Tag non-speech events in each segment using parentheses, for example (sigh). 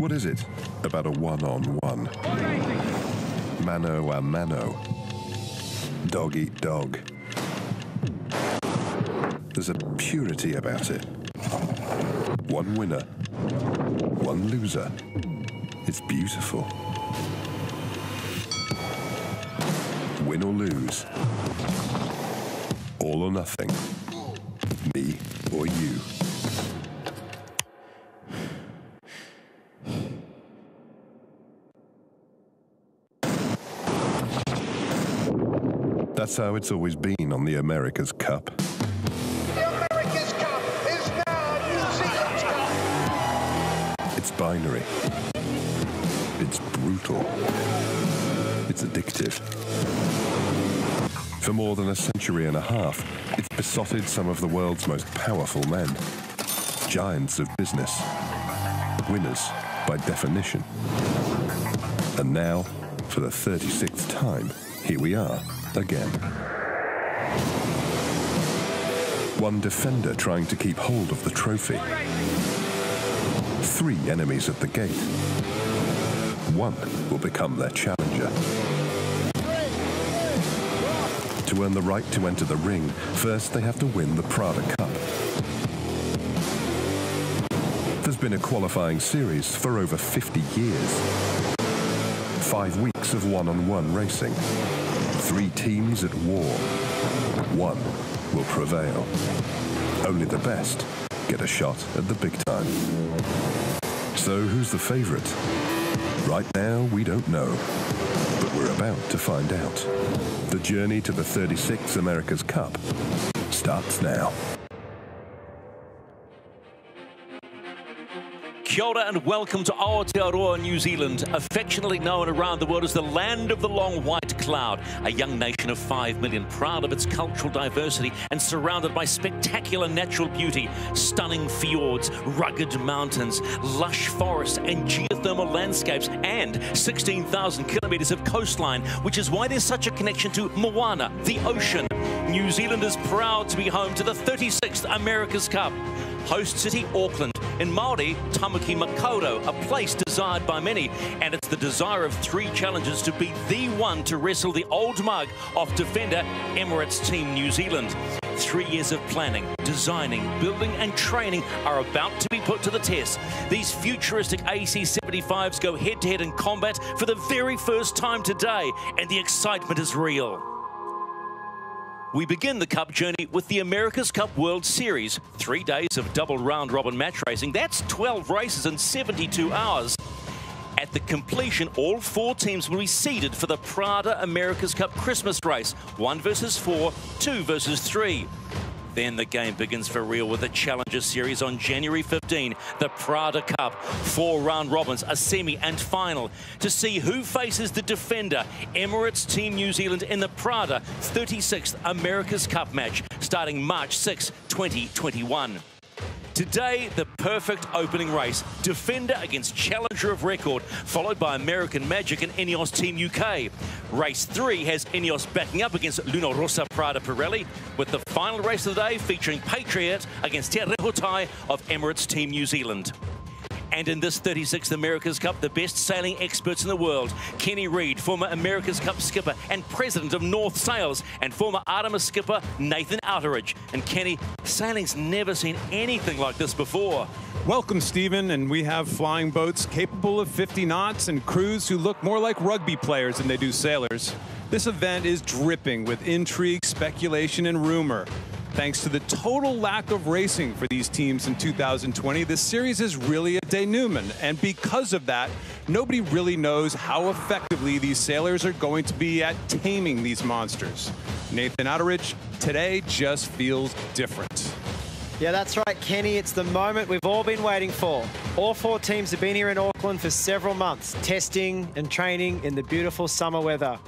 What is it about a one-on-one? Mano a mano. Dog eat dog. There's a purity about it. One winner, one loser. It's beautiful. Win or lose. All or nothing. Me or you. That's how it's always been on the America's Cup. The America's Cup is now New Zealand's Cup. It's binary. It's brutal. It's addictive. For more than a century and a half, it's besotted some of the world's most powerful men. Giants of business. Winners by definition. And now, for the 36th time, here we are again. One defender trying to keep hold of the trophy. Three enemies at the gate. One will become their challenger. To earn the right to enter the ring, first they have to win the Prada Cup. There's been a qualifying series for over 50 years. Five weeks of one-on-one racing. Three teams at war. One will prevail. Only the best get a shot at the big time. So who's the favorite? Right now, we don't know. But we're about to find out. The journey to the 36th America's Cup starts now. Kia ora and welcome to Aotearoa, New Zealand, affectionately known around the world as the land of the long white cloud, a young nation of 5 million, proud of its cultural diversity and surrounded by spectacular natural beauty, stunning fjords, rugged mountains, lush forests and geothermal landscapes, and 16,000 kilometres of coastline, which is why there's such a connection to Moana, the ocean. New Zealand is proud to be home to the 36th America's Cup. Host city Auckland, in Māori, Tamaki Makaurau, a place desired by many, and it's the desire of three challengers to be the one to wrestle the old mug off defender Emirates Team New Zealand. Three years of planning, designing, building, and training are about to be put to the test. These futuristic AC 75s go head to head in combat for the very first time today, and the excitement is real. We begin the Cup journey with the America's Cup World Series. Three days of double round robin match racing. That's 12 races in 72 hours. At the completion, all four teams will be seeded for the Prada America's Cup Christmas race. One versus four, two versus three. Then the game begins for real with the Challenger Series on January 15. The Prada Cup, four round robins, a semi and final to see who faces the defender, Emirates Team New Zealand in the Prada 36th America's Cup match starting March 6, 2021. Today, the perfect opening race. Defender against challenger of record, followed by American Magic and Ineos Team UK. Race three has Ineos backing up against Luna Rossa Prada Pirelli, with the final race of the day featuring Patriot against Te Rehotai of Emirates Team New Zealand. And in this 36th America's Cup, the best sailing experts in the world, Kenny Read, former America's Cup skipper and president of North Sails, and former Artemis skipper Nathan Outteridge. And Kenny, sailing's never seen anything like this before. Welcome, Stephen, and we have flying boats capable of 50 knots and crews who look more like rugby players than they do sailors. This event is dripping with intrigue, speculation, and rumor. Thanks to the total lack of racing for these teams in 2020, this series is really a denouement. And because of that, nobody really knows how effectively these sailors are going to be at taming these monsters. Nathan Outteridge, today just feels different. Yeah, that's right, Kenny. It's the moment we've all been waiting for. All four teams have been here in Auckland for several months, testing and training in the beautiful summer weather.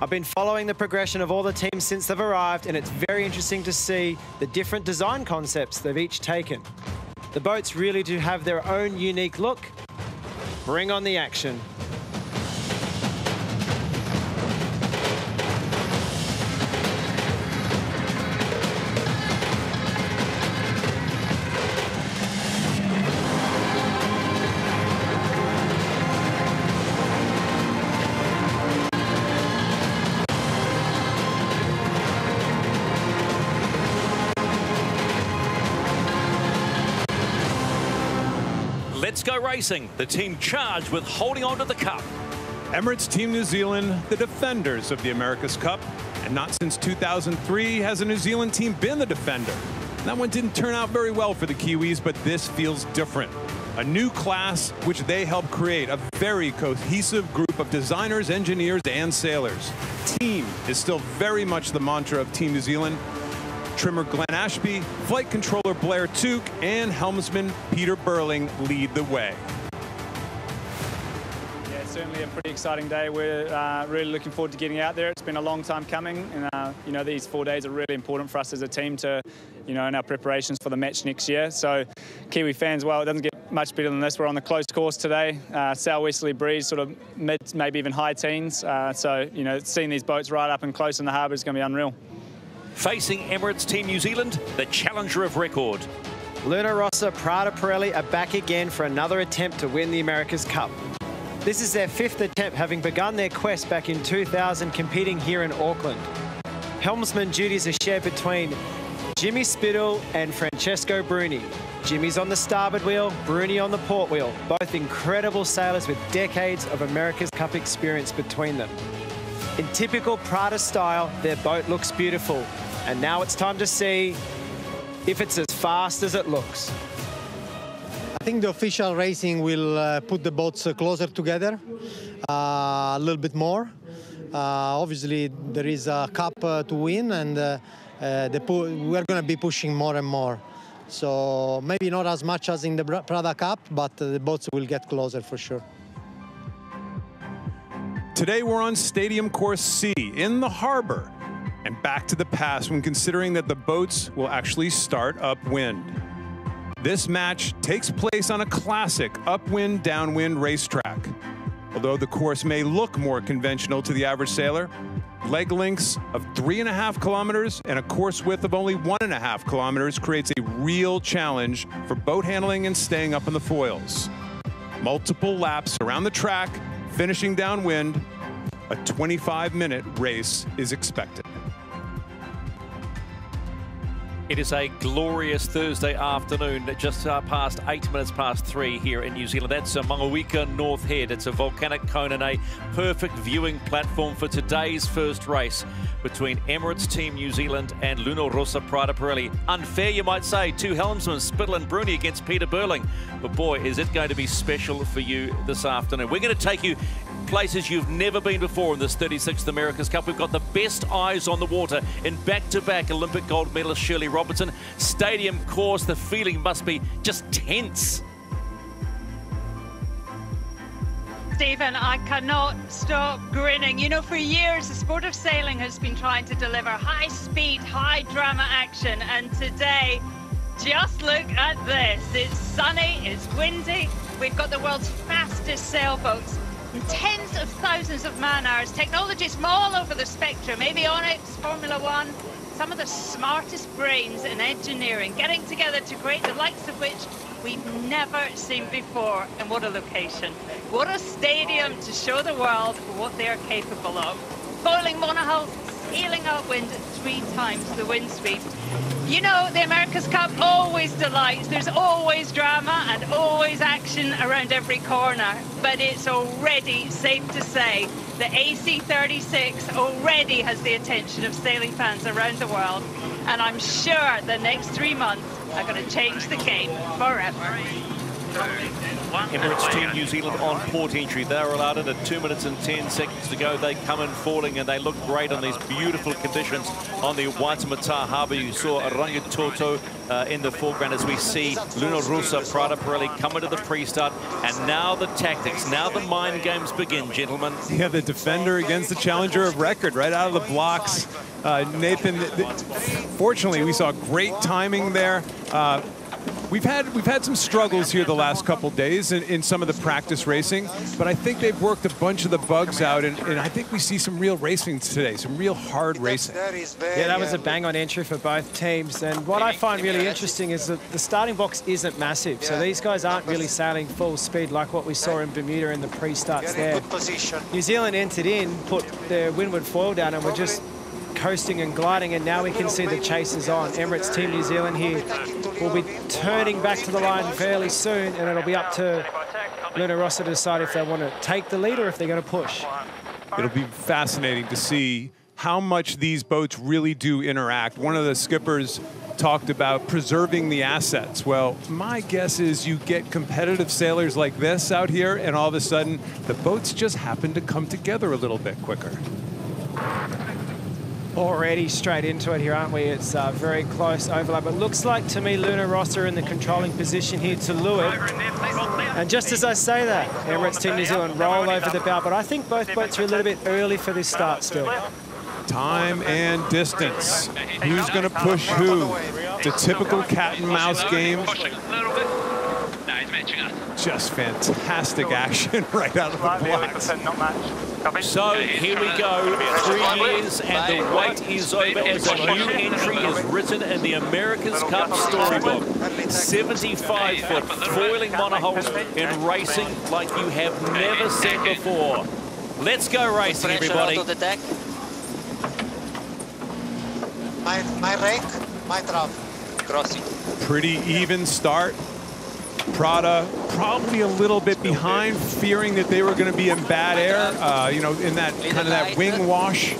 I've been following the progression of all the teams since they've arrived, and it's very interesting to see the different design concepts they've each taken. The boats really do have their own unique look. Bring on the action. Racing, the team charged with holding on to the cup. Emirates Team New Zealand, the defenders of the America's Cup. And not since 2003 has a New Zealand team been the defender. That one didn't turn out very well for the Kiwis, but this feels different. A new class which they helped create, a very cohesive group of designers, engineers, and sailors. Team is still very much the mantra of Team New Zealand. Trimmer Glenn Ashby, flight controller Blair Tuke, and helmsman Peter Burling lead the way. Yeah, it's certainly a pretty exciting day. We're uh, really looking forward to getting out there. It's been a long time coming, and uh, you know these four days are really important for us as a team to, you know, in our preparations for the match next year. So, Kiwi fans, well, it doesn't get much better than this. We're on the close course today, uh, southwesterly breeze, sort of mid, maybe even high teens. Uh, so, you know, seeing these boats right up and close in the harbour is going to be unreal. Facing Emirates Team New Zealand, the challenger of record. Luna Rossa, Prada Pirelli are back again for another attempt to win the America's Cup. This is their fifth attempt, having begun their quest back in 2000 competing here in Auckland. Helmsman duties are shared between Jimmy Spithill and Francesco Bruni. Jimmy's on the starboard wheel, Bruni on the port wheel. Both incredible sailors with decades of America's Cup experience between them. In typical Prada style, their boat looks beautiful. And now it's time to see if it's as fast as it looks. I think the official racing will uh, put the boats uh, closer together uh, a little bit more. Uh, obviously, there is a cup uh, to win, and uh, we're going to be pushing more and more. So maybe not as much as in the Prada Cup, but the boats will get closer for sure. Today we're on Stadium Course C in the harbor and back to the past when considering that the boats will actually start upwind. This match takes place on a classic upwind downwind racetrack. Although the course may look more conventional to the average sailor, leg lengths of three and a half kilometers and a course width of only one and a half kilometers creates a real challenge for boat handling and staying up in the foils. Multiple laps around the track, finishing downwind, a 25 minute race is expected. It is a glorious Thursday afternoon, just uh, past eight minutes past three here in New Zealand. That's a Maungauika North Head. It's a volcanic cone and a perfect viewing platform for today's first race between Emirates Team New Zealand and Luna Rossa Prada Pirelli. Unfair, you might say. Two helmsmen, Spithill and Bruni against Peter Burling. But boy, is it going to be special for you this afternoon. We're going to take you places you've never been before in this 36th America's Cup. We've got the best eyes on the water in back-to-back -back Olympic gold medalist Shirley Robertson. Stadium course, the feeling must be just tense. Stephen, I cannot stop grinning. You know, for years, the sport of sailing has been trying to deliver high speed, high drama action, and today, just look at this. It's sunny, it's windy, we've got the world's fastest sailboats tens of thousands of man hours, technologists from all over the spectrum, avionics, Formula One, some of the smartest brains in engineering getting together to create the likes of which we've never seen before. And what a location. What a stadium to show the world what they're capable of. Foiling monohull, sailing upwind three times the wind speed. You know, the America's Cup always delights. There's always drama and always action around every corner. But it's already safe to say the AC36 already has the attention of sailing fans around the world. And I'm sure the next three months are going to change the game forever. Emirates Team New Zealand on port entry. They're allowed at 2 minutes and 10 seconds to go. They come in falling and they look great on these beautiful conditions on the Waitemata Harbour. You saw Rangitoto uh, in the foreground as we see Luna Rossa, Prada Pirelli coming to the pre-start. And now the tactics, now the mind games begin, gentlemen. Yeah, the defender against the challenger of record right out of the blocks. Uh, Nathan, fortunately, we saw great timing there. Uh, We've had we've had some struggles here the last couple days in, in, some of the practice racing, but I think they've worked a bunch of the bugs out, and, and I think we see some real racing today, some real hard racing. Yeah, that was a bang-on entry for both teams, and what I find really interesting is that the starting box isn't massive, so these guys aren't really sailing full speed like what we saw in Bermuda in the pre-starts there. New Zealand entered in, put their windward foil down, and were just coasting and gliding, and now we can see the chasers on. Emirates Team New Zealand here will be turning back to the line fairly soon, and it'll be up to Luna Rossa to decide if they want to take the lead or if they're going to push. It'll be fascinating to see how much these boats really do interact. One of the skippers talked about preserving the assets. Well, my guess is you get competitive sailors like this out here, and all of a sudden, the boats just happen to come together a little bit quicker. Already straight into it here, aren't we? It's a very close overlap. It looks like to me Luna Rossa are in the controlling position here to leeward. And just as I say that, Emirates Team New Zealand roll over the bow, but I think both boats are a little bit early for this start still. Time and distance. Who's going to push who? The typical cat and mouse game. Just fantastic action (laughs) right out of the blocks. So here we go, three years and the wait is over as a new entry is written in the America's Cup storybook. 75 foot foiling monohulls in racing like you have never seen before. Let's go racing, everybody. My, my rake, my drop. Crossing. Pretty even start. Prada probably a little bit behind, fearing that they were going to be in bad air, uh, you know, in that kind of that wing wash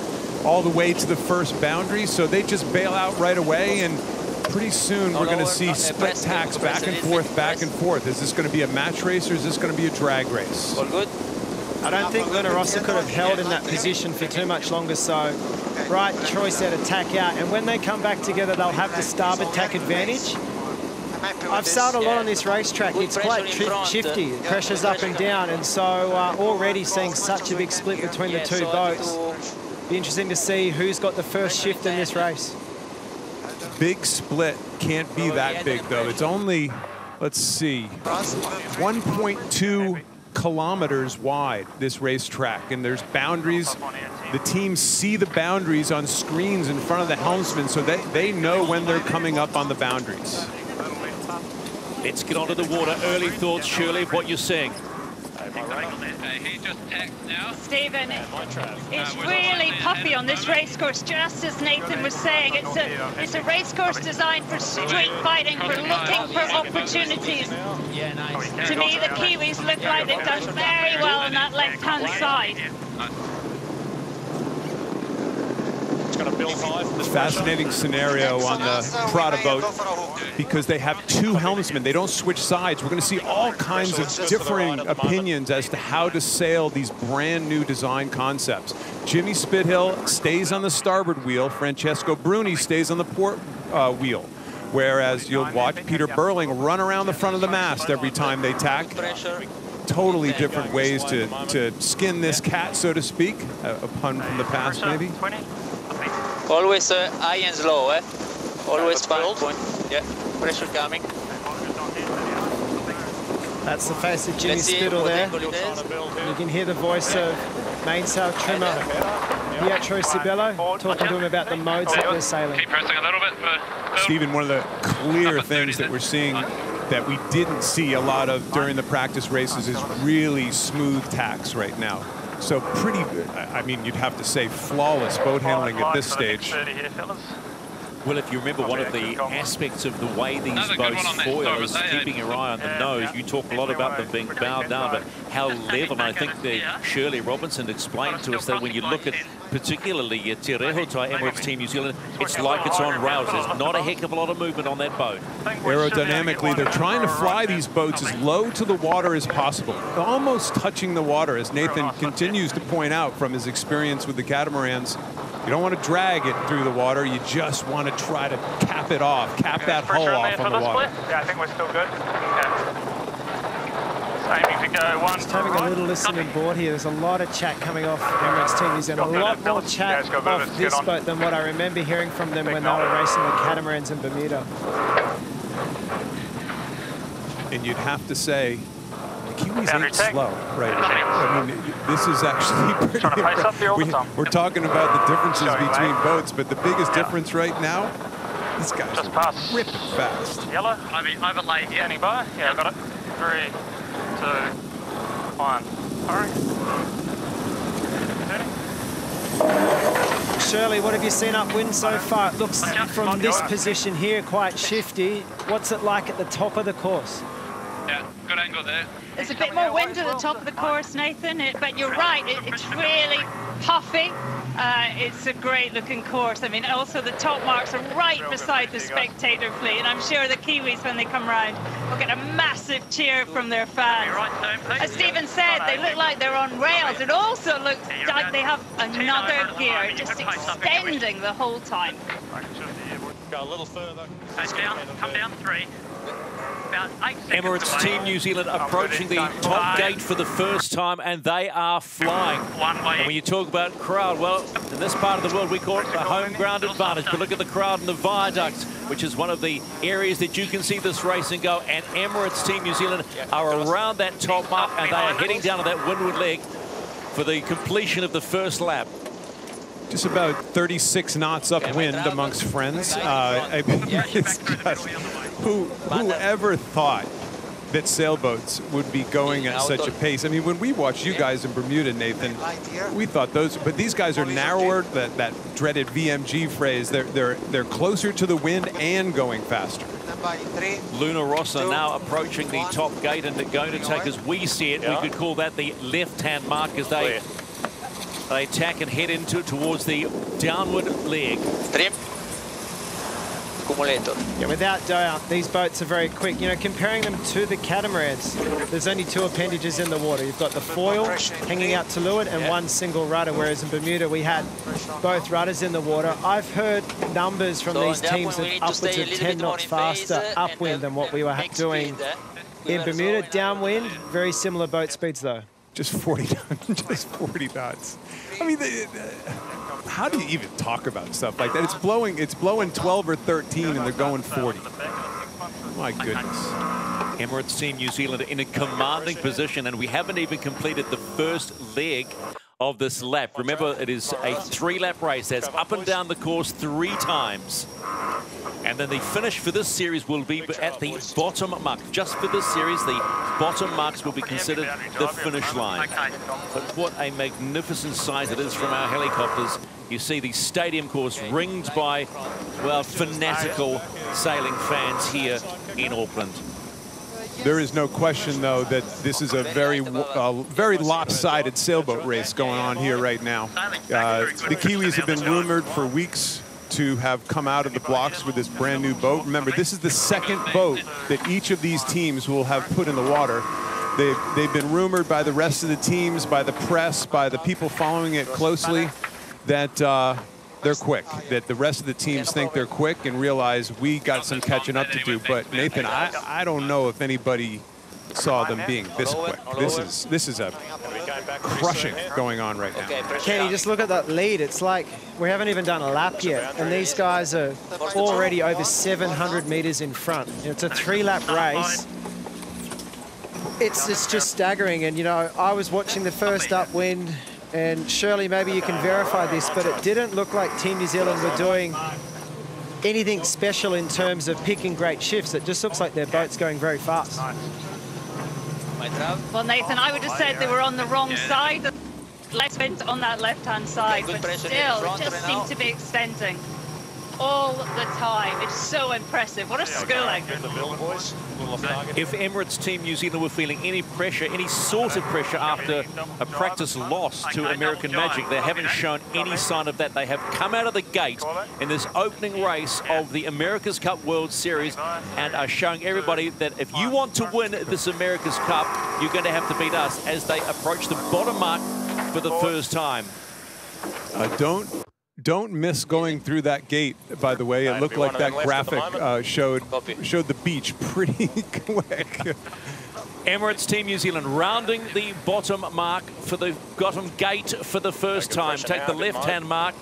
all the way to the first boundary. So they just bail out right away, and pretty soon we're going to see split tacks back and forth, back and forth. Is this going to be a match race or is this going to be a drag race? All good? I don't think Luna Rossa could have held in that position for too much longer, so right choice there to tack out. And when they come back together, they'll have the starboard tack advantage. I've sailed a lot on this racetrack. It's quite shifty. Pressure's up and down, and so uh, already seeing such a big split between the two boats. Be interesting to see who's got the first shift in this race. Big split can't be that big, though. It's only, let's see, 1.2 kilometers wide, this racetrack, and there's boundaries. The teams see the boundaries on screens in front of the helmsman, so they, they know when they're coming up on the boundaries. Let's get onto the water. Early thoughts, Shirley, of what you're seeing. Stephen, it's really puffy on this racecourse, just as Nathan was saying. It's a it's a racecourse designed for street fighting, for looking for opportunities. To me, the Kiwis look like they've done very well on that left-hand side. Fascinating scenario on the Prada boat because they have two helmsmen. They don't switch sides. We're going to see all kinds of differing opinions as to how to sail these brand new design concepts. Jimmy Spithill stays on the starboard wheel. Francesco Bruni stays on the port uh, wheel. Whereas you'll watch Peter Burling run around the front of the mast every time they tack totally different ways to, to skin this cat, so to speak. A, a pun from the past, maybe. Always uh, high and slow, eh? Always fine point. Yeah, pressure coming. That's the face of Jimmy Let's Spithill there. angle it is. You can hear the voice of mainsail trimmer Pietro Sibello talking to him about the modes that they're sailing. pressing a little bit for Stephen, one of the clear things that we're seeing that we didn't see a lot of during the practice races is really smooth tacks right now. So pretty, I mean, you'd have to say flawless boat handling at this stage. Well, if you remember, one of the aspects of the way these Another boats one on that foil is keeping your eye on the nose. You talk a lot about them being bowed down, but how (laughs) level. And I think that Shirley Robinson explained to us that when you look at particularly uh, Te Rehotai Emirates Team New Zealand, it's like it's on rails. There's not a heck of a lot of movement on that boat. Aerodynamically, they're trying to fly these boats as low to the water as possible, almost touching the water, as Nathan continues to point out from his experience with the catamarans. You don't want to drag it through the water. You just want to try to cap it off, cap that hull off on the water. Yeah, I think we're still good. Aiming to go one. Just having a little listen on board here. There's a lot of chat coming off Emirates Team New Zealand. A lot more chat Yeah, off this on. boat than what I remember hearing from them when they were racing the catamarans in Bermuda. And you'd have to say, the Kiwis Boundary ain't slow right. I mean, this is actually pretty (laughs) Trying to pace up here all the we, time. We're talking about the differences Sorry, mate. between boats, but the biggest Yeah. difference right now, this guys Just are pass. ripping fast. Yellow. Over, overlay. Yeah. Standing by. Yeah, I got it. Three, two, one. Firing. Turning. Shirley, what have you seen upwind so far? It looks from this position here quite shifty. What's it like at the top of the course? Yeah, good angle there. There's a bit more wind at the top of the course, Nathan, it, but you're right, it, it's really puffy. Uh, it's a great looking course. I mean, also the top marks are right beside the spectator fleet, and I'm sure the Kiwis, when they come round, will get a massive cheer from their fans. As Stephen said, they look like they're on rails. It also looks like they have another gear, just extending the whole time. Go a little further. Okay, down, come down three. About eight seconds Emirates. Team New Zealand approaching the top gate for the first time, and they are flying. And when you talk about crowd, well, in this part of the world, we call it the home ground advantage. But look at the crowd in the viaduct, which is one of the areas that you can see this racing go. And Emirates Team New Zealand are around that top mark, and they are heading down to that windward leg for the completion of the first lap. Just about 36 knots upwind amongst friends. Uh, I mean, (laughs) it's just, who, whoever thought that sailboats would be going at such a pace? I mean, when we watched you guys in Bermuda, Nathan, we thought those, but these guys are narrower. That that dreaded VMG phrase. They're they're they're closer to the wind and going faster. Luna Rossa now approaching the top gate and they're going to take, as we see it, we could call that the left-hand mark as they they attack and head into towards the downward leg. Trim. Accumulator. Yeah, without doubt, these boats are very quick. You know, comparing them to the catamarans, there's only two appendages in the water. You've got the foil hanging out to leeward and one single rudder, whereas in Bermuda we had both rudders in the water. I've heard numbers from So these on that teams of upwards of 10 knots in phase, faster uh, and upwind than what we were next doing uh, we in Bermuda. Downwind, very similar boat speeds though. Just 40, (laughs) just 40 knots. I mean, the, the- how do you even talk about stuff like that? It's blowing, it's blowing 12 or 13, and they're going 40. My goodness. Emirates Team New Zealand in a commanding position, and we haven't even completed the first leg of this lap. Remember, it is a three-lap race. That's up and down the course three times. And then the finish for this series will be at the bottom mark. Just for this series, the bottom marks will be considered the finish line. But what a magnificent sight it is from our helicopters. You see the stadium course ringed by, well, fanatical sailing fans here in Auckland. There is no question, though, that this is a very, uh, very lopsided sailboat race going on here right now. Uh, the Kiwis have been rumored for weeks to have come out of the blocks with this brand new boat. Remember, this is the second boat that each of these teams will have put in the water. They've, they've been rumored by the rest of the teams, by the press, by the people following it closely, that uh, they're quick, that the rest of the teams think they're quick and realize we got some catching up to do. But Nathan, I, I don't know if anybody saw them being this quick. This is this is a crushing going on right now. Kenny, just look at that lead. It's like we haven't even done a lap yet, and these guys are already over 700 meters in front. It's a three-lap race. It's, it's just staggering, and you know, I was watching the first upwind, and Shirley, maybe you can verify this, but it didn't look like Team New Zealand were doing anything special in terms of picking great shifts. It just looks like their boat's going very fast. Well, Nathan, I would have said they were on the wrong side. Less wind on that left-hand side, but still, it just seemed to be extending all the time. It's so impressive. What a schooling. If Emirates Team New Zealand were feeling any pressure, any sort of pressure after a practice loss to American Magic, they haven't shown any sign of that. They have come out of the gate in this opening race of the America's Cup World Series and are showing everybody that if you want to win this America's Cup, you're going to have to beat us as they approach the bottom mark for the first time. I don't don't miss going through that gate. By the way, it looked like that graphic uh, showed showed the beach pretty (laughs) quick. Emirates Team New Zealand rounding the bottom mark for the bottom gate for the first time. Take the left-hand mark.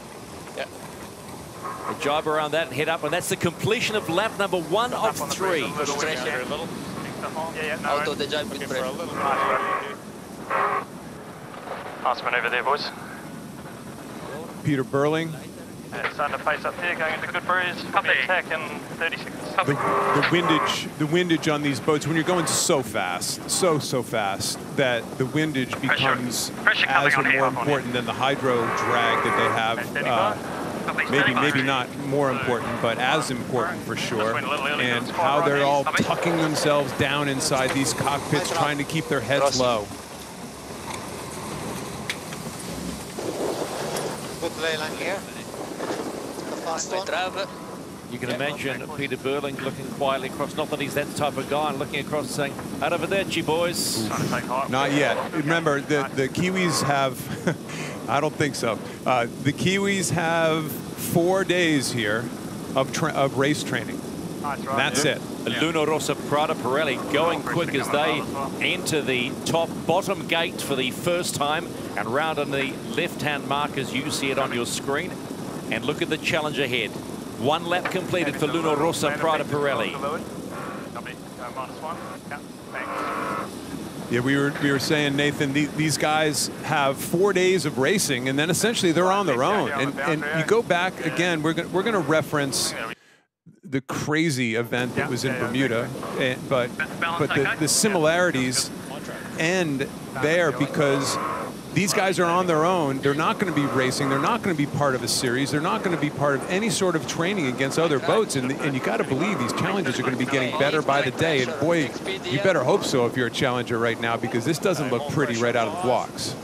A jibe around that and head up, and that's the completion of lap number one of three. Out of the jibe with pressure. Nice manoeuvre there, boys. Peter Burling, Yeah, starting to pace up there, going into good breeze. Up that tack in 30 seconds. the, the windage the windage on these boats when you're going so fast, so so fast that the windage becomes Pressure as or more important than the hydro drag that they have. Uh, maybe maybe not more important, but as important for sure. And how they're all tucking themselves down inside these cockpits, trying to keep their heads low. Good Leyland here. The fast one. You can imagine Peter Burling looking quietly across. Not that he's that type of guy, and looking across saying, Arrivederci, boys. Not yet. Remember, the, the Kiwis have, (laughs) I don't think so. Uh, the Kiwis have four days here of, tra- of race training. That's it. Luna Rossa Prada Pirelli going quick as they enter the top bottom gate for the first time and round on the left-hand mark as you see it on your screen. And look at the challenge ahead. One lap completed for Luna Rossa Prada Pirelli. Yeah, we were we were saying, Nathan, the, these guys have four days of racing, and then essentially they're on their own. And and you go back again. We're gonna, we're going to reference the crazy event that was in Bermuda, and, but but the, the similarities end there because these guys are on their own. They're not going to be racing. They're not going to be part of a series. They're not going to be part of any sort of training against other boats. And, and you got to believe these challenges are going to be getting better by the day. And boy, you better hope so if you're a challenger right now because this doesn't look pretty right out of the blocks.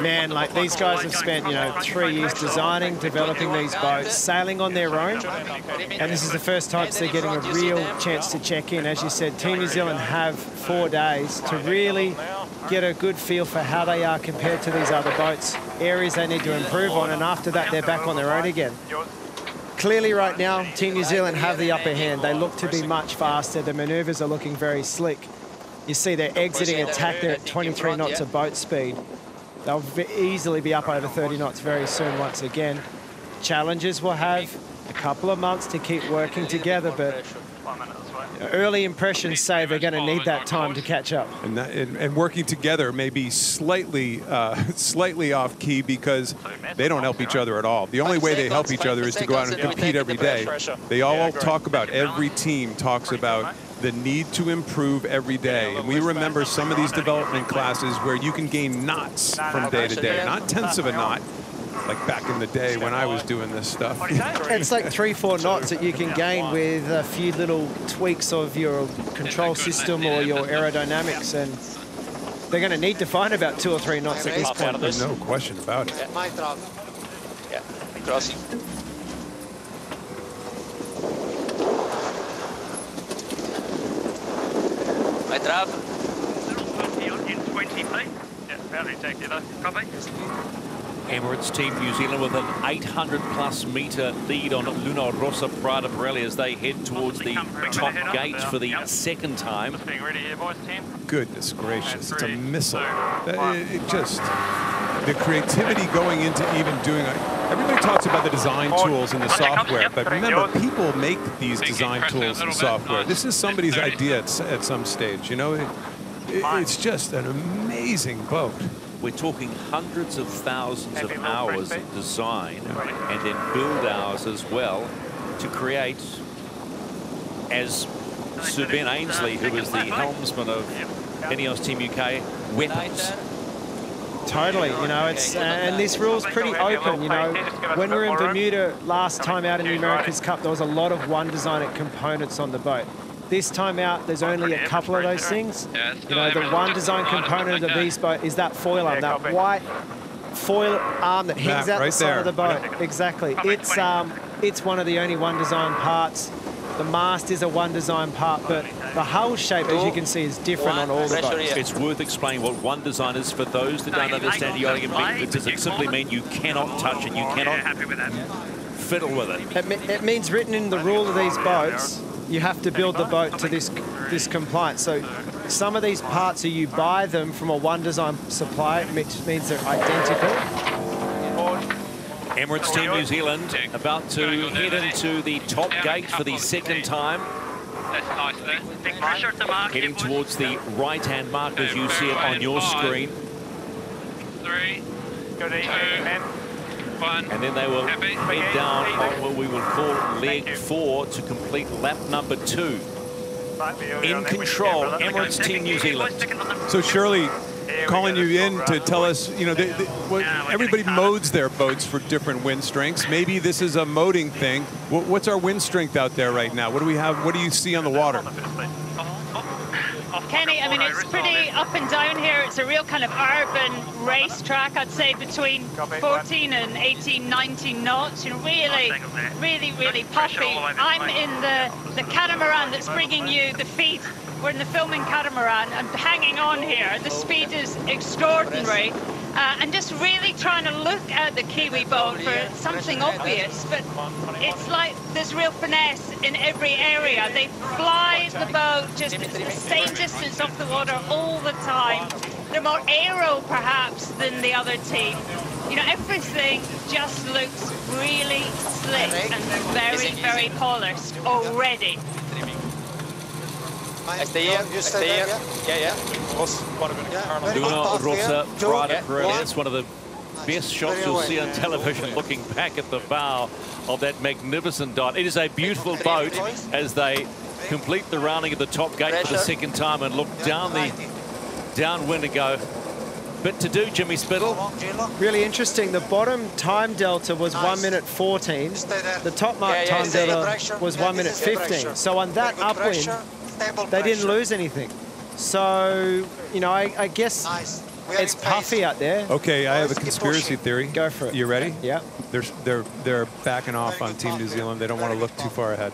Man, like these guys have spent, you know, three years designing, developing these boats, sailing on their own. And this is the first time they're getting a real chance to check in. As you said, Team New Zealand have four days to really get a good feel for how they are compared to these other boats, areas they need to improve on, and after that, they're back on their own again. Clearly right now, Team New Zealand have the upper hand. They look to be much faster. The maneuvers are looking very slick. You see they're exiting attack there at 23 knots of boat speed. They'll easily be up over 30 knots very soon once again. Challenges will have a couple of months to keep working together, but early impressions say they're going to need that time to catch up. And, that, and, and working together may be slightly, uh, (laughs) slightly off key because they don't help each other at all. The only way they help each other is to go out and compete every day. They all talk about, every team talks about the need to improve every day. And we remember some of these development classes where you can gain knots from day to day, not tenths of a knot, like back in the day when I was doing this stuff. (laughs) It's like three, four knots that you can gain with a few little tweaks of your control system or your aerodynamics. And they're going to need to find about two or three knots at this point. There's no question about it. My truck. Yeah, crossing. My trap. In 20 feet. Yeah, boundary tack there, copy. Emirates Team New Zealand with an 800 plus meter lead on Luna Rossa Prada Pirelli as they head towards the top gate for the second time. Here, boys, Goodness gracious, it's a missile. Uh, It, it just, the creativity going into even doing, everybody talks about the design tools and the software, but remember, people make these design tools and software. This is somebody's idea at, at some stage, you know? It, it, it's just an amazing boat. We're talking hundreds of thousands of hours of design and then build hours as well to create, as Sir Ben Ainslie, who is the helmsman of Ineos Team UK, weapons. Totally, you know, it's uh, and this rule's pretty open. You know, when we were in Bermuda last time out in the America's Cup, there was a lot of one designer components on the boat. This time out, there's only a couple of those things. You know, the one design component of these boat is that foil arm, that white foil arm that hangs That out right the side of the boat. Exactly. It's um, it's one of the only one design parts. The mast is a one design part, but the hull shape, as you can see, is different on all the boats. It's worth explaining what one design is for those that don't understand the yachting. It mean- Does it simply mean you cannot touch it, you cannot fiddle with it? It, it means written in the rule of these boats, you have to build the boat to this this compliance. So some of these parts, are you buy them from a one design supplier, which means they're identical. Emirates Team New Zealand about to head into the top gate for the second time. That's nice there. Big pressure at the mark. Heading towards the right-hand mark as you see it on your screen. Three. Good evening, man. And then they will head down on what we will call leg four to complete lap number two. In control, Emirates Team New Zealand. So Shirley, calling you in to tell us, you know, they, they, what, everybody modes their boats for different wind strengths. Maybe this is a moding thing. What, what's our wind strength out there right now? What do we have? What do you see on the water? Kenny, I mean, it's pretty up and down here. It's a real kind of urban racetrack, I'd say, between 14 and 18, 19 knots. You know, really, really, really puffy. I'm in the, the catamaran that's bringing you the feed. We're in the filming catamaran. I'm hanging on here. The speed is extraordinary. Uh, and just really trying to look at the Kiwi boat for something obvious, but it's like there's real finesse in every area. They fly the boat just the same distance off the water all the time. They're more aero, perhaps, than the other team. You know, everything just looks really slick and very, very polished already. Stay here. You Stay here. there, Yeah, yeah. Luna Rossa Joe. Prada Yeah. Pirelli. It's one of the best shots Very you'll well. see on television looking back at the bow of that magnificent dot. It is a beautiful boat as they complete the rounding of the top gate for the second time and look down the downwind and go. Bit to do, Jimmy Spithill. Come on, Gilo. Really interesting. The bottom time delta was Nice. 1 minute 14. The top mark Yeah, yeah, time delta was Yeah, 1 minute 15. So on that upwind, pressure, stable they didn't lose anything. So, you know, I, I guess Nice. It's puffy out there. Okay, I have a conspiracy theory. Go for it. You ready? Yeah. They're they're they're backing off Very on Team New. Zealand. They don't want to look too far ahead.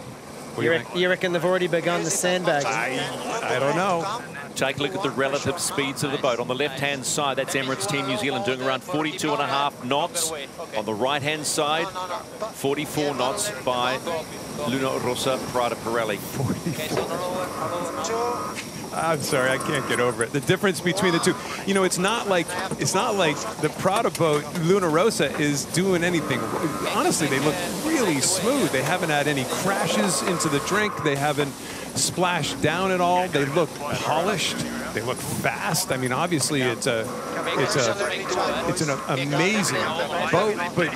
What do You, you rec- you reckon they've already begun the sandbagging? I don't know. Take a look at the relative speeds of the boat. On the left-hand side, that's Emirates Team New Zealand doing around 42 and a half knots. On the right-hand side, 44 knots by Luna Rossa Prada Pirelli. I'm sorry, I can't get over it. The difference between the two, you know, it's not like it's not like the Prada boat Luna Rossa is doing anything. Honestly, they look really smooth. They haven't had any crashes into the drink. They haven't splashed down at all. They look polished. They look fast. I mean, obviously, it's a it's a it's an amazing boat, but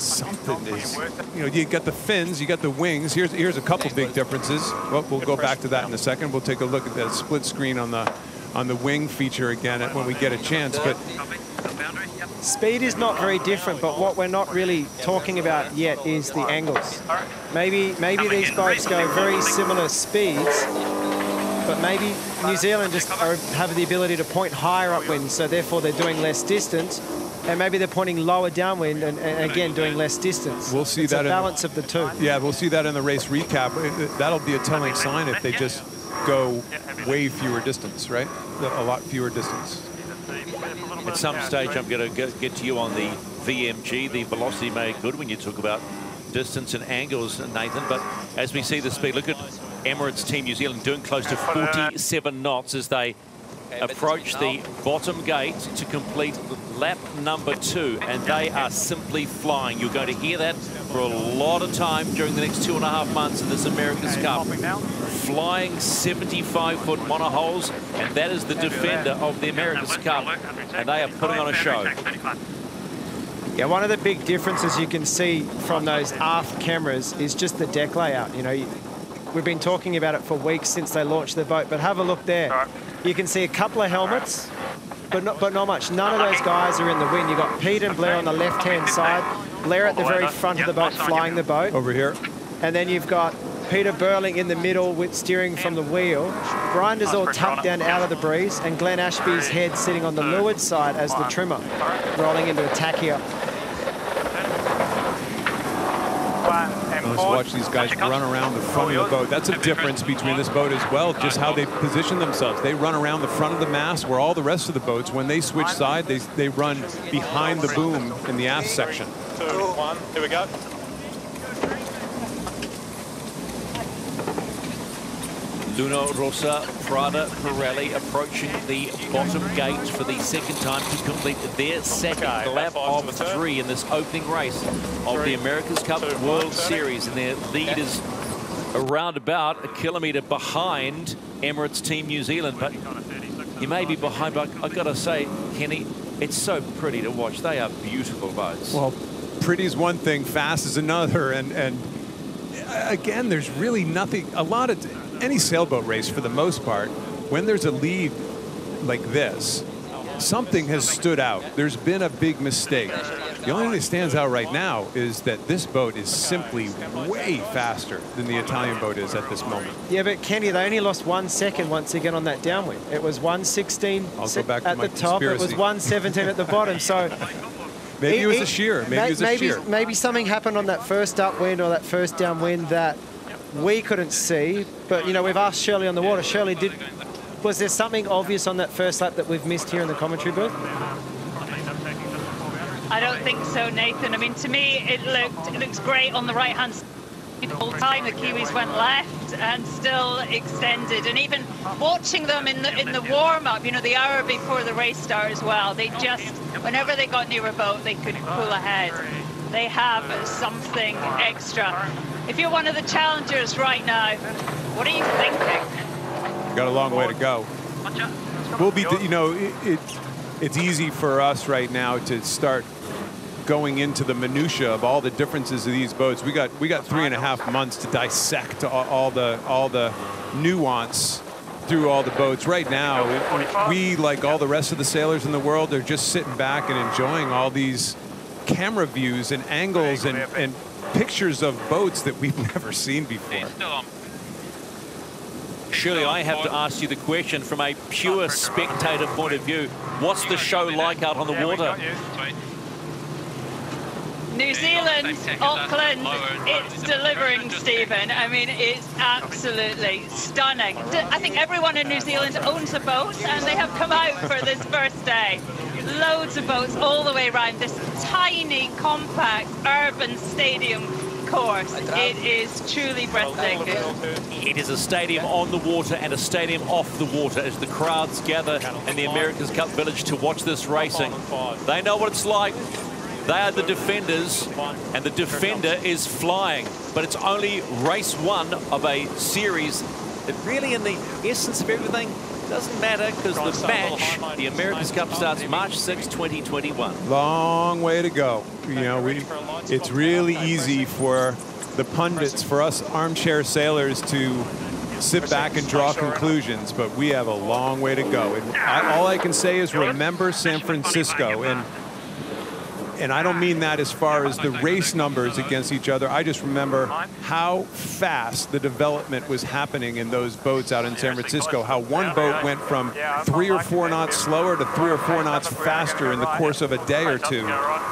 something is, you know, you got the fins, you got the wings. Here's here's a couple big differences. Well, we'll go back to that in a second. We'll take a look at that split screen on the on the wing feature again when we get a chance. But Speed is not very different, but what we're not really talking about yet is the angles. Maybe maybe these boats go very similar speeds, but maybe New Zealand just are, have the ability to point higher upwind, so therefore they're doing less distance, and maybe they're pointing lower downwind and, and again doing less distance. We'll see it's that a in- balance of the two. yeah, we'll see that in the race recap. That'll be a telling sign if they just go way fewer distance, right? A lot fewer distance. At some stage, I'm going to get to you on the VMG, the velocity made good when you talk about distance and angles, Nathan. But as we see the speed, look at Emirates Team New Zealand doing close to 47 knots as they approach the bottom gate to complete lap number two, and they are simply flying. You're going to hear that for a lot of time during the next two and a half months of this America's Cup. Flying 75-foot monohulls, and that is the defender of the America's Cup, and they are putting on a show. Yeah, one of the big differences you can see from those aft cameras is just the deck layout. You know, we've been talking about it for weeks since they launched the boat, but have a look there. You can see a couple of helmets, but not, but not much. None of those guys are in the wind. You've got Pete and Blair on the left-hand side, Blair at the very front of the boat flying the boat. Over here. And then you've got Peter Burling in the middle with steering from the wheel. Grinders all tucked down out of the breeze, and Glenn Ashby's head sitting on the leeward side as the trimmer, rolling into attack here. Watch these guys run around the front of the oh, boat. That's a difference between this boat as well, just how they position themselves. They run around the front of the mast where all the rest of the boats, when they switch side, they, they run behind the boom in the aft section. Two, one, here we go. Luna Rossa Prada Pirelli approaching the bottom gate for the second time to complete their second Okay, lap of to the turn. three in this opening race of the America's Cup two, World one. Series. And their lead is around about a kilometre behind Emirates Team New Zealand. But you may be behind, but I've got to say, Kenny, It's so pretty to watch. They are beautiful boats. Well, pretty is one thing, fast is another, and and uh, again, there's really nothing. A lot of any sailboat race, for the most part, when there's a lead like this, something has stood out. There's been a big mistake. The only thing that stands out right now is that this boat is simply way faster than the Italian boat is at this moment. Yeah, but Kenny, they only lost one second once again on that downwind. It was 116 I'll go back at the top. It was conspiracy. 117 at the (laughs) bottom. So Maybe it was a shear. Maybe it was a maybe, shear. maybe something happened on that first upwind or that first downwind that we couldn't see. But you know, we've asked Shirley on the water. Shirley, did was there something obvious on that first lap that we've missed here in the commentary booth? I don't think so, Nathan. I mean, to me, it looked it looks great on the right hand side. The whole time the Kiwis went left and still extended, and even watching them in the in the warm up, you know, the hour before the race start as well. They just, whenever they got near a boat, they could pull ahead. They have something extra. If you're one of the challengers right now, what are you thinking? Got a long way to go. We'll be, you know, it, it, it's easy for us right now to start going into the minutia of all the differences of these boats. We got we got three and a half months to dissect all, all the all the nuance through all the boats. Right now, we like all the rest of the sailors in the world are just sitting back and enjoying all these camera views and angles and, and pictures of boats that we've (laughs) never seen before. Surely I have to ask you the question from a pure spectator point of view. What's the show like out on the water? New Zealand, Auckland, it's delivering, Stephen. I mean, it's absolutely stunning. I think everyone in New Zealand owns a boat and they have come out for this first day. Loads of boats all the way around this tiny, compact, urban stadium course. It is truly breathtaking. It is a stadium on the water and a stadium off the water as the crowds gather in the America's Cup Village to watch this racing. They know what it's like. They are the defenders, and the defender is flying. But it's only race one of a series that really, in the essence of everything, doesn't matter because the match, the America's Cup, starts March 6, 2021. Long way to go. You know, we, it's really easy for the pundits, for us armchair sailors to sit back and draw conclusions, but we have a long way to go. And I, all I can say is remember San Francisco. And and I don't mean that as far as the race numbers against each other. I just remember how fast the development was happening in those boats out in San Francisco. How one boat went from three or four knots slower to three or four knots faster in the course of a day or two,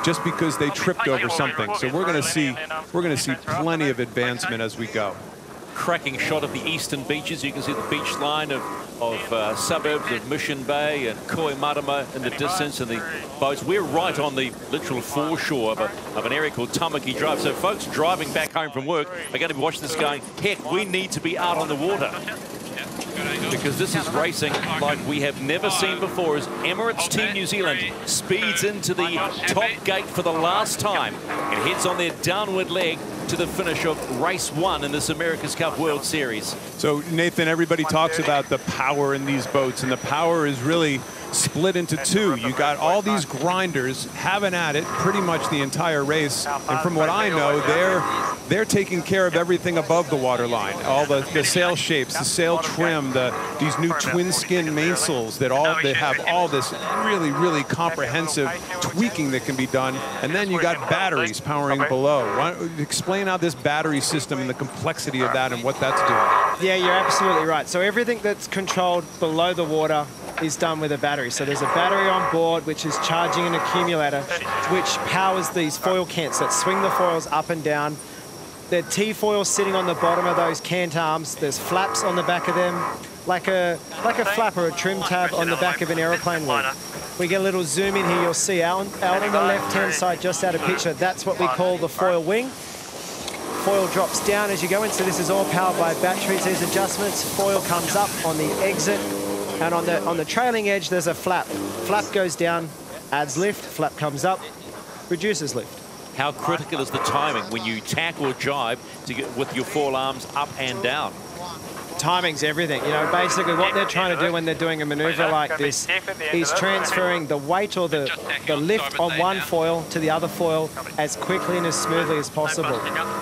just because they tripped over something. So we're going to see we're going to see plenty of advancement as we go cracking shot of the eastern beaches. You can see the beach line of, of uh, suburbs of Mission Bay and Kohimarama in the distance and the boats. We're right on the literal foreshore of, a, of an area called Tamaki Drive. So folks driving back home from work are going to be watching this going, heck, we need to be out on the water. Because this is racing like we have never seen before as Emirates Team New Zealand speeds into the top gate for the last time and heads on their downward leg to the finish of race one in this America's Cup World Series. So Nathan, everybody talks about the power in these boats, and the power is really split into two. You got all these grinders having at it pretty much the entire race, and from what I know, they're they're taking care of everything above the waterline. All the, the sail shapes, the sail trim, the these new twin skin mainsails that all they have all this really really comprehensive tweaking that can be done, and then you got batteries powering below. Why, explain how this battery system and the complexity of that and what that's doing. Yeah, you're absolutely right. So everything that's controlled below the water is done with a battery. So there's a battery on board which is charging an accumulator which powers these foil cants that swing the foils up and down. The T-foil sitting on the bottom of those cant arms. There's flaps on the back of them, like a like a flap or a trim tab on the back of an aeroplane wing. We get a little zoom in here. You'll see out, out on the left-hand side, just out of picture, that's what we call the foil wing. Foil drops down as you go in, so this is all powered by batteries. These adjustments, foil comes up on the exit, and on the on the trailing edge, there's a flap. Flap goes down, adds lift, flap comes up, reduces lift. How critical is the timing when you tack or jibe to get with your forearms up and down? Timing's everything. You know, basically what they're trying to do when they're doing a maneuver like this is transferring the weight or the, the lift on one foil to the other foil as quickly and as smoothly as possible.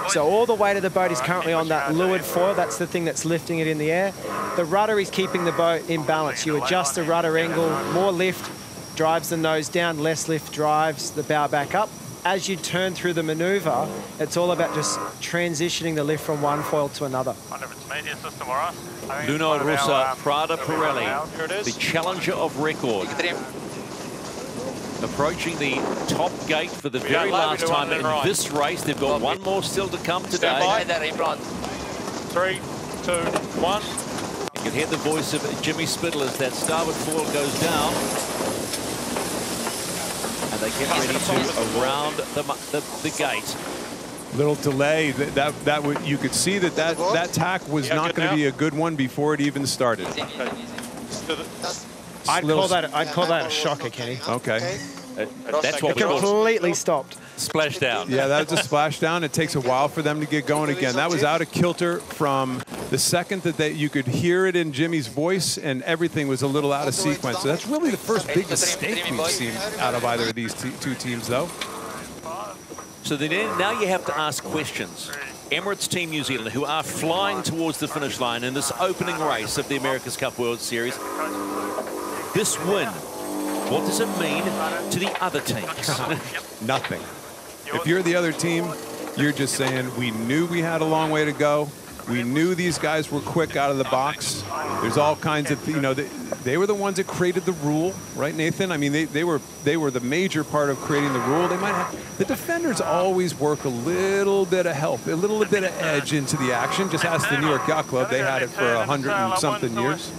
So all the weight of the boat is currently on that leeward foil. That's the thing that's lifting it in the air. The rudder is keeping the boat in balance. You adjust the rudder angle, more lift drives the nose down, less lift drives the bow back up as you turn through the maneuver, it's all about just transitioning the lift from one foil to another. Wonder if it's media system or us. Luna Rossa Prada Pirelli, the challenger of record. Approaching the top gate for the very last time in this race. They've got one more still to come today. Three, two, one. You can hear the voice of Jimmy Spithill as that starboard foil goes down and they get ready to around the, the, the gate. Little delay. That that, that would you could see that that that tack was Yeah, not going to be a good one before it even started. I'd call that I'd call that a shocker, Kenny. Okay. Uh, that's what we call Completely stopped. splashdown. Yeah, that was a splashdown. It takes a while for them to get going again. That was out of kilter from the second that they, you could hear it in Jimmy's voice, and everything was a little out of sequence. So that's really the first big mistake we've seen out of either of these two teams, though. So then now you have to ask questions. Emirates Team New Zealand, who are flying towards the finish line in this opening race of the America's Cup World Series, this win, what does it mean to the other teams? (laughs) Nothing. If you're the other team, you're just saying, we knew we had a long way to go. We knew these guys were quick out of the box. There's all kinds of, you know, they, they were the ones that created the rule, right, Nathan? I mean, they, they were they were the major part of creating the rule. They might have the defenders always work a little bit of help, a little bit of edge into the action. Just ask the New York Yacht Club; they had it for a hundred and something years.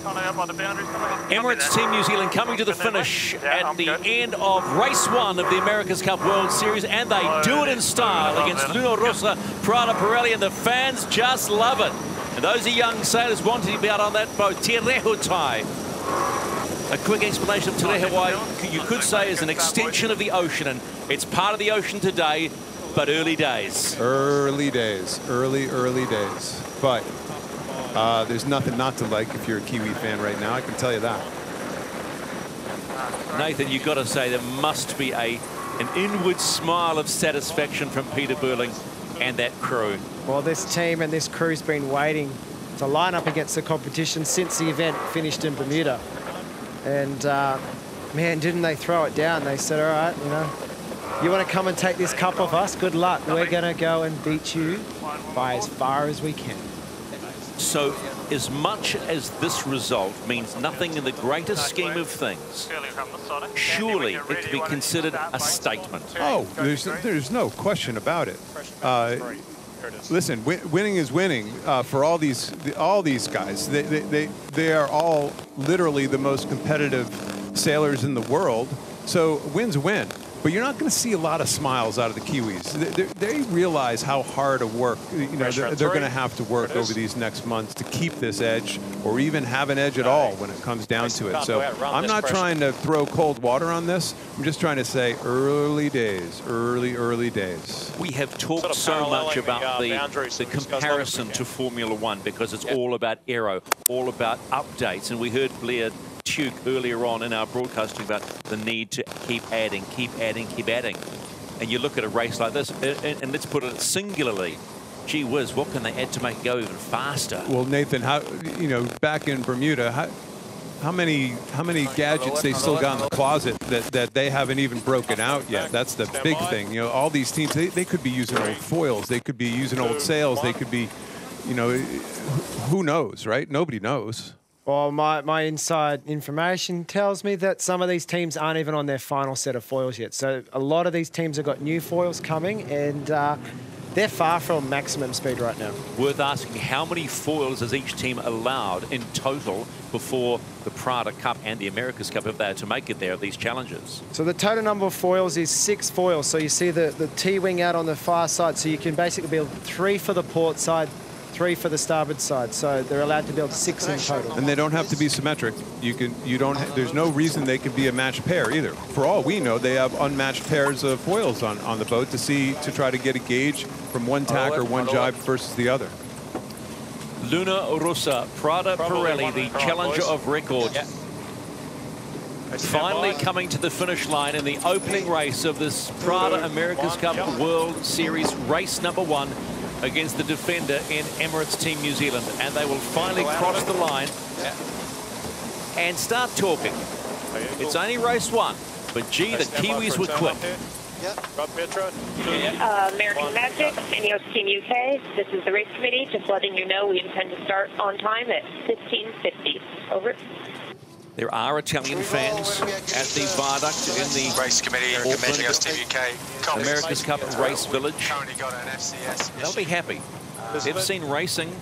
Emirates Team New Zealand coming to the finish at the end of race one of the America's Cup World Series, and they do it in style against Luna Rossa, Prada Pirelli, and the fans just love it. And those are young sailors wanting to be out on that boat. Te Rehutai. A quick explanation of Te Reho you could say is an extension of the ocean, and it's part of the ocean today, but early days. Early days, early, early days. But uh, there's nothing not to like if you're a Kiwi fan right now. I can tell you that. Nathan, you've got to say there must be a an inward smile of satisfaction from Peter Burling and that crew. Well, this team and this crew's been waiting to line up against the competition since the event finished in Bermuda. And uh, man, didn't they throw it down? They said, all right, you know, you want to come and take this cup off us? Good luck. We're going to go and beat you by as far as we can. So as much as this result means nothing in the greater scheme of things, surely it can be considered a statement. Oh, there's there's no question about it. Uh, listen, wi winning is winning uh, for all these all these guys. They, they they they are all literally the most competitive sailors in the world. So win's win. But you're not going to see a lot of smiles out of the Kiwis. They, they- they realize how hard a work you know Pressure they're, they're going to have to work over these next months to keep this edge, or even have an edge at all when it comes down to it. So go out, run I'm not trying to throw cold water on this. I'm just trying to say early days, early, early days. We have talked Sort of so much paralleling the, about uh, the, the that this goes comparison to Formula One because it's all about aero, all about updates. And we heard Blair Tuke earlier on in our broadcasting about the need to keep adding, keep adding, keep adding. And you look at a race like this, and, and- and let's put it singularly, gee whiz, what can they add to make it go even faster? Well, Nathan, how you know back in Bermuda, how, how many how many gadgets they still got in the closet that, that they haven't even broken out yet? That's the big thing. You know, all these teams they, they could be using old foils, they could be using old sails, they could be, you know, who knows, right? Nobody knows. Well, my, my inside information tells me that some of these teams aren't even on their final set of foils yet. So a lot of these teams have got new foils coming, and uh, they're far from maximum speed right now. Worth asking how many foils is each team allowed in total before the Prada Cup and the America's Cup if they are to make it there at these challenges? So the total number of foils is six foils. So you see the, the T-wing out on the far side. So you can basically build three for the port side, three for the starboard side. So they're allowed to build six in total. And they don't have to be symmetric. You can, you don't. There's no reason they could be a matched pair either. For all we know, they have unmatched pairs of foils on, on the boat to see to try to get a gauge from one tack or one jibe versus the other. Luna Rossa, Prada Probably Pirelli, the challenger boys. of records. Finally coming to the finish line in the opening race of this Prada America's Cup World Series race number one against the defender in Emirates Team New Zealand. And they will finally cross the line and start talking. It's only race one, but gee, the Kiwis were quick. Rob Petro. Uh, American Magic, Ineos Team UK. This is the race committee. Just letting you know we intend to start on time at 15:50. Over. There are Italian fans at the viaduct in the race committee Auckland commending us Team UK. America's Cup Race Village. Currently got an FCS. They'll be happy. They've seen racing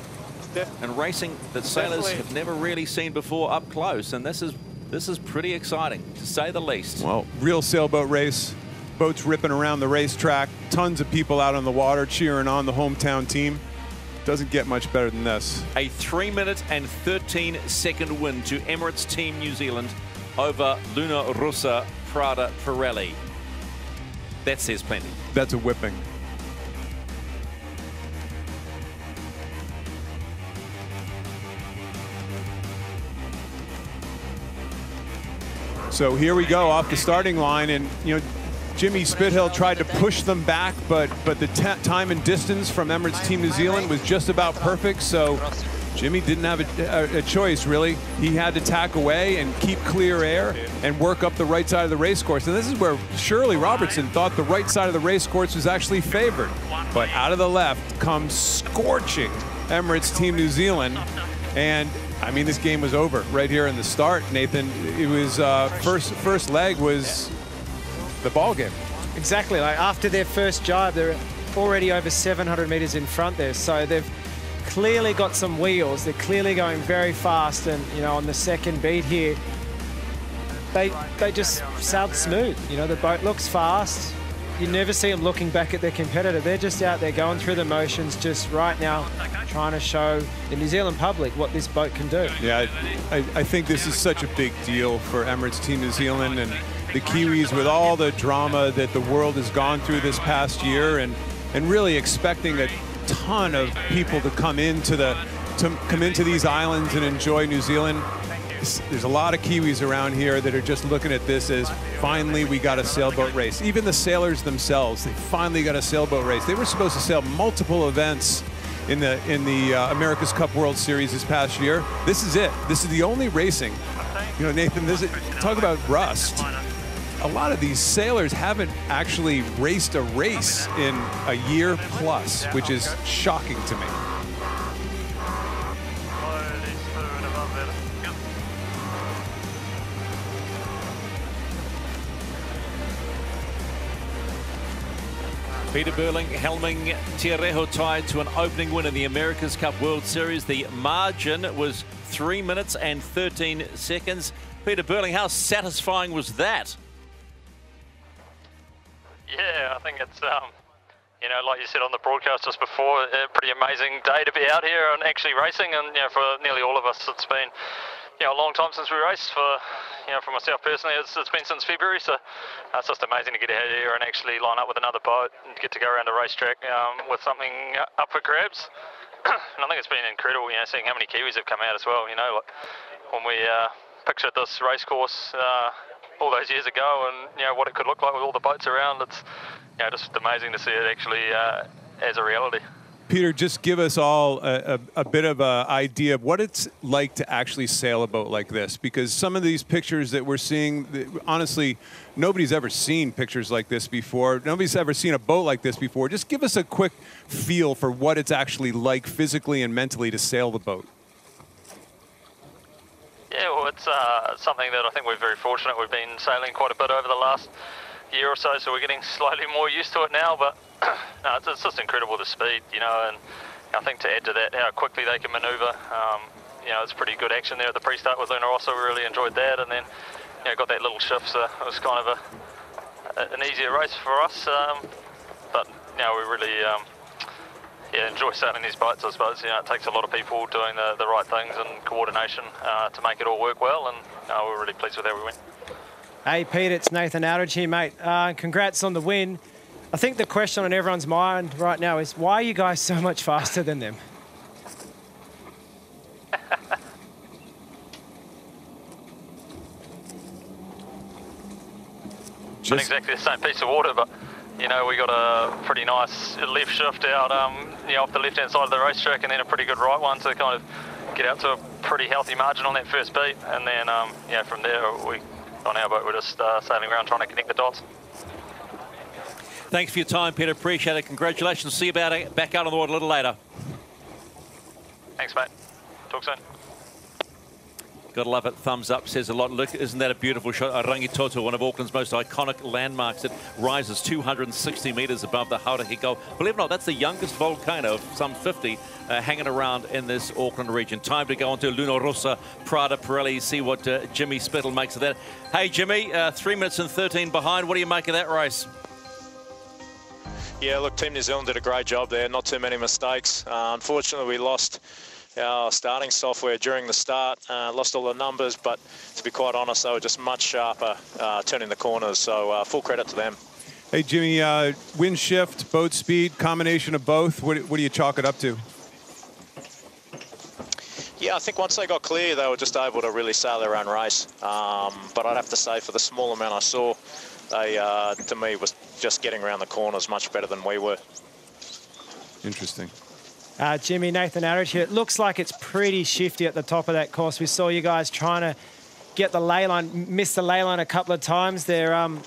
and racing that sailors have never really seen before up close, and this is this is pretty exciting to say the least. Well, real sailboat race. Boats ripping around the racetrack. Tons of people out on the water cheering on the hometown team. Doesn't get much better than this. A 3 minute and 13 second win to Emirates Team New Zealand over Luna Rossa Prada Pirelli. That says plenty. That's a whipping. So here we go off the starting line, and you know, Jimmy Spithill tried to push them back, but but the time and distance from Emirates Team New Zealand was just about perfect. So Jimmy didn't have a, a, a choice really. He had to tack away and keep clear air and work up the right side of the race course. And this is where Shirley Robertson thought the right side of the race course was actually favored, but out of the left comes scorching Emirates Team New Zealand, and I mean, this game was over right here in the start, Nathan. It was uh, first first leg was the ball game. Exactly. Like after their first jibe, they're already over 700 meters in front there. So they've clearly got some wheels. They're clearly going very fast. And, you know, on the second beat here, they, they just sailed smooth. You know, the boat looks fast. You never see them looking back at their competitor. They're just out there going through the motions just right now, trying to show the New Zealand public what this boat can do. Yeah, I, I think this is such a big deal for Emirates Team New Zealand and the Kiwis with all the drama that the world has gone through this past year and, and really expecting a ton of people to come into the to come into these islands and enjoy New Zealand. There's a lot of Kiwis around here that are just looking at this as finally we got a sailboat race. Even the sailors themselves, they finally got a sailboat race. They were supposed to sail multiple events in the in the uh, America's Cup World Series this past year. This is it. This is the only racing. You know, Nathan, this is, talk about rust. A lot of these sailors haven't actually raced a race in a year plus, which is shocking to me. Peter Burling helming Te Rehutai to an opening win in the America's Cup World Series. The margin was 3 minutes and 13 seconds. Peter Burling, how satisfying was that? Yeah, I think it's, um, you know, like you said on the broadcast just before, a pretty amazing day to be out here and actually racing. And, you know, for nearly all of us, it's been, you know, a long time since we raced. For, you know, for myself personally, it's, it's been since February. So uh, it's just amazing to get out here and actually line up with another boat and get to go around a racetrack um, with something up for grabs. (coughs) and I think it's been incredible, you know, seeing how many Kiwis have come out as well. You know, like when we uh, pictured this race course uh, all those years ago and you know what it could look like with all the boats around. It's you know just amazing to see it actually uh, as a reality. Peter, just give us all a, a, a bit of an idea of what it's like to actually sail a boat like this, because some of these pictures that we're seeing, honestly, nobody's ever seen pictures like this before. Nobody's ever seen a boat like this before. Just give us a quick feel for what it's actually like physically and mentally to sail the boat. Yeah, well, it's uh, something that I think we're very fortunate. We've been sailing quite a bit over the last year or so, so we're getting (laughs) slightly more used to it now. But (clears throat) no, it's, it's, just incredible the speed, you know, and I think to add to that, how quickly they can manoeuvre. Um, you know, it's pretty good action there at the pre-start with Luna Rossa. We really enjoyed that, and then you know, got that little shift, so it was kind of a, a an easier race for us. Um, but you know, we really um, yeah, enjoy sailing these boats, I suppose. You know, it takes a lot of people doing the, the right things and coordination uh, to make it all work well, and uh, we're really pleased with how we went. Hey, Pete, it's Nathan Outteridge here, mate. Uh, congrats on the win. I think the question on everyone's mind right now is why are you guys so much faster than them? Just... Not exactly the same piece of water, but you know, we got a pretty nice left shift out, um, you know, off the left-hand side of the racetrack, and then a pretty good right one to kind of get out to a pretty healthy margin on that first beat, and then, um, you know, from there, we on our boat, we're just uh, sailing around trying to connect the dots. Thanks for your time, Peter. Appreciate it. Congratulations. See you about it. back out on the water a little later. Thanks, mate. Talk soon. Gotta love it. Thumbs up says a lot. Look, isn't that a beautiful shot? Rangitoto, one of Auckland's most iconic landmarks. It rises 260 metres above the Hauraki Gulf. Believe it or not, that's the youngest volcano of some 50 uh, hanging around in this Auckland region. Time to go on to Luna Rossa, Prada Pirelli, see what uh, Jimmy Spithill makes of that. Hey, Jimmy, uh, three minutes and 13 behind. What do you make of that race? Yeah, look, Team New Zealand did a great job there. Not too many mistakes. Uh, unfortunately, we lost our starting software during the start. Uh, lost all the numbers, but to be quite honest, they were just much sharper uh, turning the corners. So uh, full credit to them. Hey, Jimmy, uh, wind shift, boat speed, combination of both. What, what do you chalk it up to? Yeah, I think once they got clear, they were just able to really sail their own race. Um, but I'd have to say, for the small amount I saw, they, uh, to me, was just getting around the corners much better than we were. Interesting. Uh, Jimmy, Nathan Outteridge here. It looks like it's pretty shifty at the top of that course. We saw you guys trying to get the lay line, miss the lay line a couple of times there. Um,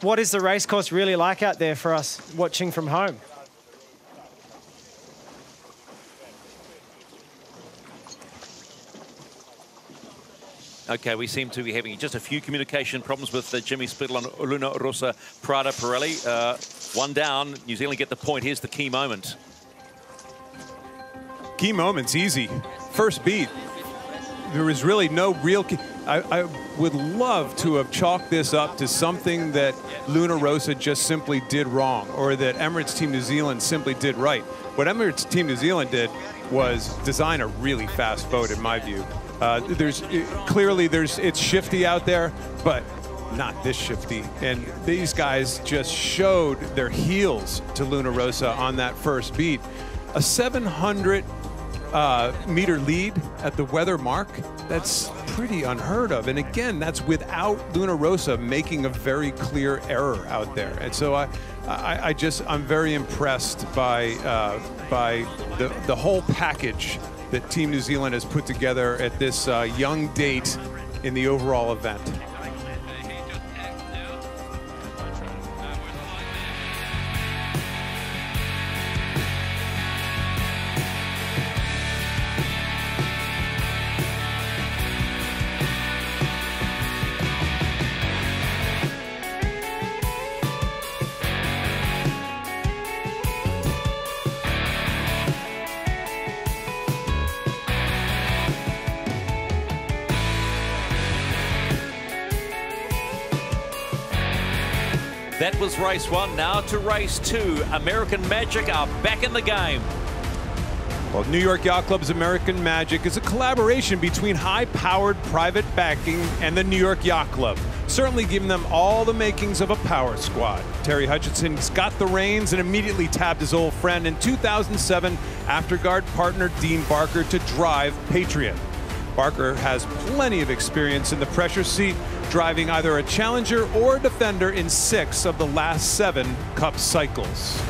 what is the race course really like out there for us watching from home? Okay, we seem to be having just a few communication problems with uh, Jimmy Spithill and Luna Rossa Prada Pirelli. Uh, one down, New Zealand get the point. Here's the key moment. Key moments, easy. First beat. There was really no real key. I, I would love to have chalked this up to something that Luna Rossa just simply did wrong or that Emirates Team New Zealand simply did right. What Emirates Team New Zealand did was design a really fast boat, in my view. Uh, there's it, clearly there's it's shifty out there, but not this shifty. And these guys just showed their heels to Luna Rossa on that first beat. A 700 uh, meter lead at the weather mark, that's pretty unheard of. And again, that's without Luna Rossa making a very clear error out there. And so I, I, I just, I'm very impressed by, uh, by the, the whole package that Team New Zealand has put together at this uh, young date in the overall event. Race one. Now to race two. American Magic are back in the game. Well, New York Yacht Club's American Magic is a collaboration between high-powered private backing and the New York Yacht Club, certainly giving them all the makings of a power squad. Terry Hutchinson's got the reins and immediately tapped his old friend in 2007 Afterguard partner Dean Barker to drive Patriot. Barker has plenty of experience in the pressure seat, driving either a Challenger or a Defender in six of the last seven Cup cycles.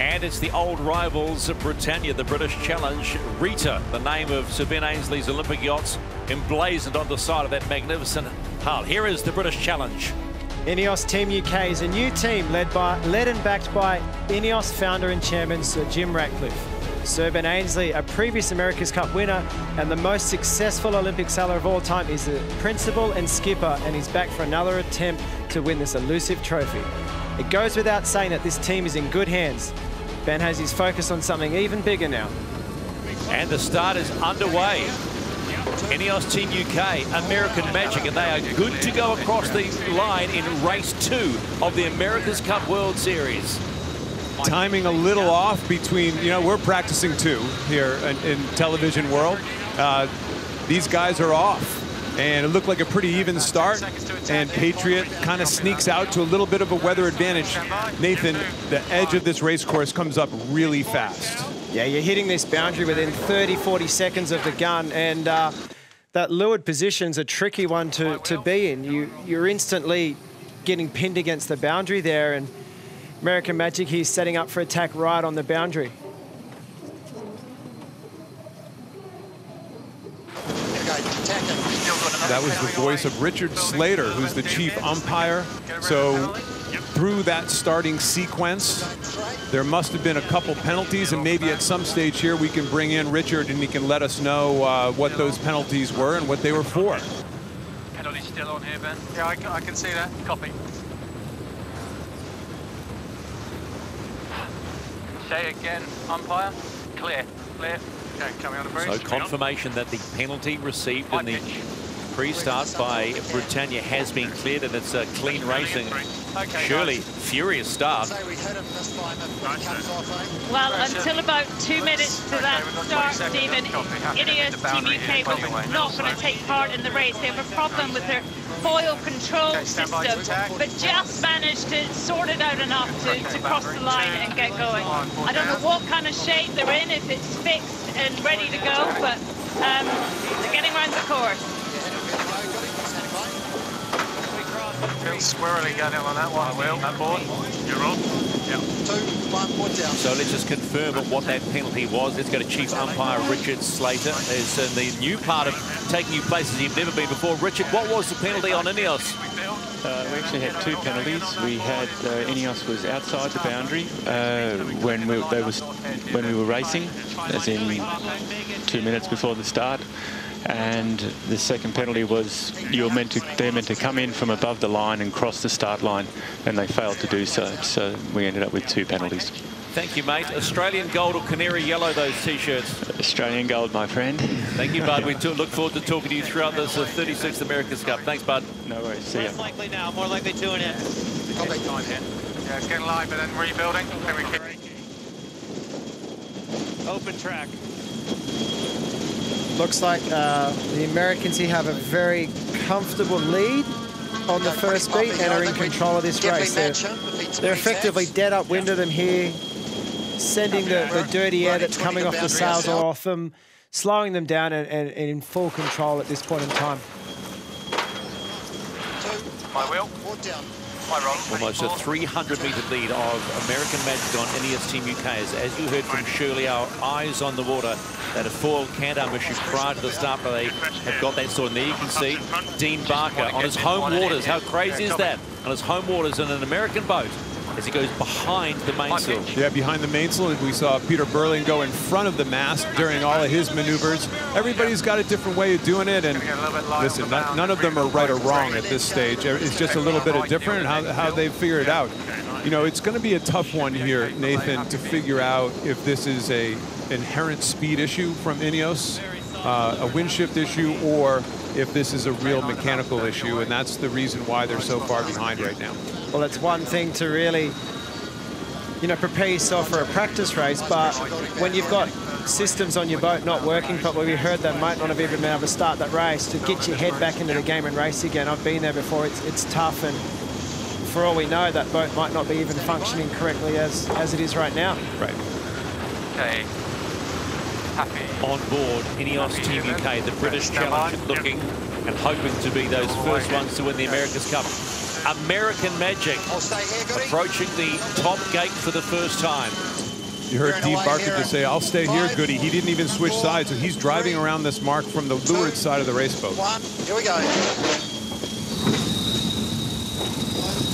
And it's the old rivals of Britannia, the British Challenge. Rita, the name of Sir Ben Ainslie's Olympic yachts, emblazoned on the side of that magnificent hull. Here is the British Challenge. Ineos Team UK is a new team led by, led and backed by Ineos founder and chairman Sir Jim Ratcliffe. Sir Ben Ainslie, a previous America's Cup winner and the most successful Olympic sailor of all time, is the principal and skipper and he's back for another attempt to win this elusive trophy. It goes without saying that this team is in good hands. Ben has his focus on something even bigger now. And the start is underway. Ineos Team UK, American Magic, and they are good to go across the line in race two of the America's Cup World Series. Timing a little off between, you know, we're practicing too here in, in television world. Uh, these guys are off. And it looked like a pretty even start. And Patriot kind of sneaks out to a little bit of a weather advantage. Nathan, the edge of this race course comes up really fast. Yeah, you're hitting this boundary within 30, 40 seconds of the gun. And uh, that leeward position's a tricky one to, to be in. You, you're instantly getting pinned against the boundary there. And American Magic, he's setting up for attack right on the boundary. That was the voice of Richard Slater, who's the chief umpire. So through that starting sequence, there must have been a couple penalties, and maybe at some stage here we can bring in Richard and he can let us know uh, what those penalties were and what they were for. Penalty still on here, Ben? Yeah, I, I can see that. Copy. Say again, umpire. Clear. Clear. Okay, coming on the So confirmation that the penalty received in the pre-start by Britannia has been cleared and it's a clean racing. Surely furious start. Well, until about two minutes to that start, Stephen, Ineos Team UK was not going to take part in the race. They have a problem with their foil control system, but just managed to sort it out enough to, to cross the line and get going. I don't know what kind of shape they're in, if it's fixed and ready to go, but um, they're getting around the course. Feels squirrely going on that one, Will. That board. You're on. Yeah. Two, one, one down. So let's just confirm what that penalty was. Let's go to Chief Umpire Richard Slater. Is in the new part of taking you places you've never been before. Richard, what was the penalty on Ineos? Uh, we actually had two penalties. We had uh, Ineos was outside the boundary uh, when we they was when we were racing, as in two minutes before the start. And the second penalty was you were meant to they're meant to come in from above the line and cross the start line, and they failed to do so. So we ended up with two penalties. Thank you, mate. Australian gold or canary yellow, those T-shirts? Australian gold, my friend. Thank you, bud. We (laughs) look forward to talking to you throughout this uh, 36th America's Cup. Thanks, bud. No worries. See ya. likely now, more likely two and in. Time here. Yeah, it's getting live, but then rebuilding. Then we keep... Open track. Looks like uh, the Americans here have a very comfortable lead on the first beat and are in control of this race. They're, they're effectively dead upwind of them here, sending the, the dirty air that's coming off the sails or off them, slowing them down and, and, and in full control at this point in time. My wheel. My roll. Almost a 300-metre lead of American Magic on Ineos Team UK. As, as you heard from Shirley, our eyes on the water, that a foil can't-arm issue prior to the start, but they have got that sorted. And there you can see Dean Barker on his home waters. How crazy is that? On his home waters in an American boat as he goes behind the mainsail. Yeah, behind the mainsail, we saw Peter Burling go in front of the mast during all of his maneuvers. Everybody's got a different way of doing it, and listen, none, none of them are right or wrong at this stage. It's just a little bit of different how, how they figure it out. You know, it's going to be a tough one here, Nathan, to figure out if this is a inherent speed issue from Ineos, uh, a wind shift issue, or if this is a real mechanical issue, and that's the reason why they're so far behind right now. Well, it's one thing to really, you know, prepare yourself for a practice race, but when you've got systems on your boat not working properly, we heard that might not have even been able to start that race, to get your head back into the game and race again. I've been there before, it's, it's tough, and for all we know, that boat might not be even functioning correctly as, as it is right now. Right. Okay. Happy. On board, Ineos Team UK, the British challenge looking and hoping to be those first ones to win the America's Cup. American Magic approaching the top gate for the first time. You heard Dean Barker just say, I'll stay here, Goody. He didn't even switch sides, so he's driving around this mark from the leeward side of the race boat. One, here we go.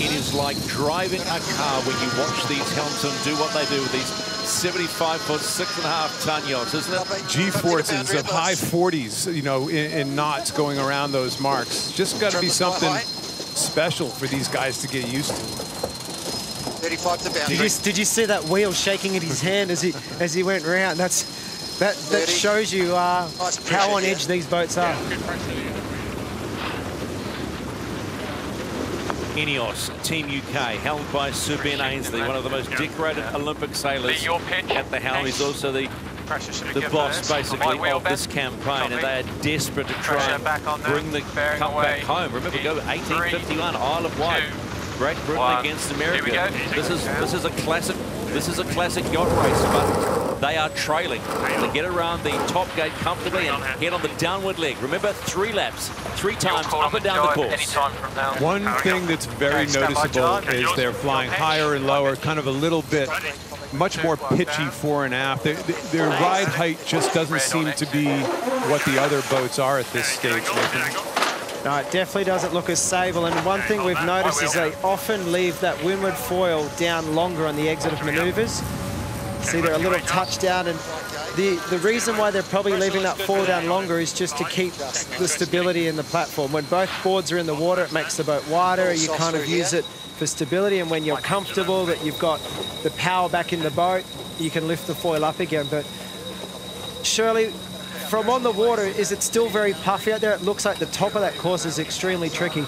It is like driving a car when you watch these helmsmen do what they do with these 75 foot, six and a half ton yachts, isn't it? G-forces of high 40s, you know, in, in knots going around those marks. Just got to be something special for these guys to get used to. 35 to boundary. Did you, did you see that wheel shaking in his hand as he as he went round? That's that that shows you uh, how on edge these boats are. Ineos, Team UK, held by Sir Ben Ainslie, one of the most decorated Olympic sailors at the helm. He's also the Pressure should be the boss basically of this campaign, and they are desperate to try and back on bring the cup back home. Remember, go 1851 Isle of Wight, Great Britain against America. This is this is a classic. This is a classic yacht race, but they are trailing. They get around the top gate comfortably and head on the downward leg. Remember, three laps, three times up and down the course. One thing that's very noticeable is they're flying higher and lower, kind of a little bit much more pitchy fore and aft. Their, their ride height just doesn't seem to be what the other boats are at this stage. Nathan. No, it definitely doesn't look as sable. And one thing we've noticed is they often leave that windward foil down longer on the exit of manoeuvres. See, they're a little touchdown, and the, the reason why they're probably leaving that foil down longer is just to keep the stability in the platform. When both boards are in the water, it makes the boat wider. You kind of use it for stability, and when you're comfortable that you've got the power back in the boat, you can lift the foil up again. But Shirley, from on the water, is it still very puffy out there? It looks like the top of that course is extremely tricky.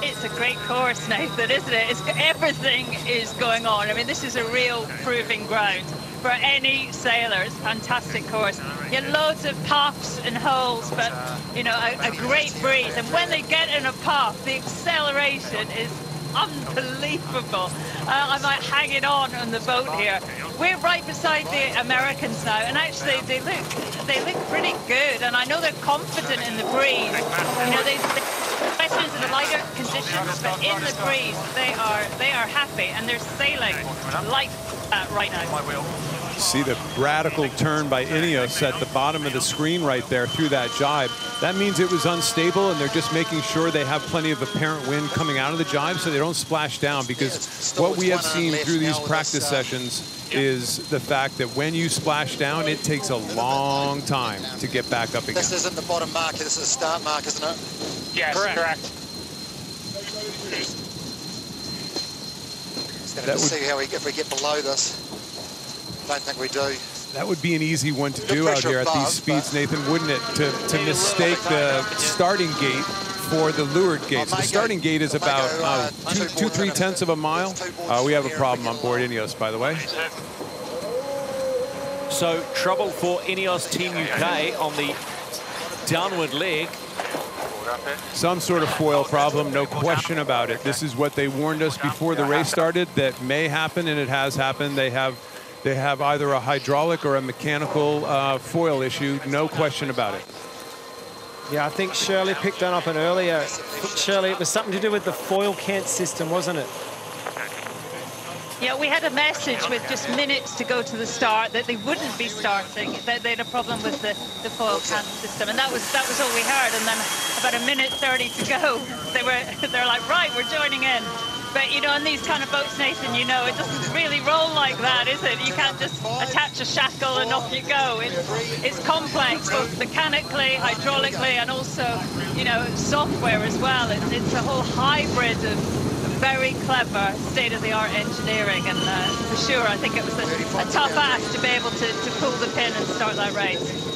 It's a great course, Nathan, isn't it? It's, everything is going on. I mean, this is a real proving ground for any sailor. It's a fantastic course. You have loads of puffs and holes, but, you know, a, a great breeze. And when they get in a puff, the acceleration is unbelievable. Uh, I'm like hanging on on the boat here. We're right beside the Americans now, and actually they look they look pretty good. And I know they're confident in the breeze. You know, they, especially in the lighter conditions, but in the breeze they are they are happy and they're sailing like that right now. See the radical turn by Ineos at the bottom of the screen right there through that jibe. That means it was unstable and they're just making sure they have plenty of apparent wind coming out of the jibe so they don't splash down because what we have seen through these practice uh, sessions is the fact that when you splash down, it takes a long time to get back up again. This isn't the bottom marker, this is the start mark, isn't it? Yes, correct. Just gonna That would- see how we, if we get below this. Don't think we do. That would be an easy one to Good do out pressure here at these speeds, Nathan, wouldn't it? To, to mistake the starting gate for the leeward gate. So the starting gate is about uh, two, two, three tenths of a mile. Uh, we have a problem on board Ineos, by the way. So trouble for Ineos Team UK on the downward leg. Some sort of foil problem, no question about it. This is what they warned us before the race started that may happen, and it has happened. They have they have either a hydraulic or a mechanical uh, foil issue, no question about it. Yeah, I think Shirley picked that up an earlier. Shirley, it was something to do with the foil cant system, wasn't it? Yeah, we had a message with just minutes to go to the start that they wouldn't be starting. That they had a problem with the, the foil cant system, and that was that was all we heard. And then about a minute 30 to go, they were (laughs) they're like, right, we're joining in. But you know, in these kind of boats, Nathan, you know, it doesn't really roll like that, is it? You can't just attach a shackle and off you go. It's it's complex, both mechanically, hydraulically, and also, you know, software as well. It's it's a whole hybrid of very clever state-of-the-art engineering and uh, for sure I think it was a, a tough ask to be able to, to pull the pin and start that race.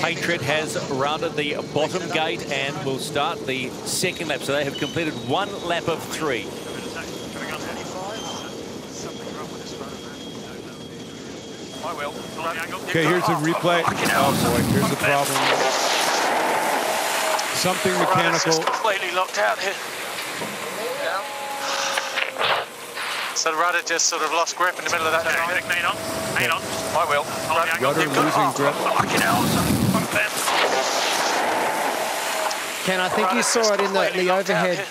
Patriot has rounded the bottom gate and will start the second lap. So they have completed one lap of three. Okay, here's a replay. Oh boy, here's the problem. Something mechanical. completely locked out here. So the rudder just sort of lost grip in the middle of that drive. Hang on, hang on. I will. Rudder losing grip. Ken, I think you saw it in the, the overhead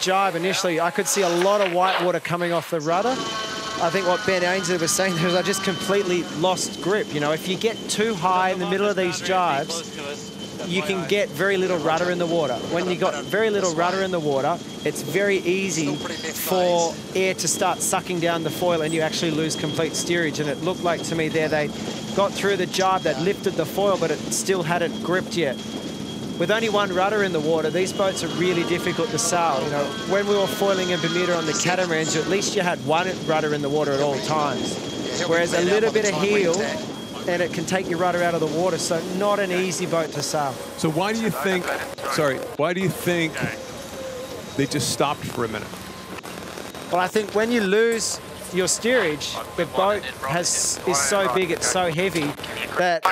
jibe initially. I could see a lot of white water coming off the rudder. I think what Ben Ainslie was saying there is I just completely lost grip. You know, if you get too high in the middle of these jibes, you can get very little rudder in the water. When you've got very little rudder in the water, it's very easy for air to start sucking down the foil and you actually lose complete steerage. And it looked like to me there they got through the jibe that lifted the foil, but it still hadn't gripped yet. With only one rudder in the water, these boats are really difficult to sail. You know, when we were foiling in Bermuda on the catamarans, at least you had one rudder in the water at all times. Whereas a little bit of heel, and it can take your rudder out of the water. So not an easy boat to sail. So why do you think, sorry, why do you think they just stopped for a minute? Well, I think when you lose your steerage, the boat has is so big, it's so heavy that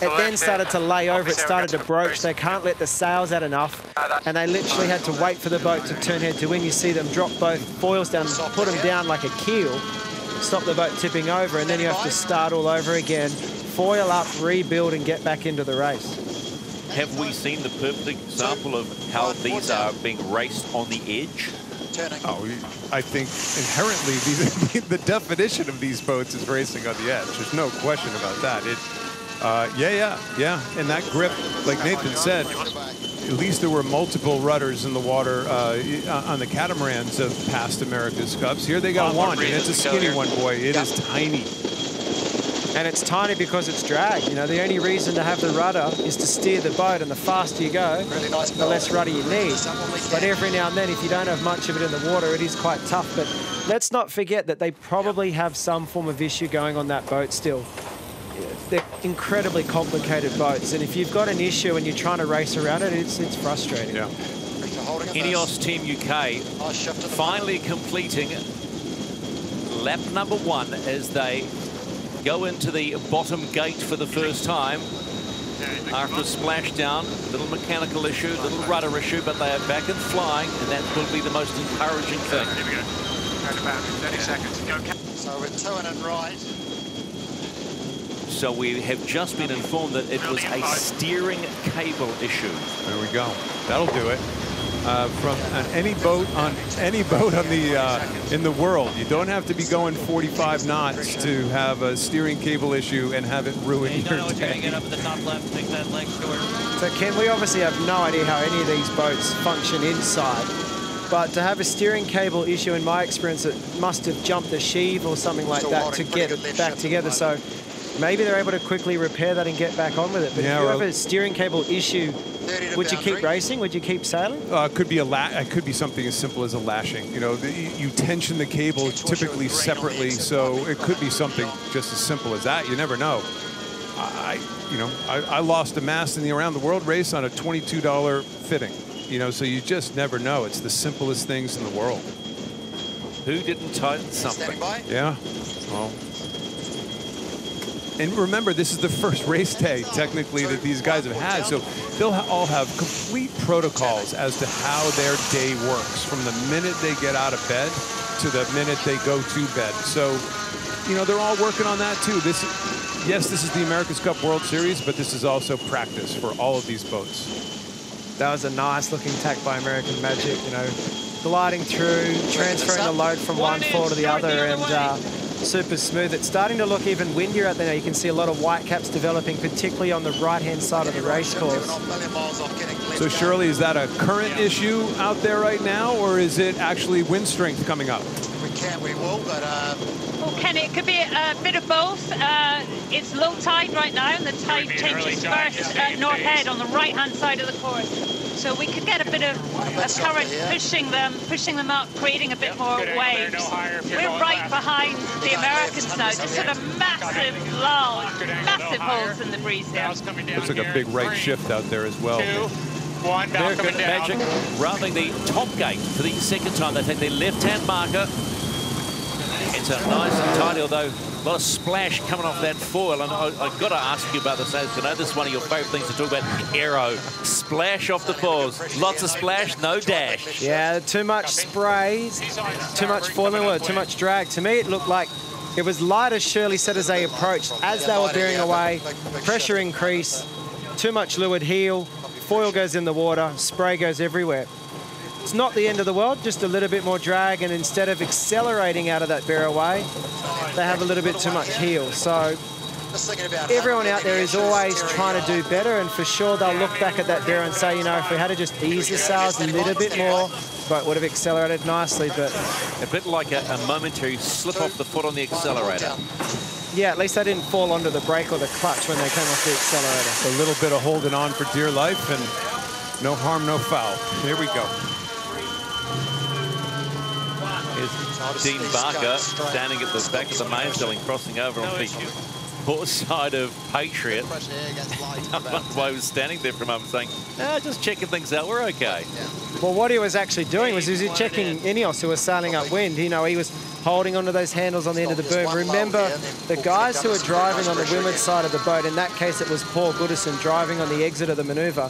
it then started to lay over, it started to broach. They can't let the sails out enough, and they literally had to wait for the boat to turn head to when You see them drop both foils down, put them down like a keel, stop the boat tipping over, and then you have to start all over again, foil up, rebuild, and get back into the race. Have we seen the perfect example of how these are being raced on the edge? Oh, I think inherently the, (laughs) the definition of these boats is racing on the edge. There's no question about that. It, uh, yeah, yeah, yeah. And that grip, like Nathan said, at least there were multiple rudders in the water uh, on the catamarans of past America's Cups. Here they got one, and it's a skinny one, boy. It is tiny. And it's tiny because it's drag. You know, the only reason to have the rudder is to steer the boat, and the faster you go, the less rudder you need. But every now and then, if you don't have much of it in the water, it is quite tough. But let's not forget that they probably have some form of issue going on that boat still. They're incredibly complicated boats, and if you've got an issue and you're trying to race around it, it's, it's frustrating. Yeah. Ineos Team UK finally completing lap number one as they go into the bottom gate for the first time after a splashdown, a little mechanical issue, a little rudder issue, but they are back and flying, and that will be the most encouraging thing. Here we go. Go to 30 seconds. Go. So we're turning right. So we have just been informed that it was a steering cable issue. There we go. That'll do it. Uh, from on any boat on any boat on the uh, in the world, you don't have to be going 45 knots to have a steering cable issue and have it ruin You your don't know what you're day. get up at the top left, make that leg short. So Ken, we obviously have no idea how any of these boats function inside. But to have a steering cable issue, in my experience, it must have jumped a sheave or something like Still that to get it back together. So maybe they're able to quickly repair that and get back on with it. But Yeah, if you well- have a steering cable issue, would you keep racing? Would you keep sailing? Uh, it could be a la it could be something as simple as a lashing. You know, the, you you tension the cable typically separately, so it could be something just as simple as that. You never know. I, you know, I, I lost a mast in the around the world race on a $22 fitting. You know, so you just never know. It's the simplest things in the world. Who didn't tighten something? Yeah. Well. And remember, this is the first race day, technically, that these guys have had. So they'll all have complete protocols as to how their day works from the minute they get out of bed to the minute they go to bed. So, you know, they're all working on that too. This, yes, this is the America's Cup World Series, but this is also practice for all of these boats. That was a nice looking tack by American Magic, you know, gliding through, transferring the load from one floor to the other, and uh, super smooth. It's starting to look even windier out there now. You can see a lot of white caps developing, particularly on the right-hand side of the race We're course. not a million miles off getting left So, Shirley, is that a current issue out there right now, or is it actually wind strength coming up? We can, we will, but um, Well, Kenny, it could be a bit of both. Uh, it's low tide right now, and the tide Could be an early changes first at North Head on the right-hand side of the course. So we could get a bit of a current pushing them, pushing them up, creating a bit more good angle there, waves. no higher if you're We're right left. behind the Americans now, just sort of massive lull, massive holes in the breeze there. Now's down Looks like a big right Three, shift out there as well. Two, one, bow American coming down. Magic rounding the top gate for the second time. They take their left-hand marker. It's a nice and tidy, although a lot of splash coming off that foil. And I, I've got to ask you about this, you know, this is one of your favourite things to talk about. Aero, splash off the foils. Lots of splash, no dash. Yeah, too much spray, too much foiling work, too much drag. To me, it looked like it was light as Shirley said as they approached. As they were bearing away, pressure increase, too much leeward heel, foil goes in the water, spray goes everywhere. It's not the end of the world, just a little bit more drag, and instead of accelerating out of that bear away, they have a little bit too much heel. So just thinking about everyone out there is always trying to do better, and for sure they'll look back at that bear and say, you know, if we had to just ease the sails a little bit more, but would have accelerated nicely. But A bit like a, a momentary slip off the foot on the accelerator. yeah, at least they didn't fall onto the brake or the clutch when they came off the accelerator. A little bit of holding on for dear life and no harm, no foul. Here we go. Dean Barker standing at the back of the main building, crossing over on the port side of Patriot. (laughs) I was standing there for a moment saying, ah, just checking things out, we're okay. Well, what he was actually doing was he was checking Ineos, who was sailing upwind. You know, he was holding onto those handles on the end of the boom. Remember, the guys who are driving on the windward side of the boat, in that case it was Paul Goodison driving on the exit of the manoeuvre,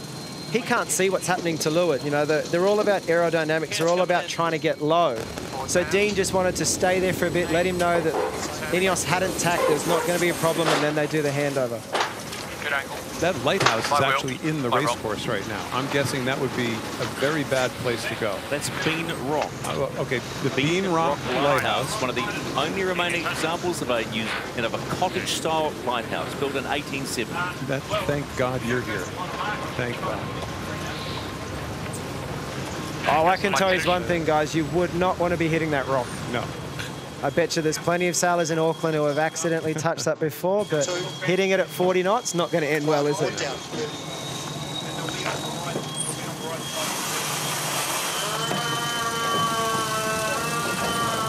he can't see what's happening to leeward. You know, they're, they're all about aerodynamics. They're all about trying to get low. So Dean just wanted to stay there for a bit, let him know that Ineos hadn't tacked, there's not going to be a problem, and then they do the handover. That lighthouse is My wheel. actually in the My race wrong. course right now. I'm guessing that would be a very bad place to go. That's Bean Rock. Uh, okay, the Bean Rock Lighthouse. one of the only remaining examples of a, use- you know, of a cottage-style lighthouse built in 1870. That, thank God you're here. Thank God. Oh, I can tell you one thing, guys. You would not want to be hitting that rock. No. I bet you there's plenty of sailors in Auckland who have accidentally touched that before, but hitting it at 40 knots, not going to end well, is it?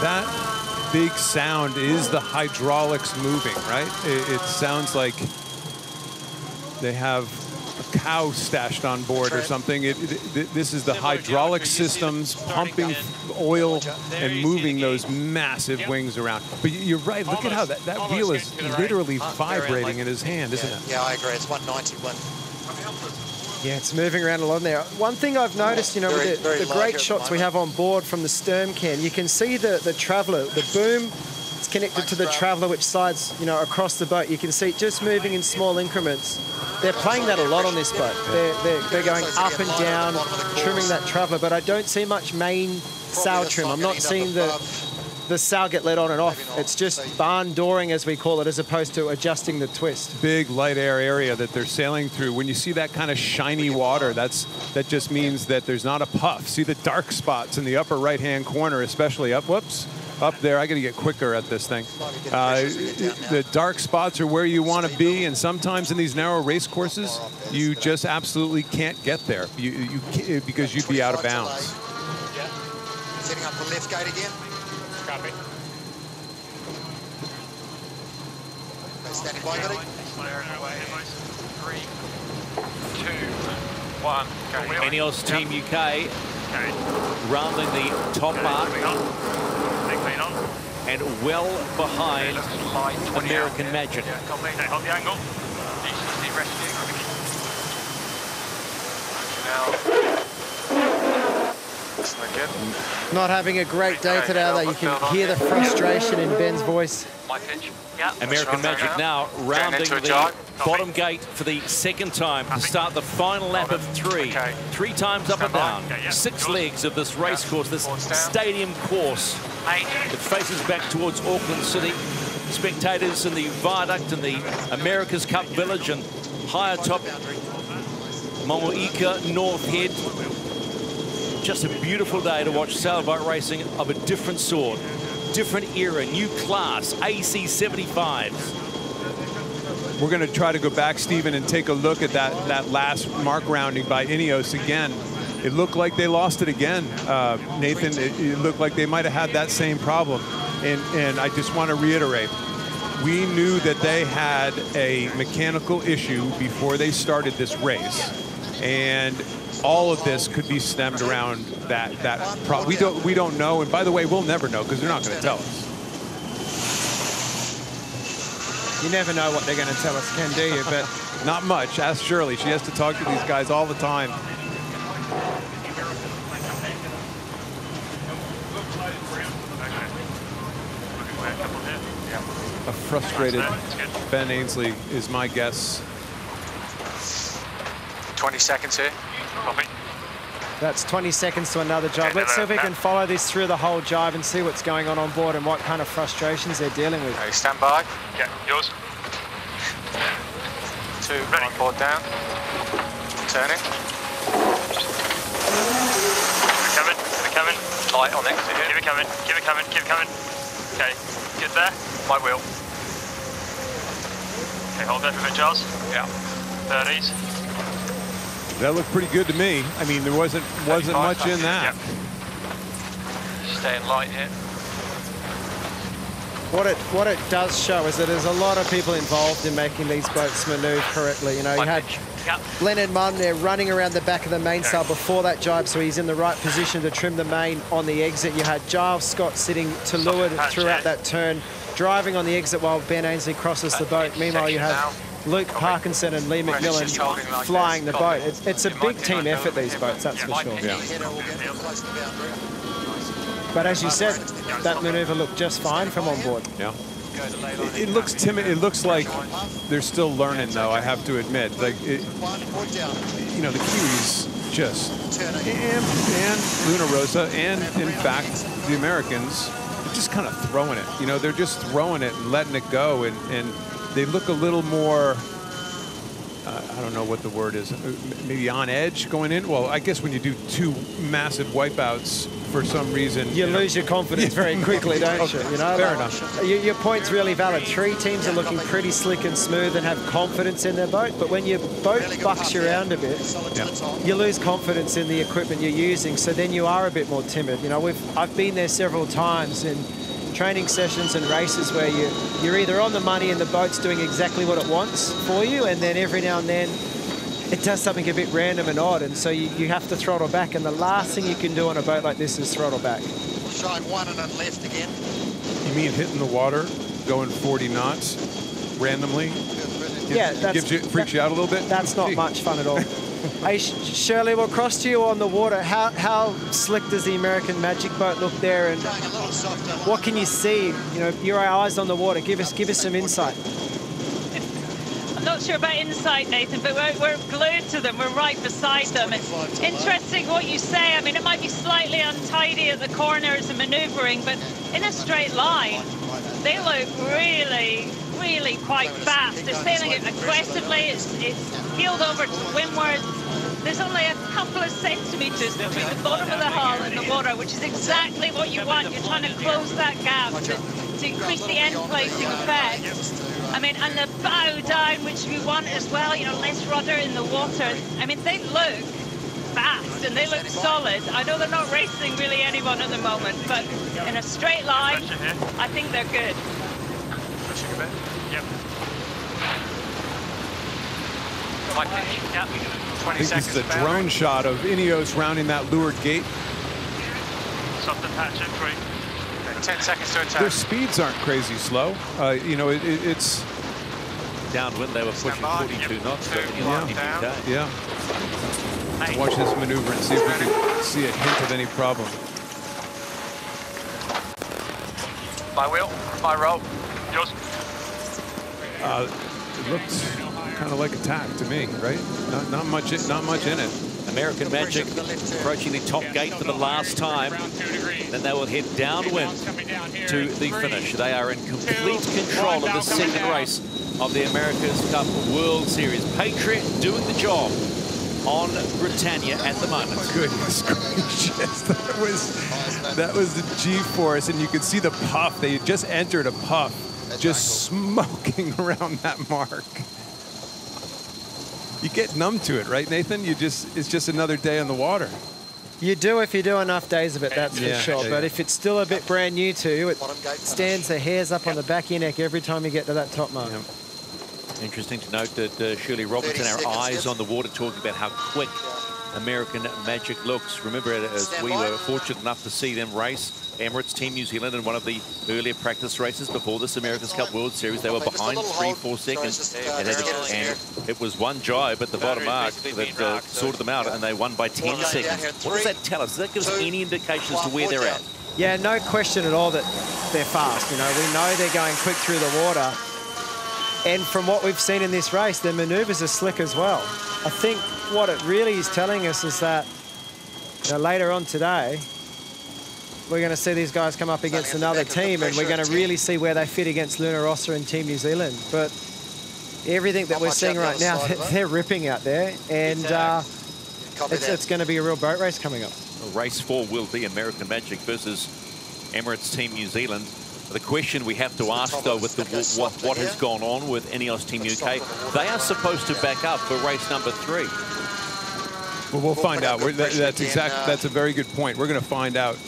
That big sound is the hydraulics moving, right? It, it sounds like they have a cow stashed on board or something. It, it- this is the hydraulic systems pumping oil and moving those massive wings around. But you- you're right. Look at how that, that wheel is literally vibrating in his hand, isn't it? Yeah, I agree. It's 191. Yeah, it's moving around a lot there. One thing I've noticed, you know, Very- with the, the great at the shots we have on board from the stern can, you can see the, the traveller, the boom, it's connected to the traveller which slides, you know, across the boat. You can see it just moving in small increments. They're playing that a lot on this boat. They're, they're, they're going up and down, trimming that traveller, but I don't see much main sail trim. I'm not seeing the, the sail get let on and off. It's just barn dooring, as we call it, as opposed to adjusting the twist. big light air area that they're sailing through. When you see that kind of shiny water, that's that just means that there's not a puff. See the dark spots in the upper right-hand corner, especially up. Whoops, up there. I got to get quicker at this thing. Uh, the dark spots are where you want to be, and sometimes in these narrow race courses, you just absolutely can't get there. You, you can't, because you'd be out of bounds. Setting up the left gate again. Copy. Standing by, Goody. Three, two, one. Go. Ineos Team UK Okay. rounding the top mark Clean on. Stay clean on. and well behind Light 20 American out. Magic. Yeah. Okay, hold the angle. Decency rescue. Now. That's no good. Not having a great day today, though. You can hear the frustration in Ben's voice. My pitch. Yeah. American Magic now rounding the jog. bottom gate for the second time to start the final lap of three. Okay. Three times up and down. Okay, yeah. Six Yours. legs of this race Yeah. course, this stadium course. Eight. It faces back towards Auckland City. Spectators in the viaduct in the America's Cup Village and higher top Maungauika North Head. Just a beautiful day to watch sailboat racing of a different sort, different era, new class, AC 75s. We're going to try to go back, Stephen, and take a look at that, that last mark rounding by Ineos again. It looked like they lost it again, uh, Nathan. It, it looked like they might have had that same problem. And, and I just want to reiterate, we knew that they had a mechanical issue before they started this race. And all of this could be stemmed around that that pro- we don't we don't know and by the way we'll never know because they're not going to tell us You never know what they're going to tell us, Ken, do you? But (laughs) Not much. Ask Shirley. She has to talk to these guys all the time. A frustrated Ben Ainslie is my guess. 20 seconds here. Copy. that's 20 seconds to another job. Let's see if we can follow this through the whole jive and see what's going on on board and what kind of frustrations they're dealing with. Okay, stand by. Yeah, yours. Two, one board down. Turning. Keep it coming, keep it coming. Light on exit here. Keep it coming, keep it coming, keep it coming. Okay, good there. My wheel. Okay, hold there for a bit, Charles. Yeah. 30s. That looked pretty good to me. I mean, there wasn't wasn't much in that. Staying light here. What it what it does show is that there's a lot of people involved in making these boats manoeuvre correctly. You know, you had Leonard Munn there running around the back of the mainsail before that jibe, so he's in the right position to trim the main on the exit. You had Giles Scott sitting to leeward throughout that turn, driving on the exit while Ben Ainslie crosses the boat. Meanwhile, you have Luke Parkinson and Leigh McMillan flying the boat. It's, it's a big team effort, these boats, that's for sure. But as you said, that maneuver looked just fine from on board. Yeah. It, it looks timid. It looks like they're still learning, though. I have to admit, like it, you know, the Kiwis just and, and Luna Rossa, and in fact the Americans, are just kind of throwing it. You know, they're just throwing it and letting it go, and and they look a little more. Uh, I don't know what the word is. uh, Maybe on edge going in. Well, I guess when you do two massive wipeouts for some reason, You know- lose your confidence very (laughs) quickly, don't you? You know, Fair like, enough. Your, your point's really valid. Three teams are looking pretty slick and smooth and have confidence in their boat, but when your boat bucks you around a bit, you lose confidence in the equipment you're using. So then you are a bit more timid. You know, we've I've been there several times in training sessions and races where you you're either on the money and the boat's doing exactly what it wants for you, and then every now and then it does something a bit random and odd, and so you, you have to throttle back. And the last thing you can do on a boat like this is throttle back. Shine one and then left again. You mean hitting the water, going 40 knots randomly? Yeah, Gives- that's, gives you, freaks you out a little bit. That's not (laughs) much fun at all. Hey, Shirley, we'll cross to you on the water. How how slick does the American Magic boat look there, and what can you see? You know, your eyes on the water. Give us give us some insight. I'm not sure about insight, Nathan, but we're, we're glued to them. We're right beside them. It's interesting what you say. I mean, it might be slightly untidy at the corners and manoeuvring, but in a straight line, they look really, really quite fast. They're sailing it aggressively. It's, it's heeled over to windward. There's only a couple of centimetres between the bottom of the hull and the water, which is exactly what you want. You're trying to close that gap to, to increase the end plating effect. I mean, and the bow down, which we want as well, you know, less rudder in the water. I mean, they look fast and they look solid. I know they're not racing really anyone at the moment, but in a straight line, I think they're good. Pushing a bit. Yep. Yep. 20 I think this is a about. drone shot of Ineos rounding that leeward gate. Soften patch in three. 10 seconds to attack. Their speeds aren't crazy slow. Uh, you know, it, it, it's Downwind, they were pushing 42 knots. but in the yeah, UK. yeah. Watch this maneuver and see if we can see a hint of any problem. My wheel. My roll. Yours. Uh, it looked kind of like attack to me, right? Not, not much, not much in it. American Magic approaching the top gate for the last time. Then they will head downwind to the finish. They are in complete control of the second race of the America's Cup World Series. Patriot doing the job on Britannia at the moment. (laughs) Goodness gracious, (laughs) that was that was the G-force, and you could see the puff. They just entered a puff, just smoking (laughs) around that mark. You get numb to it, right, Nathan? You just it's just another day on the water. You do if you do enough days of it, that's Yeah, for sure. yeah. But if it's still a bit brand new to you, it stands the hairs up on the back of your neck every time you get to that top mark. Interesting to note that uh, Shirley Robertson, our eyes on the water, talking about how quick American Magic looks. Remember, as we were fortunate enough to see them race Emirates Team New Zealand in one of the earlier practice races before this America's Cup World Series. They were behind three, four seconds. And, it, and it was one jibe at the bottom mark that uh, sorted them out, and they won by 10 seconds. What does that tell us? Does that give us any indication as to where they're at? Yeah, no question at all that they're fast. You know, we know they're going quick through the water. And from what we've seen in this race, their maneuvers are slick as well. I think what it really is telling us is that you know, later on today, we're going to see these guys come up against another team and we're going to really see where they fit against Luna Rossa and Team New Zealand. But everything that we're seeing right now, they're ripping out there. And uh, it's, it's going to be a real boat race coming up. Well, race four will be American Magic versus Emirates Team New Zealand. The question we have to ask, though, with the, what, what has gone on with Ineos Team UK, they are supposed to back up for race number three. Well, we'll find out. That, that's exact. That's a very good point. We're going to find out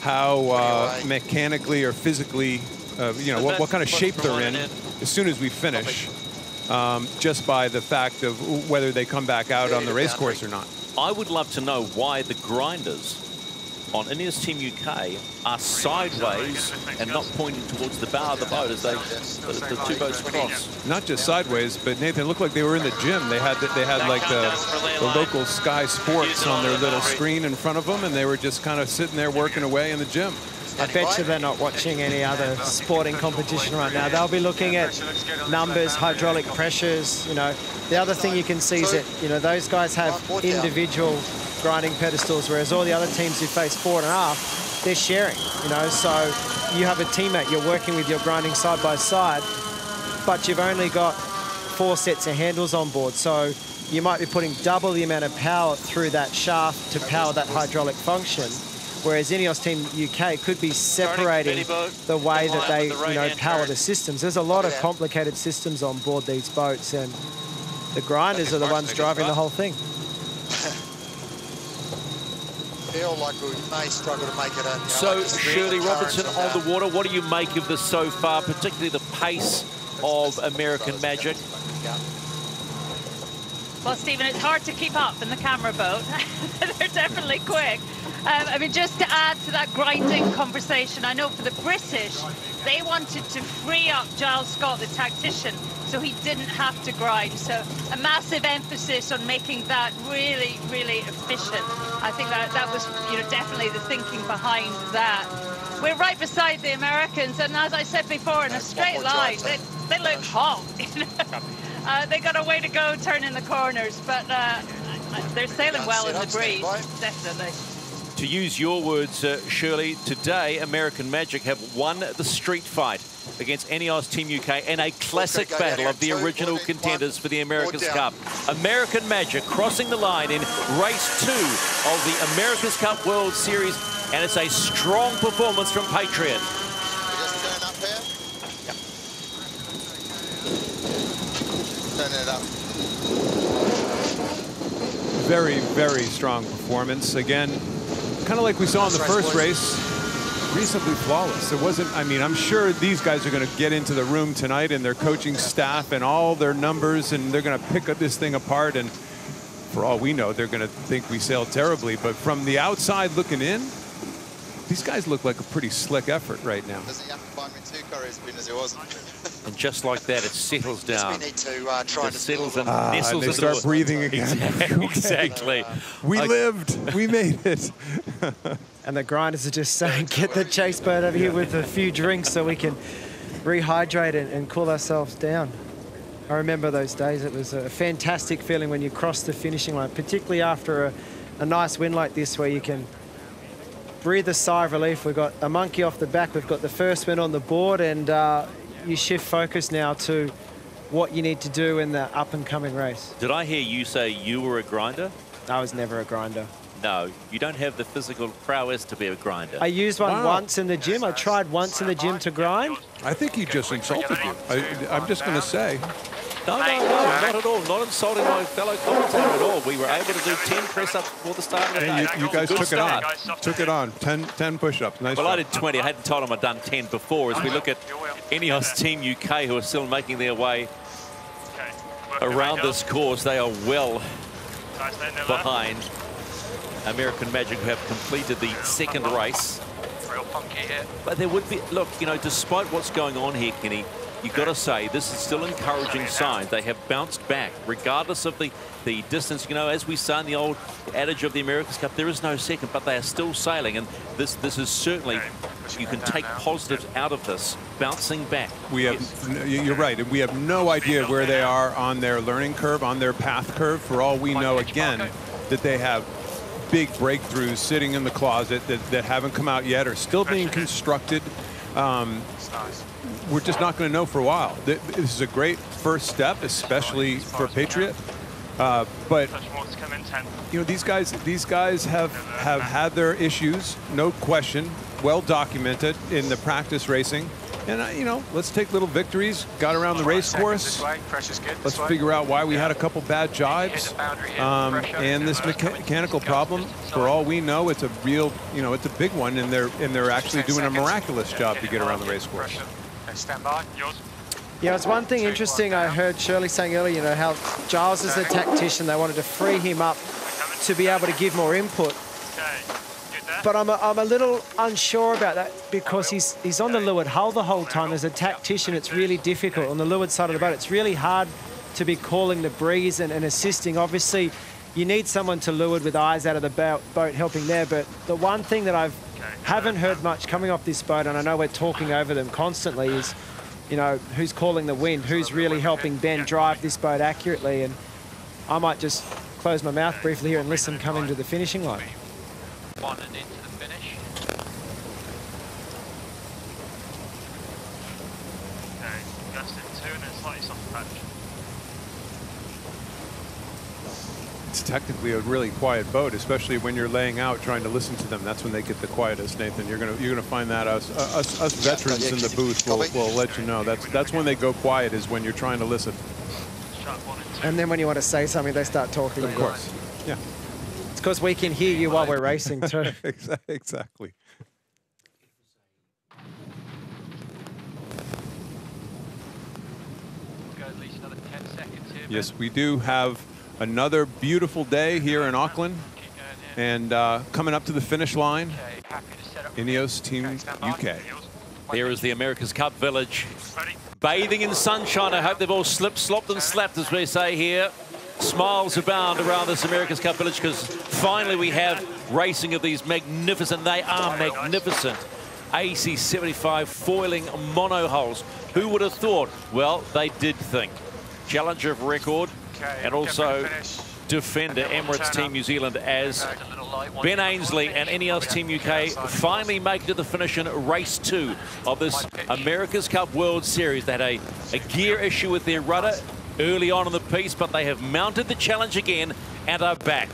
how uh, mechanically or physically, uh, you know, what, what kind of shape they're in as soon as we finish. um, just by the fact of whether they come back out on the race course or not. I would love to know why the grinders on Ineos Team UK are sideways and not pointing towards the bow of the boat as they the, the two boats cross. Not just sideways, but Nathan, it looked like they were in the gym. They had they had like the, the local Sky Sports on their little screen in front of them, and they were just kind of sitting there working away in the gym. I bet you they're not watching any other sporting competition right now. They'll be looking at numbers, hydraulic pressures. You know, the other thing you can see is that you know those guys have individual grinding pedestals, whereas all the other teams who face forward and aft, they're sharing. You know, so you have a teammate, you're working with your grinding side by side, but you've only got four sets of handles on board. So you might be putting double the amount of power through that shaft to power that hydraulic function whereas Ineos Team UK could be separating the way that they you know power the systems. There's a lot of complicated systems on board these boats, and the grinders are the ones driving the whole thing. (laughs) Feel like we may struggle to make it a. You know, So, like Shirley Robertson currents on the water, what do you make of this so far, particularly the pace of American Magic? Well, Stephen, it's hard to keep up in the camera boat. (laughs) They're definitely quick. Um, I mean, just to add to that grinding conversation, I know for the British, they wanted to free up Giles Scott, the tactician, so he didn't have to grind. So a massive emphasis on making that really, really efficient. I think that that was, you know, definitely the thinking behind that. We're right beside the Americans, and as I said before, in a straight line, they, they look hot. (laughs) You know? uh, they got a way to go turning the corners, but uh, they're sailing well in the breeze, definitely. To use your words, uh, Shirley, today American Magic have won the street fight against Ineos Team UK in a classic battle of the original contenders for the America's Cup. American Magic crossing the line in race two of the America's Cup World Series, and it's a strong performance from Patriot. Turning it up. Very, very strong performance. Again, kind of like we saw in the first race, reasonably flawless. It wasn't, I mean, I'm sure these guys are going to get into the room tonight and their coaching staff and all their numbers and they're going to pick up this thing apart and for all we know, they're going to think we sailed terribly. But from the outside looking in, these guys look like a pretty slick effort right now. Doesn't he have to find me two curries win as it was? (laughs) And just like that, it settles down. we need to uh, try It to settles and Ah, nestles and they start the- breathing again. Exactly. (laughs) exactly. We I- lived. We made it. (laughs) And the grinders are just saying, get the chase boat over here with a few drinks so we can rehydrate and, and cool ourselves down. I remember those days. It was a fantastic feeling when you cross the finishing line, particularly after a, a nice win like this where you can breathe a sigh of relief. We've got a monkey off the back. We've got the first win on the board and uh, you shift focus now to what you need to do in the up and coming race. Did I hear you say you were a grinder? I was never a grinder. No, you don't have the physical prowess to be a grinder. I used one Wow. once in the gym. I tried once in the gym to grind. I think he just insulted you. I, I'm just going to say. No, no, no, not at all. Not insulting my fellow commentator at all. We were able to do 10 press-ups before the start of the day. You, you guys Good took it on. Took it on. 10, 10 push-ups. Nice Well, I did 20. I hadn't told them I'd done 10 before. As we look at Ineos Team UK, who are still making their way around this course, they are well behind American Magic, who have completed the second uh-huh. race. Real funky here. But there would be, look, you know, despite what's going on here, Kenny, you've got to say this is still encouraging signs. They have bounced back, regardless of the, the distance. You know, as we say in the old adage of the America's Cup, there is no second, but they are still sailing. And this this is certainly, you can take positives out of this, bouncing back. We have, n- you're right, and we have no idea where they are on their learning curve, on their path curve. For all we know, again, that they have big breakthroughs sitting in the closet that, that haven't come out yet, or still being constructed. Um, we're just not going to know for a while. This is a great first step, especially for Patriot. Uh, but you know these guys these guys have have had their issues no question well documented in the practice racing. And uh, you know let's take little victories got around the race course. let's figure out why we had a couple bad jives um, and this mecha- mechanical problem for all we know it's a real you know it's a big one and they're and they're actually doing a miraculous job to get around the race course stand by. Yours. Yeah, it's one thing interesting I heard Shirley saying earlier, you know, how Giles is a tactician. They wanted to free him up to be able to give more input. But I'm a, I'm a little unsure about that because he's he's on the leeward hull the whole time. As a tactician, it's really difficult. On the leeward side of the boat, it's really hard to be calling the breeze and, and assisting. Obviously, you need someone to leeward with eyes out of the boat, boat helping there. But the one thing that I've haven't heard much coming off this boat, and I know we're talking over them constantly, is you know who's calling the wind, who's really helping Ben drive this boat accurately, and I might just close my mouth briefly here and listen come into the finishing line. One and into the finish. Okay, gusting two and then slightly soft patch. It's technically a really quiet boat, especially when you're laying out trying to listen to them. That's when they get the quietest, Nathan. You're gonna you're gonna find that us uh, us, us veterans in the booth will, will let you know. That's that's when they go quiet is when you're trying to listen. And then when you want to say something, they start talking. Of course. Yeah. It's because we can hear you while we're racing too. (laughs) exactly. Go at least another 10 seconds here. Yes, we do have another beautiful day here in Auckland. And uh, coming up to the finish line, Ineos Team UK. Here is the America's Cup Village. Bathing in sunshine. I hope they've all slipped, slopped and slapped, as we say here. Smiles abound around this America's Cup Village because finally we have racing of these magnificent, they are magnificent, AC75 foiling mono hulls. Who would have thought? Well, they did think. Challenger of record and also defender Emirates Team New Zealand as Ben Ainslie and Ineos Team UK finally make it to the finish in race two of this America's Cup World Series. They had a, a gear issue with their rudder early on in the piece, but they have mounted the challenge again and are back.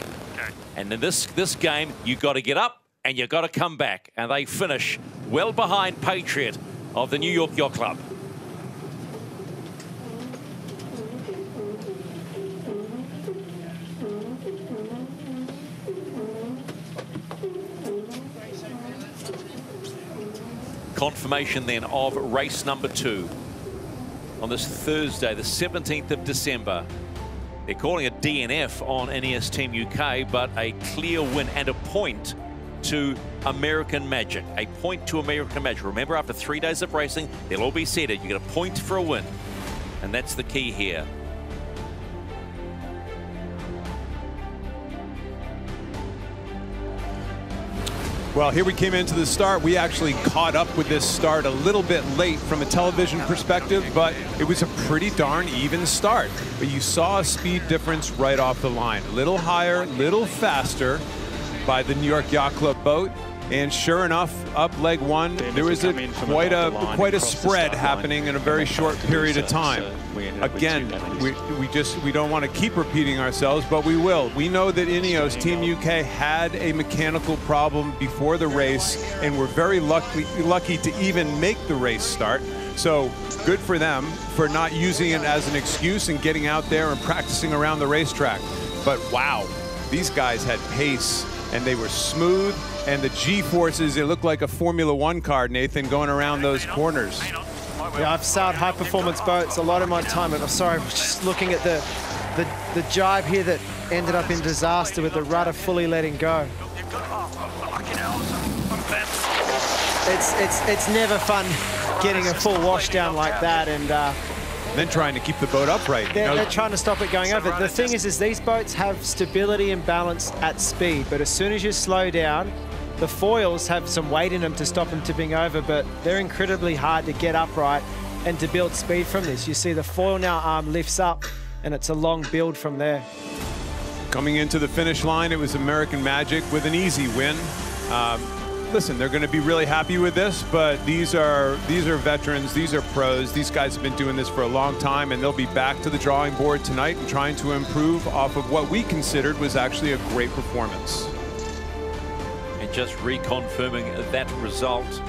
And in this, this game, you've got to get up and you've got to come back. And they finish well behind Patriot of the New York Yacht Club. Confirmation then of race number two on this Thursday, the 17th of December. They're calling a DNF on Ineos Team UK, but a clear win and a point to American Magic. A point to American Magic. Remember, after three days of racing, they'll all be seated. You get a point for a win. And that's the key here. Well, here we came into the start. We actually caught up with this start a little bit late from a television perspective, but it was a pretty darn even start. But you saw a speed difference right off the line. A little higher, little faster by the New York Yacht Club boat. And sure enough, up leg one, there was a, quite a quite a spread happening in a very short period of time. Again, we, we just we don't want to keep repeating ourselves, but we will. We know that Ineos Team UK had a mechanical problem before the race, and we're very lucky lucky to even make the race start. So good for them for not using it as an excuse and getting out there and practicing around the racetrack. But wow, these guys had pace and they were smooth and the G-forces, it looked like a Formula One car, Nathan, going around those corners. Yeah, I've sailed high performance boats a lot of my time, and I'm sorry, just looking at the, the, the jibe here that ended up in disaster with the rudder fully letting go. It's, it's, it's never fun getting a full washdown like that, and uh, then trying to keep the boat upright. They're, you know? they're, trying to stop it going over. The thing is, is these boats have stability and balance at speed, but as soon as you slow down, the foils have some weight in them to stop them tipping over, but they're incredibly hard to get upright and to build speed from this. You see the foil now arm lifts up, and it's a long build from there. Coming into the finish line, it was American Magic with an easy win. Um, listen, they're going to be really happy with this, but these are these are veterans, these are pros. These guys have been doing this for a long time, and they'll be back to the drawing board tonight and trying to improve off of what we considered was actually a great performance. And just reconfirming that result,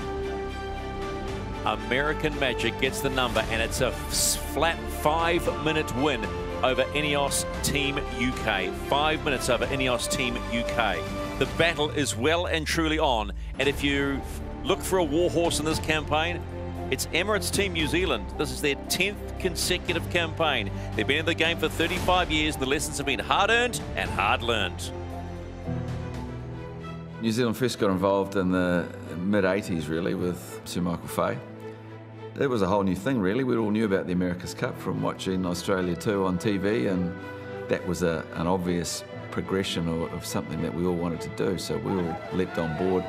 American Magic gets the number, and it's a flat five-minute win over Ineos Team UK. Five minutes over Ineos Team UK. The battle is well and truly on. And if you look for a warhorse in this campaign, It's Emirates Team New Zealand. This is their 10th consecutive campaign. They've been in the game for 35 years. The lessons have been hard earned and hard learned. New Zealand first got involved in the mid 80s, really, with Sir Michael Fay. It was a whole new thing, really. We all knew about the America's Cup from watching Australia 2 on TV, and that was a, an obvious progression of, of something that we all wanted to do. So we all leapt on board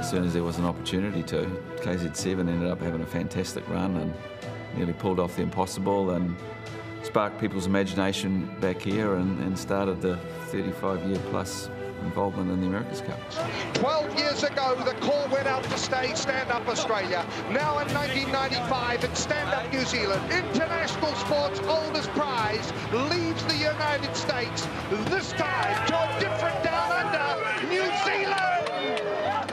as soon as there was an opportunity to. KZ7 ended up having a fantastic run and nearly pulled off the impossible and sparked people's imagination back here and, and started the 35 year plus involvement in the America's Cup. 12 years ago, the call went out to stay Stand Up Australia. Now in 1995, it's Stand Up New Zealand. International sport's oldest prize leaves the United States, this time to a different down under, New Zealand!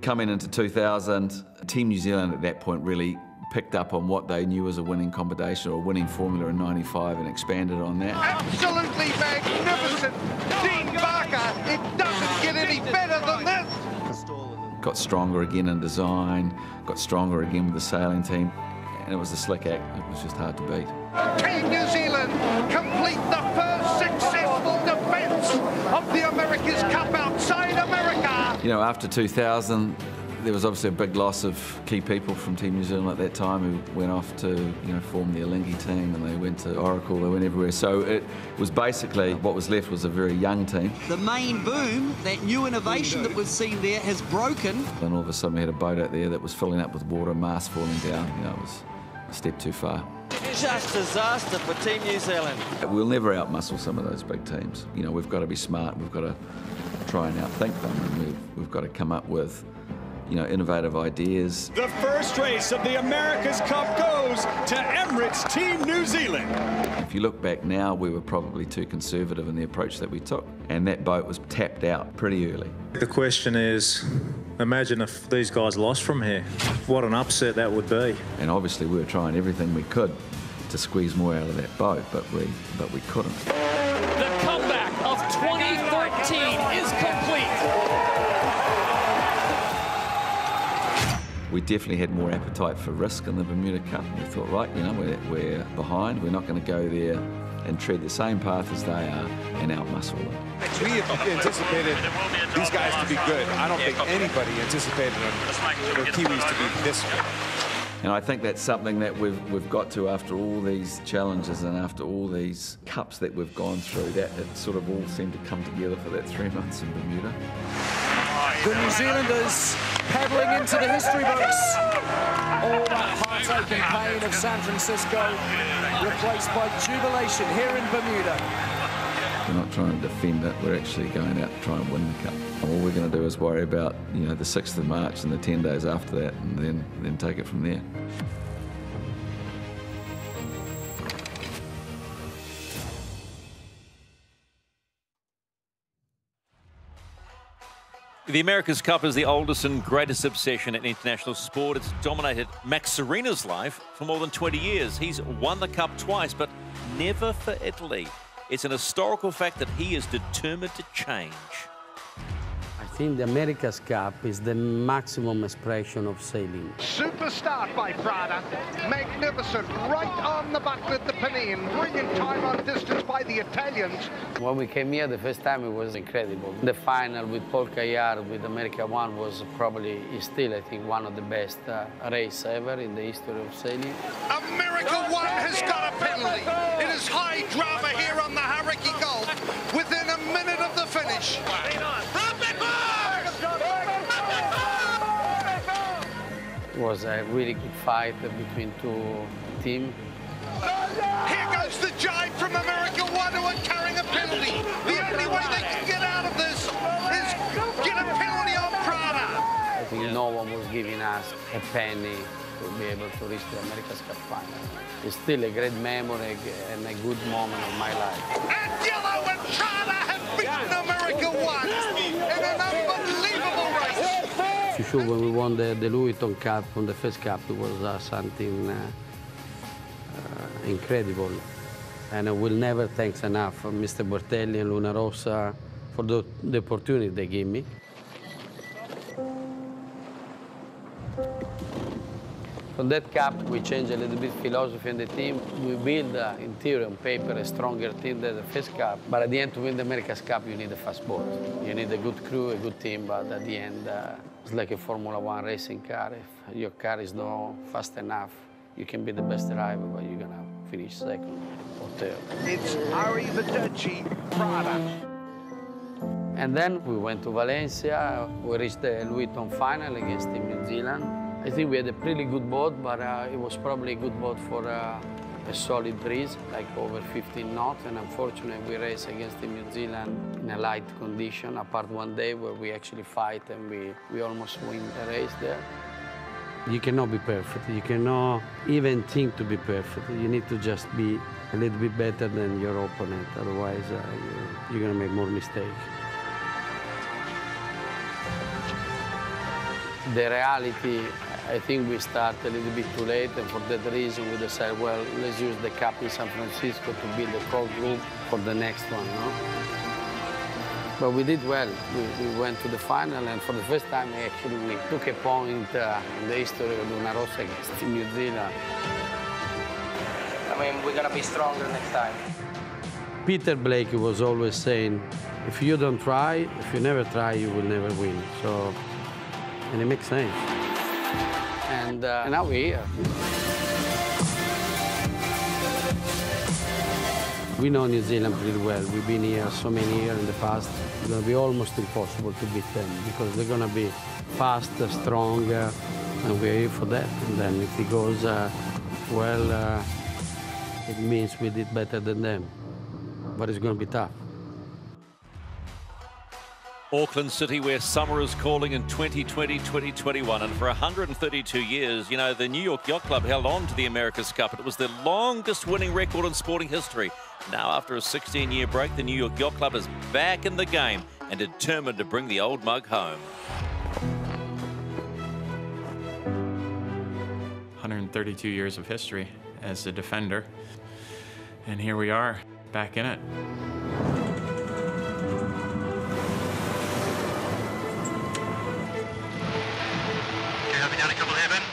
Coming into 2000, Team New Zealand at that point really picked up on what they knew as a winning combination or a winning formula in 95 and expanded on that. Absolutely magnificent. Dean Barker, it doesn't get any better than this. Got stronger again in design, got stronger again with the sailing team, and it was a slick act. It was just hard to beat. Team New Zealand complete the first successful defence of the America's Cup outside America. You know, after 2000, there was obviously a big loss of key people from Team New Zealand at that time who went off to, you know, form the Alinghi team and they went to Oracle, they went everywhere. So it was basically what was left was a very young team. The main boom, that new innovation that was seen there, has broken. And all of a sudden we had a boat out there that was filling up with water, mast falling down. You know, it was a step too far. Just disaster for Team New Zealand. We'll never outmuscle some of those big teams. You know, we've got to be smart. We've got to try and outthink them, and we've, we've got to come up with you know, innovative ideas. The first race of the America's Cup goes to Emirates Team New Zealand. If you look back now, we were probably too conservative in the approach that we took, and that boat was tapped out pretty early. The question is, imagine if these guys lost from here. What an upset that would be. And obviously we were trying everything we could to squeeze more out of that boat, but we, but we couldn't. The comeback of 2013 is complete. We definitely had more appetite for risk in the Bermuda Cup. We thought, right, you know, we're, we're behind. We're not going to go there and tread the same path as they are and outmuscle them. We anticipated these guys to be good. I don't think anybody anticipated them, the Kiwis to be this good. And I think that's something that we've, we've got to after all these challenges and after all these cups that we've gone through, that it sort of all seemed to come together for that three months in Bermuda. The New Zealanders paddling into the history books. All that heartache and pain of San Francisco replaced by jubilation here in Bermuda. We're not trying to defend it, we're actually going out to try and win the cup. And all we're going to do is worry about, you know, the 6th of March and the 10 days after that and then, then take it from there. The America's Cup is the oldest and greatest obsession in international sport. It's dominated Max Sirena's life for more than 20 years. He's won the Cup twice, but never for Italy. It's an historical fact that he is determined to change. I think the America's Cup is the maximum expression of sailing. Super start by Prada. Magnificent. Right on the back with the Pennine. Brilliant time on distance by the Italians. When we came here the first time, it was incredible. The final with Paul Cayard with America One was probably, is still, I think, one of the best uh, race ever in the history of sailing. America One has got a penalty. It is high drama here on the Hauraki Gulf within a minute of the finish. It was a really good fight between two teams. Here goes the jibe from America One carrying a penalty. The only way they can get out of this is get a penalty on Prada. I think no one was giving us a penny to be able to reach the America's Cup final. It's still a great memory and a good moment of my life. And Yellow and Prada have beaten America One in an unbelievable race. For sure, when we won the, the Louis Vuitton Cup on the first cup, it was uh, something uh, uh, incredible. And I will never thank enough Mr. Bertelli and Luna Rossa for the, the opportunity they gave me. From that cup, we changed a little bit philosophy in the team. We build, uh, in theory, on paper, a stronger team than the first cup. But at the end, to win the America's Cup, you need a fast boat. You need a good crew, a good team. But at the end, uh, it's like a Formula One racing car. If your car is not fast enough, you can be the best driver, but you're gonna finish second or third. It's the Dutchy Prada. And then we went to Valencia. We reached the Louis Vuitton final against Team New Zealand. I think we had a pretty good boat, but uh, it was probably a good boat for uh, a solid breeze, like over 15 knots. And unfortunately, we raced against New Zealand in a light condition, apart one day where we actually fight and we, we almost win the race there. You cannot be perfect. You cannot even think to be perfect. You need to just be a little bit better than your opponent. Otherwise, uh, you, you're going to make more mistakes. The reality, I think we start a little bit too late, and for that reason, we decided, well, let's use the cup in San Francisco to build a core group for the next one, no? But we did well. We, we, went to the final, and for the first time, actually, we took a point uh, in the history of Luna Rossa against New Zealand. I mean, we're gonna be stronger next time. Peter Blake was always saying, if you don't try, if you never try, you will never win. So, and it makes sense. And uh, now we're here. We know New Zealand pretty well. We've been here so many years in the past. It's going to be almost impossible to beat them because they're going to be faster, stronger, and we're here for that. And then if it goes uh, well, uh, it means we did better than them. But it's going to be tough. Auckland City, where summer is calling in 2020 2021. And for 132 years, you know, the New York Yacht Club held on to the America's Cup. It was the longest winning record in sporting history. Now, after a 16 year break, the New York Yacht Club is back in the game and determined to bring the old mug home. 132 years of history as a defender. And here we are, back in it.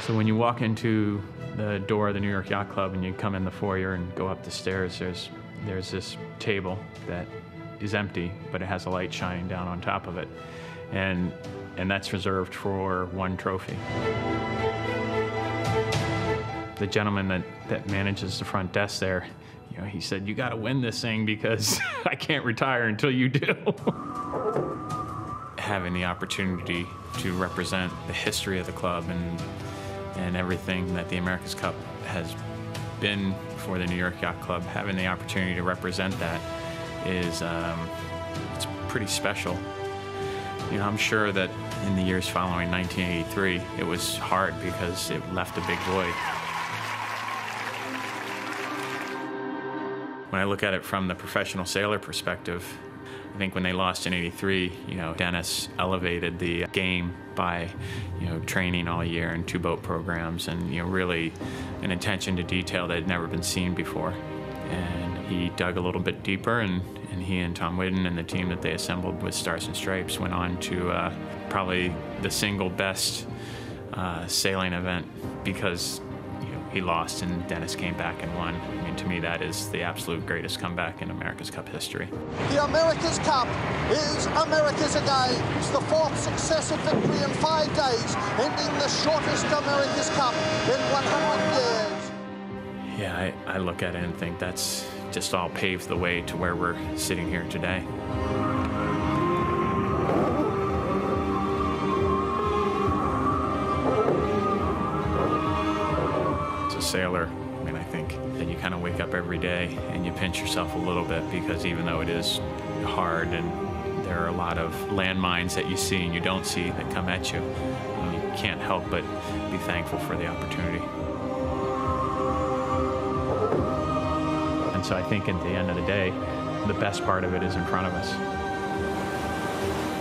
So when you walk into the door of the New York Yacht Club and you come in the foyer and go up the stairs, there's there's this table that is empty, but it has a light shining down on top of it. And and that's reserved for one trophy. The gentleman that, that manages the front desk there, you know, he said, you gotta win this thing because (laughs) I can't retire until you do. (laughs) Having the opportunity to represent the history of the club and and everything that the America's Cup has been for the New York Yacht Club, having the opportunity to represent that is um, it's pretty special. You know, I'm sure that in the years following 1983, it was hard because it left a big void. When I look at it from the professional sailor perspective, I think when they lost in 83, you know, Dennis elevated the game by, you know, training all year and two boat programs and, you know, really an attention to detail that had never been seen before. And he dug a little bit deeper and, and he and Tom Whidden and the team that they assembled with Stars and Stripes went on to uh, probably the single best uh, sailing event because he lost and Dennis came back and won. I mean, to me, that is the absolute greatest comeback in America's Cup history. The America's Cup is America's again. It's the fourth successive victory in five days, ending the shortest America's Cup in 100 years. Yeah, I, I look at it and think that's just all paved the way to where we're sitting here today. Sailor, I mean, I think that you kind of wake up every day and you pinch yourself a little bit because even though it is hard and there are a lot of landmines that you see and you don't see that come at you, you can't help but be thankful for the opportunity. And so I think at the end of the day, the best part of it is in front of us.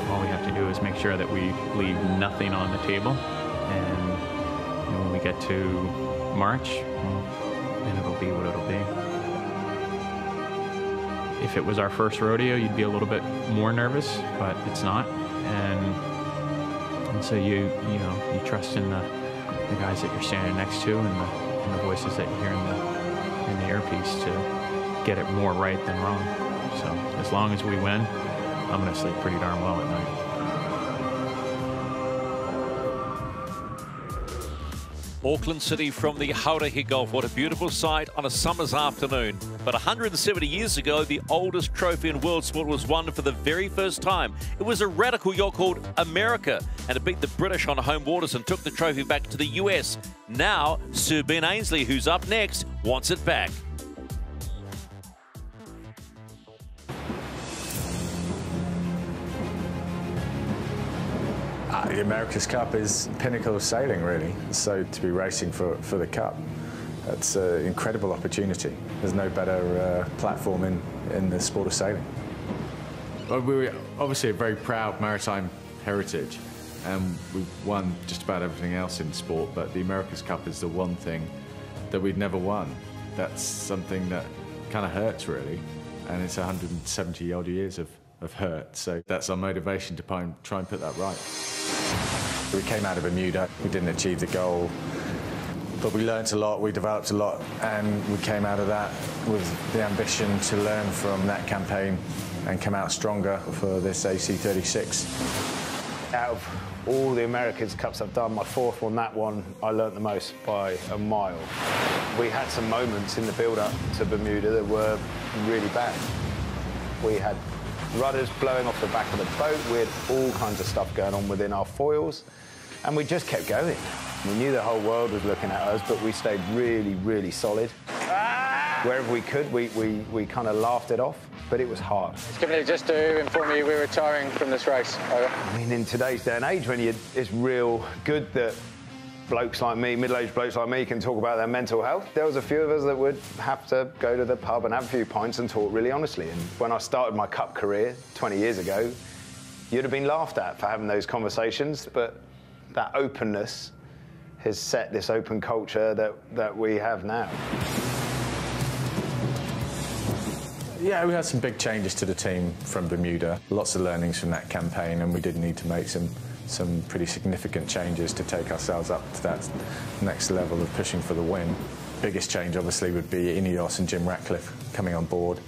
All we have to do is make sure that we leave nothing on the table and when we get to March, and it'll be what it'll be. If it was our first rodeo, you'd be a little bit more nervous, but it's not. And and so you you know you trust in the the guys that you're standing next to and the, and the voices that you hear in the, in the earpiece to get it more right than wrong. So as long as we win, I'm going to sleep pretty darn well at night. Auckland City from the Hauraki Gulf. What a beautiful sight on a summer's afternoon. But 170 years ago, the oldest trophy in world sport was won for the very first time. It was a radical yacht called America, and it beat the British on home waters and took the trophy back to the US. Now, Sir Ben Ainslie, who's up next, wants it back. The America's Cup is pinnacle of sailing, really. So to be racing for, for the Cup, that's an incredible opportunity. There's no better uh, platform in, in the sport of sailing. Well, we're obviously a very proud maritime heritage, and we've won just about everything else in sport, but the America's Cup is the one thing that we've never won. That's something that kind of hurts, really, and it's 170 odd years of of hurt. So that's our motivation to try and, try and put that right. We came out of Bermuda, we didn't achieve the goal, but we learnt a lot, we developed a lot, and we came out of that with the ambition to learn from that campaign and come out stronger for this AC36. Out of all the Americas Cups I've done, my fourth one, that one, I learnt the most by a mile. We had some moments in the build-up to Bermuda that were really bad. We had rudders blowing off the back of the boat. We had all kinds of stuff going on within our foils, and we just kept going. We knew the whole world was looking at us, but we stayed really, really solid. Wherever we could, we, we, we kind of laughed it off, but it was hard. Skipper, just to inform you, we're retiring from this race. Over. I mean, in today's day and age, when you, it's real good that blokes like me, middle-aged blokes like me, can talk about their mental health. There was a few of us that would have to go to the pub and have a few pints and talk really honestly. And when I started my cup career 20 years ago, you'd have been laughed at for having those conversations, but that openness has set this open culture that, that we have now. Yeah, we had some big changes to the team from Bermuda. Lots of learnings from that campaign, and we did need to make some some pretty significant changes to take ourselves up to that next level of pushing for the win. Biggest change, obviously, would be Ineos and Jim Ratcliffe coming on board.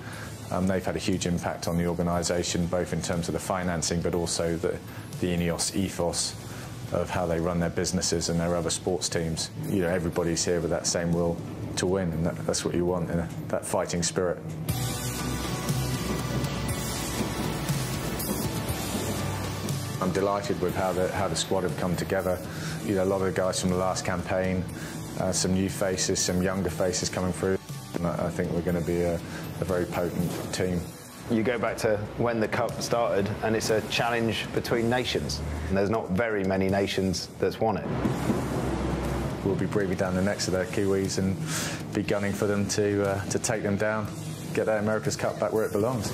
Um, they've had a huge impact on the organisation, both in terms of the financing, but also the, the Ineos ethos of how they run their businesses and their other sports teams. You know, everybody's here with that same will to win, and that, that's what you want, know, that fighting spirit. I'm delighted with how the, how the squad have come together. You know, a lot of the guys from the last campaign, uh, some new faces, some younger faces coming through. And I, I think we're going to be a, a very potent team. You go back to when the Cup started, and it's a challenge between nations. And there's not very many nations that's won it. We'll be breathing down the necks of their Kiwis and be gunning for them to, uh, to take them down, get that America's Cup back where it belongs.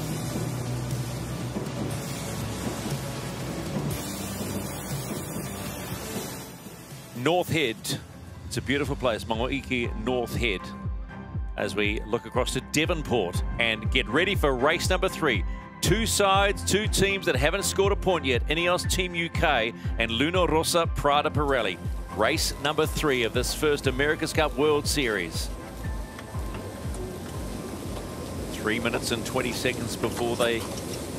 North Head. It's a beautiful place, Maungauika North Head. As we look across to Devonport and get ready for race number three. Two sides, two teams that haven't scored a point yet. Ineos Team UK and Luna Rossa Prada Pirelli. Race number three of this first America's Cup World Series. Three minutes and 20 seconds before they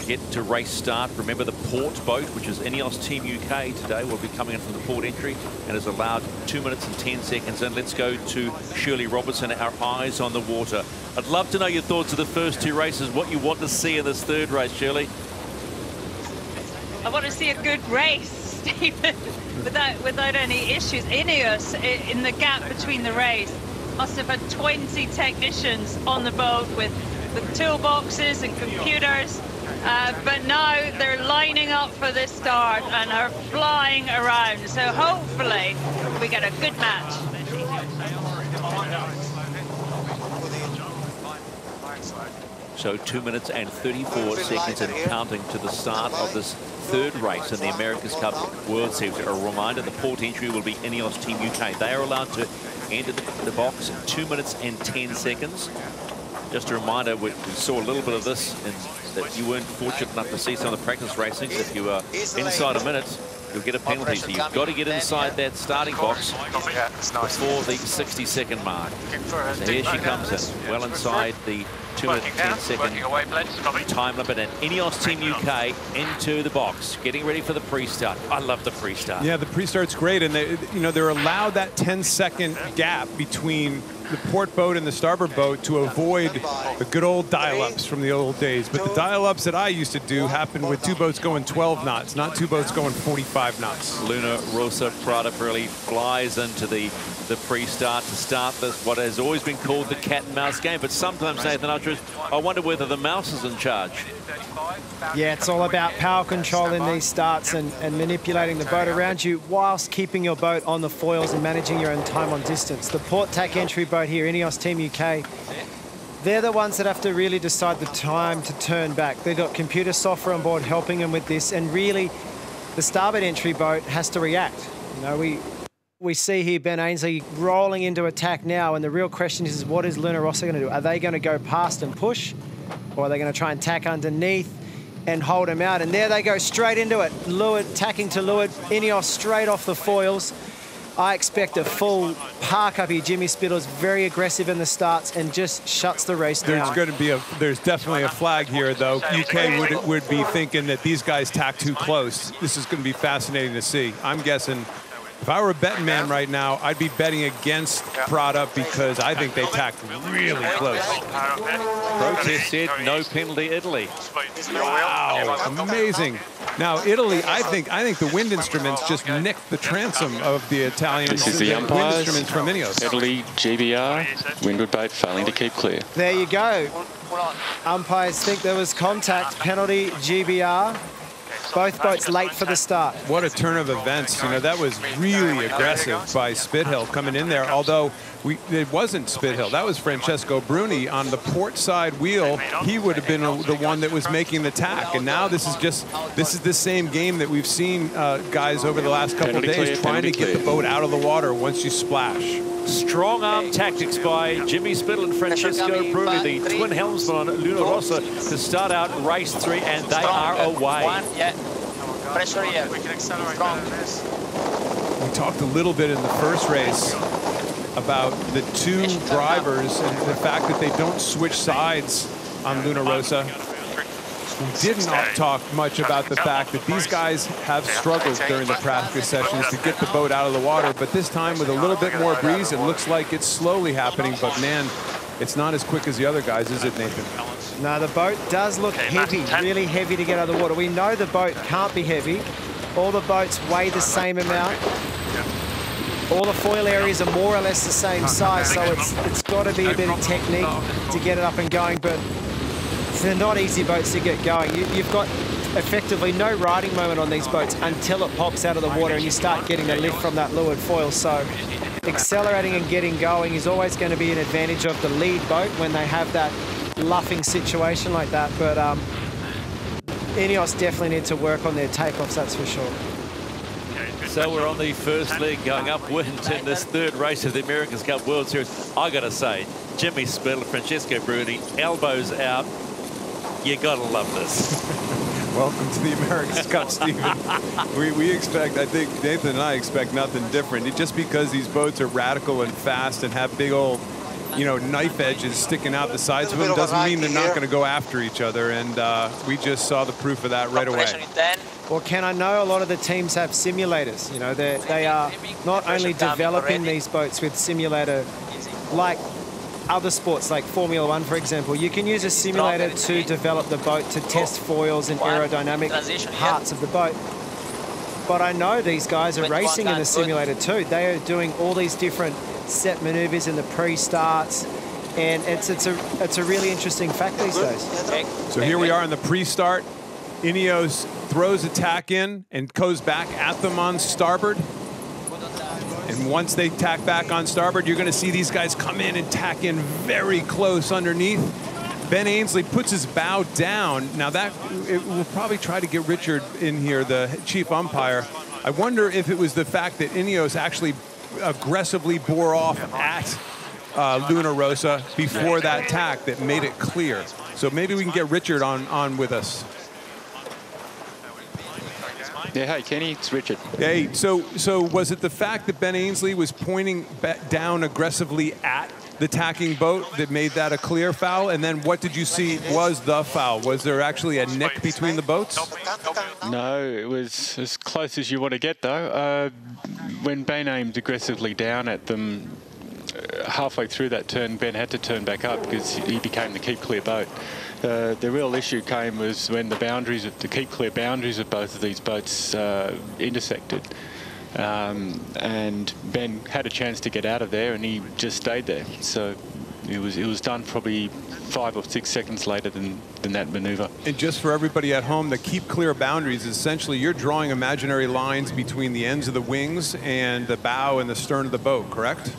get to race start. Remember the port boat, which is Ineos Team UK today, will be coming in from the port entry and is allowed two minutes and 10 seconds. And let's go to Shirley Robertson, our eyes on the water. I'd love to know your thoughts of the first two races, what you want to see in this third race, Shirley. I want to see a good race, (laughs) Stephen, without without any issues. Ineos, in the gap between the race, must have had 20 technicians on the boat with, with toolboxes and computers uh, but now they're lining up for this start and are flying around. So hopefully we get a good match. So two minutes and 34 seconds and counting to the start of this third race in the America's Cup World Series. A reminder, the port entry will be Ineos Team UK. They are allowed to enter the, box two minutes and 10 seconds. Just a reminder, we, we saw a little bit of this in that you weren't fortunate enough to see some of the practice racings. If you were inside a minute, You'll get a penalty. So you've got to get inside that starting box before the 60 second mark. So here she comes in, well inside the 2 minute 10 second time limit. And Ineos Team UK into the box, getting ready for the pre-start. I love the pre-start. Yeah, the pre-start's great, and they, you know, they're allowed that 10 second gap between the port boat and the starboard boat to avoid the good old dial-ups from the old days. But the dial-ups that I used to do happened with two boats going 12 knots, not two boats going 45 knots. Luna Rossa Prada really flies into the the pre-start to start this what has always been called the cat and mouse game. But sometimes, Nathan Outteridge, I wonder whether the mouse is in charge. Yeah, it's all about power control in these starts and, and manipulating the boat around you whilst keeping your boat on the foils and managing your own time on distance. The port tack entry boat here, Ineos Team UK, they're the ones that have to really decide the time to turn back. They've got computer software on board helping them with this, and really the starboard entry boat has to react. You know, we we see here Ben Ainslie rolling into attack now, and the real question is, what is Luna Rossa going to do? Are they going to go past and push, or are they going to try and tack underneath and hold him out? And there they go, straight into it. Leeward tacking to leeward. Ineos straight off the foils. I expect a full park up here. Jimmy Spithill's very aggressive in the starts and just shuts the race down. There's going to be a, there's definitely a flag here, though. UK would, would be thinking that these guys tack too close. This is going to be fascinating to see. I'm guessing if I were a betting man right now, I'd be betting against Prada because I think they tacked really close. Protest said no penalty Italy. Wow, amazing. Now Italy, I think I think the wind instruments just nicked the transom of the Italian This is the wind umpires. instruments from Ineos. Italy, GBR, windward boat failing to keep clear. There you go. Umpires think there was contact, penalty, GBR. Both boats late for the start. What a turn of events. You know, that was really aggressive by Spithill coming in there, although we, it wasn't Spithill. That was Francesco Bruni on the port side wheel. He would have been a, the one that was making the tack. And now this is just, this is the same game that we've seen uh, guys over the last couple of days clear, trying to get the boat out of the water once you splash. Strong arm tactics by Jimmy Spithill and Francesco Bruni, the twin helmsmen on Luna Rossa, to start out race three, and they are away. Yeah. Pressure here. We can accelerate We talked a little bit in the first race about the two drivers and the fact that they don't switch sides on Luna Rossa. We did not talk much about the fact that these guys have struggled during the practice sessions to get the boat out of the water, but this time with a little bit more breeze, it looks like it's slowly happening, but man, it's not as quick as the other guys, is it, Nathan? No, the boat does look heavy, really heavy to get out of the water. We know the boat can't be heavy. All the boats weigh the same amount. All the foil areas are more or less the same size, so it's it's got to be a bit of technique to get it up and going, but they're not easy boats to get going. You, you've got effectively no riding moment on these boats until it pops out of the water and you start getting a lift from that leeward foil. So accelerating and getting going is always going to be an advantage of the lead boat when they have that luffing situation like that. But um, Ineos definitely need to work on their takeoffs, that's for sure. So we're on the first leg going upwind in this third race of the America's Cup World Series. I got to say, Jimmy Spithill, Francesco Bruni, elbows out. You got to love this. (laughs) Welcome to the America's Cup, (laughs) Stephen. we, we expect, I think Nathan and I expect nothing different. It, just because these boats are radical and fast and have big old, you know, knife edges sticking out the sides of them doesn't mean they're not going to go after each other. And uh, we just saw the proof of that right away. Well, Ken, I know a lot of the teams have simulators. You know, they they are not only developing these boats with simulator, like other sports, like Formula One, for example. You can use a simulator to develop the boat to test foils and aerodynamic parts of the boat. But I know these guys are racing in the simulator too. They are doing all these different set maneuvers in the pre-starts, and it's it's a it's a really interesting fact these days. So here we are in the pre-start. Ineos throws attack in and goes back at them on starboard. And once they tack back on starboard, you're going to see these guys come in and tack in very close underneath. Ben Ainslie puts his bow down. Now that it will probably try to get Richard in here, the chief umpire. I wonder if it was the fact that Ineos actually aggressively bore off at uh, Luna Rossa before that tack that made it clear. So maybe we can get Richard on on with us. Yeah, hi, Kenny, it's Richard. Hey, so so was it the fact that Ben Ainslie was pointing down aggressively at the tacking boat that made that a clear foul? And then what did you see was the foul? Was there actually a nick between the boats? No, it was as close as you want to get, though. Uh, when Ben aimed aggressively down at them, uh, halfway through that turn, Ben had to turn back up because he became the keep clear boat. The real issue came was when the boundaries, of, the keep clear boundaries of both of these boats uh, intersected. Um, and Ben had a chance to get out of there, and he just stayed there. So it was it was done probably five or six seconds later than than that manoeuvre. And just for everybody at home, the keep clear boundaries, essentially you're drawing imaginary lines between the ends of the wings and the bow and the stern of the boat, correct?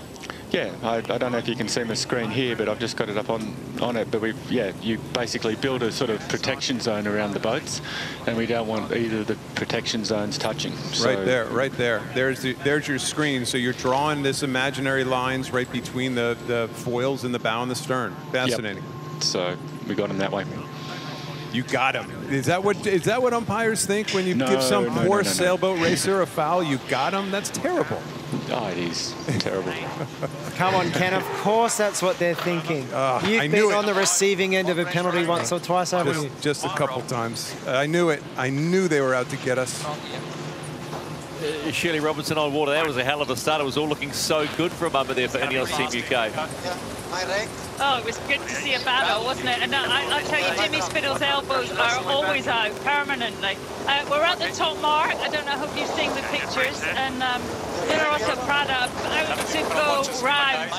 Yeah, I, I, don't know if you can see my screen here, but I've just got it up on, on it. But we, yeah, you basically build a sort of protection zone around the boats, and we don't want either of the protection zones touching. So right there, right there. There's the, there's your screen. So you're drawing this imaginary lines right between the, the foils and the bow and the stern. Fascinating. Yep. So we got them that way. You got him. Is that what is that what umpires think when you No, give some no, poor no. sailboat racer a foul? You got him. That's terrible. Oh, it is terrible. (laughs) Come on, Ken. Of course, that's what they're thinking. You've Ah, I been it. on the receiving end of a penalty once or twice, haven't Just, you? just a couple times. I knew it. I knew they were out to get us. Uh, Shirley Robinson on water. That was a hell of a start. It was all looking so good for a moment there for Ineos Team UK. Oh, it was good to see a battle, wasn't it? And I, I tell you, Jimmy Spithill's elbows are always out permanently. Uh, we're at the top mark. I don't know, I hope you've seen the pictures. And um, Dolorosa Prada out to go round.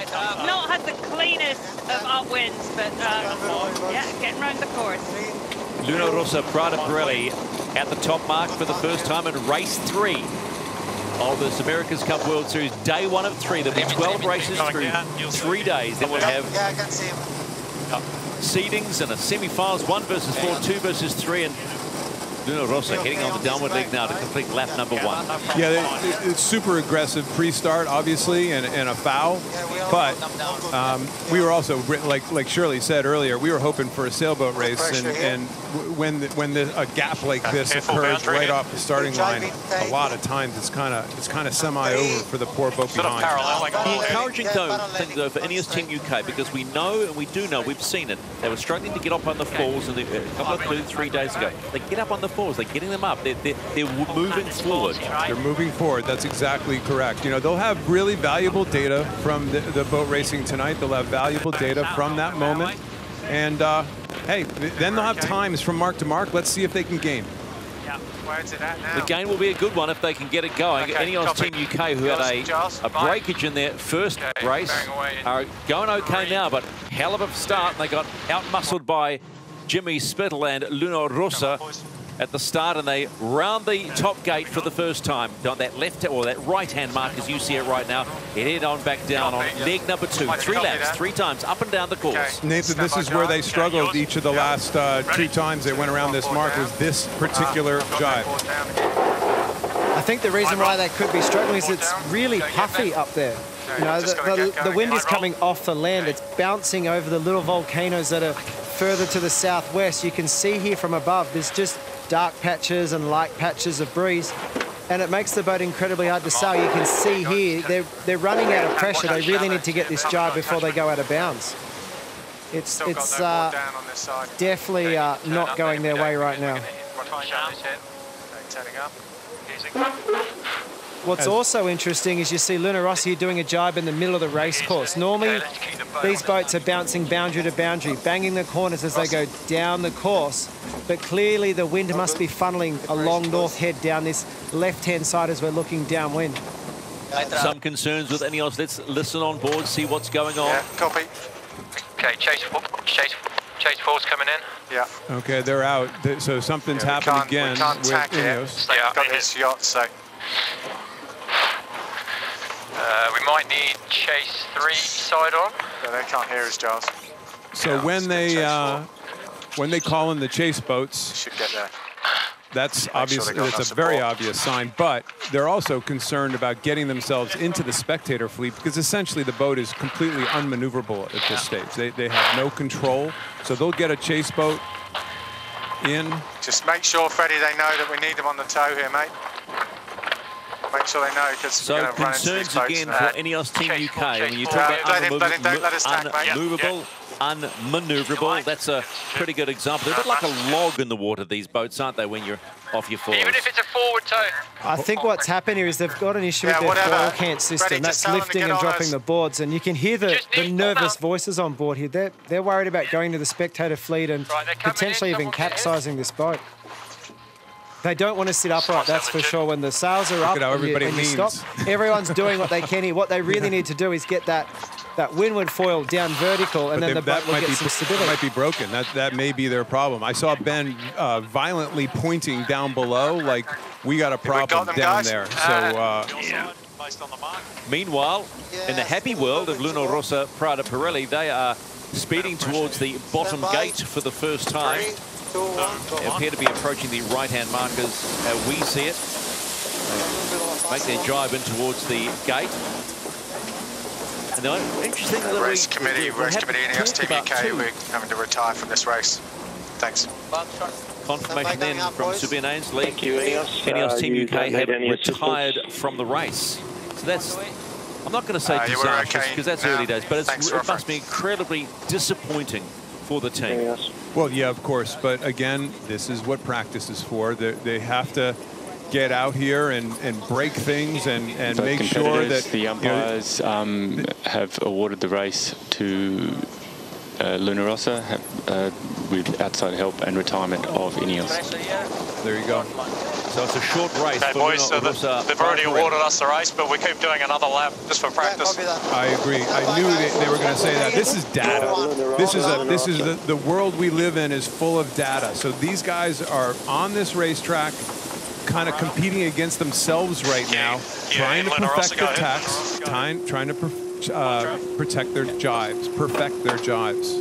Not had the cleanest of upwinds, but uh, yeah, getting round the course. Luna Rossa Prada Pirelli at the top mark for the first time in race three of this America's Cup World Series. Day one of three. There'll be 12 races through three days. Then we'll have Yeah, I can see him. seedings and a semi-finals, one versus four, two versus three, and Luna Rossa hitting on the downward leg now to complete lap number one. Yeah, they, it- it's super aggressive pre-start, obviously, and, and a foul. But um, we were also, like like Shirley said earlier, we were hoping for a sailboat race, and, and when the, when the, a gap like this Careful, occurs right off the starting line, a lot of times it's kind of it's kind of semi-over for the poor boat behind. The encouraging though thing though for Ineos Team UK because we know and we do know we've seen it. They were struggling to get up on the foils in the, a couple of two, three days ago. They get up on the foils. They're getting them up. They're, they're, they're moving forward. They're moving forward. That's exactly correct. You know, they'll have really valuable data from the, the boat racing tonight. They'll have valuable data from that moment. And uh, hey, then they'll have times from mark to mark. Let's see if they can gain. Where's it at now? The game will be a good one if they can get it going. Okay, Ineos copy. Team UK, who had a, Giles, a breakage in their first Okay, race, bearing away in are going okay now, but hell of a start. And they got out-muscled by Jimmy Spithill and Luna Rossa at the start, and they round the top gate for the first time. On that left or that right-hand mark, as you see it right now, it head on back down on leg number two. Three laps, three times, up and down the course. Nathan, this is where they struggled each of the last uh, two times they went around this mark was this particular jibe. I think the reason why they could be struggling is it's really puffy up there. You know, the, the, the wind is coming off the land. It's bouncing over the little volcanoes that are further to the southwest. You can see here from above, there's just dark patches and light patches of breeze. And it makes the boat incredibly hard to sail. You can see here, they're, they're running out of pressure. They really need to get this jibe before they go out of bounds. It's, it's uh, board down on this side. definitely uh, not going their way right now. Right down his head. Okay, turning up. Easy. What's also interesting is you see Luna Rossa doing a jibe in the middle of the race course. Normally, these boats are bouncing boundary to boundary, banging the corners as they go down the course. But clearly the wind must be funneling along North Head down this left-hand side as we're looking downwind. Some concerns with Ineos. Let's listen on board, see what's going on. Yeah, copy. Okay, chase, chase, chase force coming in. Yeah. Okay, they're out. So something's Yeah, happened can't- we again can't with tack it. Ineos. They've got this yacht, so Uh, we might need chase three side on. no, they can't hear us, Giles. So when they uh, when they call in the chase boats, Should get there. That's sure obvious. they got It's enough a very obvious sign, but they're also concerned about getting themselves into the spectator fleet because essentially the boat is completely unmaneuverable at this stage. They, they have no control, so they'll get a chase boat in. Just make sure, Freddie, they know that we need them on the tow here, mate. Make sure they know because So we're going to run into these concerns boats. again and- for Ineos Team UK. When you talk Uh, about let him- let him- don't let us tack, mate. unmovable, unmaneuverable, that's a pretty good example. They're a bit like a log in the water, these boats, aren't they, when you're off your fours? Even if it's a forward toe. I think what's happened here is they've got an issue Yeah, with their whatever. foil cant system. Freddie, That's just tell them to lifting and dropping us. the boards, and you can hear the, the nervous voices on board here. They're they're worried about going to the spectator fleet and potentially even capsizing this boat. They don't want to sit upright, that's for sure. When the sails are Look up at how and, you, everybody and you stop, (laughs) everyone's doing what they can here. What they really need to do is get that that windward foil down vertical, and But then they- the boat will might get be some stability. might be broken. That that may be their problem. I saw Ben uh, violently pointing down below, like we got a problem them, down guys? there. So uh, Meanwhile, in the happy world of Luna Rossa Prada Pirelli, they are speeding towards the bottom gate for the first time. They appear to be approaching the right-hand markers as we see it. Make their drive in towards the gate. And the interesting that race we, committee, we race haven't committee, Ineos talked Team UK, we're having to retire from this race. Thanks. Confirmation then from Sir Ben Ainslie. Thank you, Ineos. Ineos Uh, Team UK have need any retired from the race. So that's, I'm not going to say Uh, yeah, we're disastrous okay because that's now. early days, but it's, it Rafa. must be incredibly disappointing for the team. Well, yeah, of course. But again, this is what practice is for. They, they have to get out here and, and break things and, and Both make sure competitors, that the you know, umpires um, have awarded the race to uh, Luna Rossa uh, with outside help and retirement of Ineos. There you go. So it's a short race Okay, for boys, so the, Rossa they've already awarded us the race, but we keep doing another lap just for practice. I agree. I knew they, they were going to say that. This is data. This is a, this is the, the world we live in is full of data. So these guys are on this racetrack, kind of competing against themselves right now, trying to Luna Rossa, perfect go their ahead. tacks, trying, trying to per, uh, protect their jibes, perfect their jibes.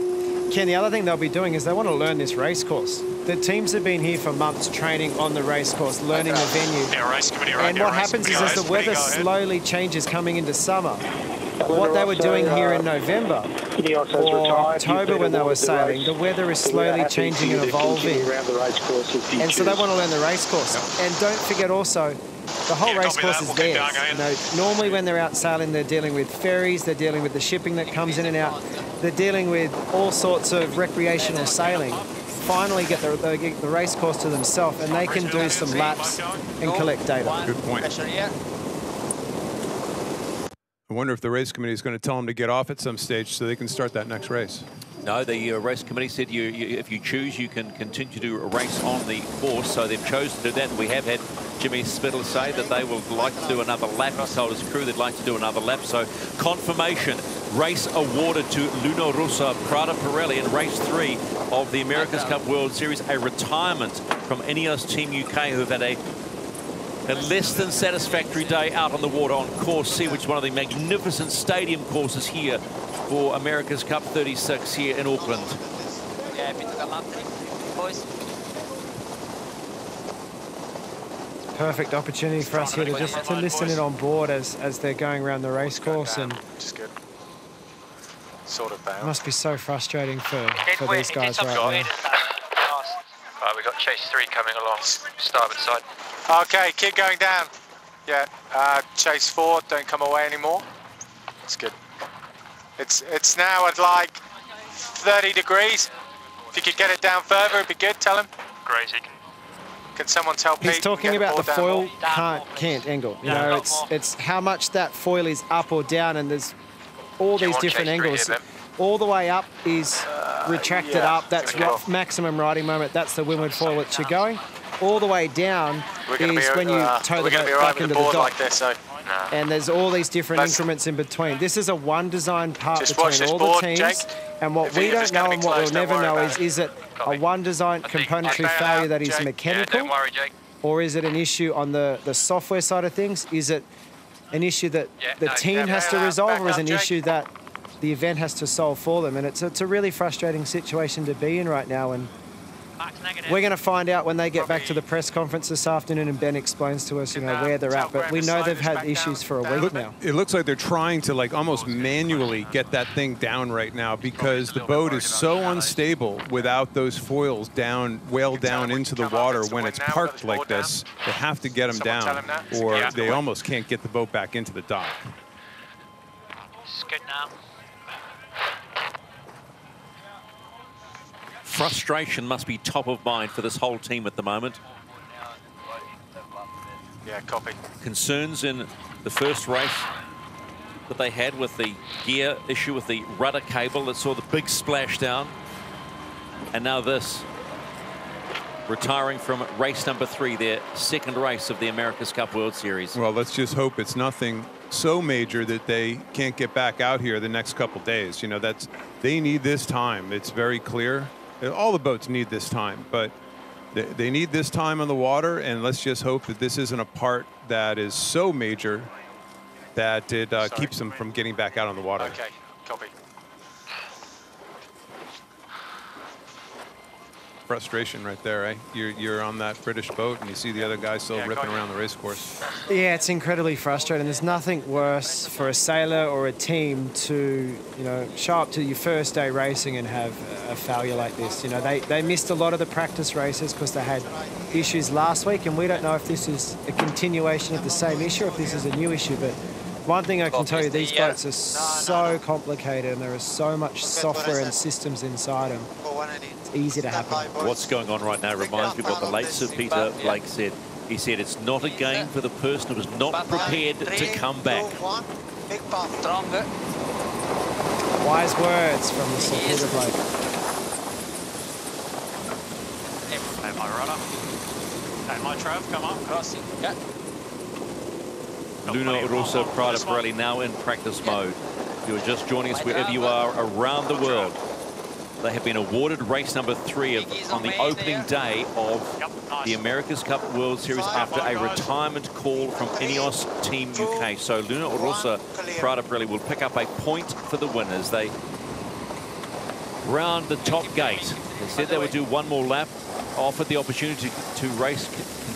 Ken, the other thing they'll be doing is they want to learn this race course. The teams have been here for months training on the race course, learning the venue. Yeah, race committee, right And here, what race happens is as the weather go ahead. slowly changes coming into summer, what they were doing here in November or October when they were sailing, the weather is slowly changing and evolving. And so they want to learn the race course. And don't forget also, the whole race course is theirs. You know, normally when they're out sailing, they're dealing with ferries, they're dealing with the shipping that comes in and out, they're dealing with all sorts of recreational sailing. Finally, get the, they get the race course to themselves, and they can do some laps and collect data. Good point. I wonder if the race committee is going to tell them to get off at some stage so they can start that next race. No, the uh, race committee said you, you, if you choose, you can continue to race on the course. So they've chosen to do that. We have had Jimmy Spithill say that they would like to do another lap. He told his crew they'd like to do another lap. So confirmation, race awarded to Luna Rossa Prada Pirelli in race three of the America's Cup World Series. A retirement from Ineos Team UK who have had a a less than satisfactory day out on the water on Course C, which is one of the magnificent stadium courses here for America's Cup 36 here in Auckland. Yeah, we took a boys. Perfect opportunity for us here to just to listen in on board as, as they're going around the race course and Which is. Sort of bound. must be so frustrating for, for these guys right now. Right, we've got chase three coming along, starboard side. Okay, keep going down. Yeah, uh, chase four, don't come away anymore. It's good. It's it's now at like 30 degrees. If you could get it down further, it'd be good. Tell him. Crazy. Can someone tell Pete? He's talking about the ball down foil cant, cant angle. You Yeah. know, it's it's how much that foil is up or down, and there's all Do these different angles. here, all the way up is retracted yeah, up. That's gonna maximum riding moment. That's the windward foil that you're going. All the way down is be, when you uh, tow we're the gonna boat be right back into the the board dock. like this. So And there's all these different Let's- increments in between. This is a one design part between all board, the teams. Jake. And what If we don't know and what we'll never know is, it. is it a one design componentary Bail failure out, that is Jake. Yeah, mechanical? Don't worry, Jake. or is it an issue on the, the software side of things? Is it an issue that Yeah, the no, team has to resolve, back or is up, an Jake. issue that the event has to solve for them? And it's, it's a really frustrating situation to be in right now. And We're going to find out when they get back to the press conference this afternoon and Ben explains to us, you know, where they're at. But we know they've had issues for a week now. It looks like they're trying to like almost manually get that thing down right now because the boat is so unstable without those foils down, well down into the water when it's parked like this. They have to get them down or they almost can't get the boat back into the dock. It's good now. Frustration must be top of mind for this whole team at the moment. Yeah, copy. Concerns in the first race that they had with the gear issue with the rudder cable that saw the big splashdown. And now this. Retiring from race number three, their second race of the America's Cup World Series. Well, let's just hope it's nothing so major that they can't get back out here the next couple days. You know, that's they need this time. It's very clear. All the boats need this time, but they, they need this time on the water, and let's just hope that this isn't a part that is so major that it uh, keeps them from getting back out on the water. Okay, copy. Frustration right there, eh? You're, you're on that British boat and you see the other guy still ripping around the race course. Yeah, it's incredibly frustrating. There's nothing worse for a sailor or a team to, you know, show up to your first day racing and have a failure like this. You know, they, they missed a lot of the practice races because they had issues last week, and we don't know if this is a continuation of the same issue or if this is a new issue. But one thing I can tell you, these boats are so complicated and there is so much software and systems inside them. It's easy to happen. What's going on right now reminds me of what the late Sir Peter Blake said. He said it's not a game for the person who is not prepared to come back. Wise words from the Sir Peter Blake. Hey, my rudder. Hey, my Trav, come on. Crossing. Yeah. Luna Rossa Prada Pirelli now in practice mode. You are just joining us wherever you are around the world. They have been awarded race number three of, on the opening day of the America's Cup World Series after a retirement call from Ineos Team UK. So Luna Rossa Prada Pirelli will pick up a point for the winners. They round the top gate. They said they would do one more lap, offered the opportunity to race,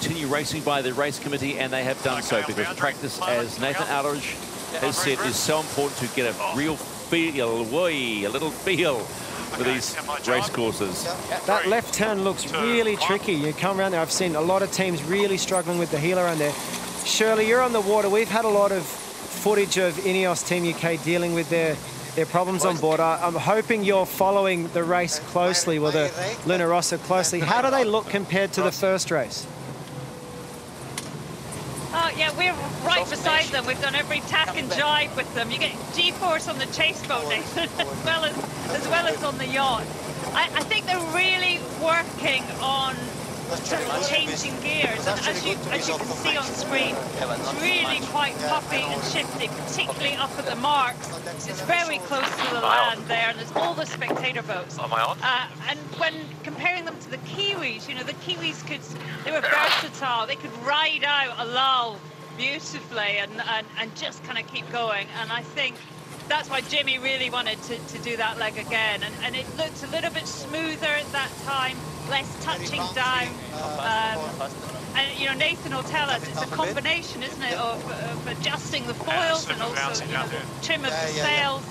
continue racing by the race committee, and they have done so because practice, as Nathan Outteridge has said, is so important to get a real feel, a little feel for these race courses. That left turn looks really tricky. You come around there, I've seen a lot of teams really struggling with the heel around there. Shirley, you're on the water. We've had a lot of footage of Ineos Team UK dealing with their their problems on board. I, am hoping you're following the race closely, or the Luna Rossa closely. How do they look compared to the first race? Oh, yeah, we're right beside them. We've done every tack and jibe with them. You get G-force on the chase boat, Nathan, eh? (laughs) as well as, as well as on the yacht. I, I think they're really working on sort of changing gears. And as you, as you can see on screen, it's really quite puffy and shifty, particularly up at the marks. It's very close to the land there, and there's all the spectator boats. Am I on? Uh, and when comparing them to the Kiwis, you know, the Kiwis could, they were versatile. They could ride out a lull beautifully and, and, and just kind of keep going. And I think that's why Jimmy really wanted to, to do that leg again. And, and it looked a little bit smoother at that time, less touching down. Um, and, you know, Nathan will tell us it's a combination, isn't it, of, of adjusting the foils and also you know, the trim of the sails.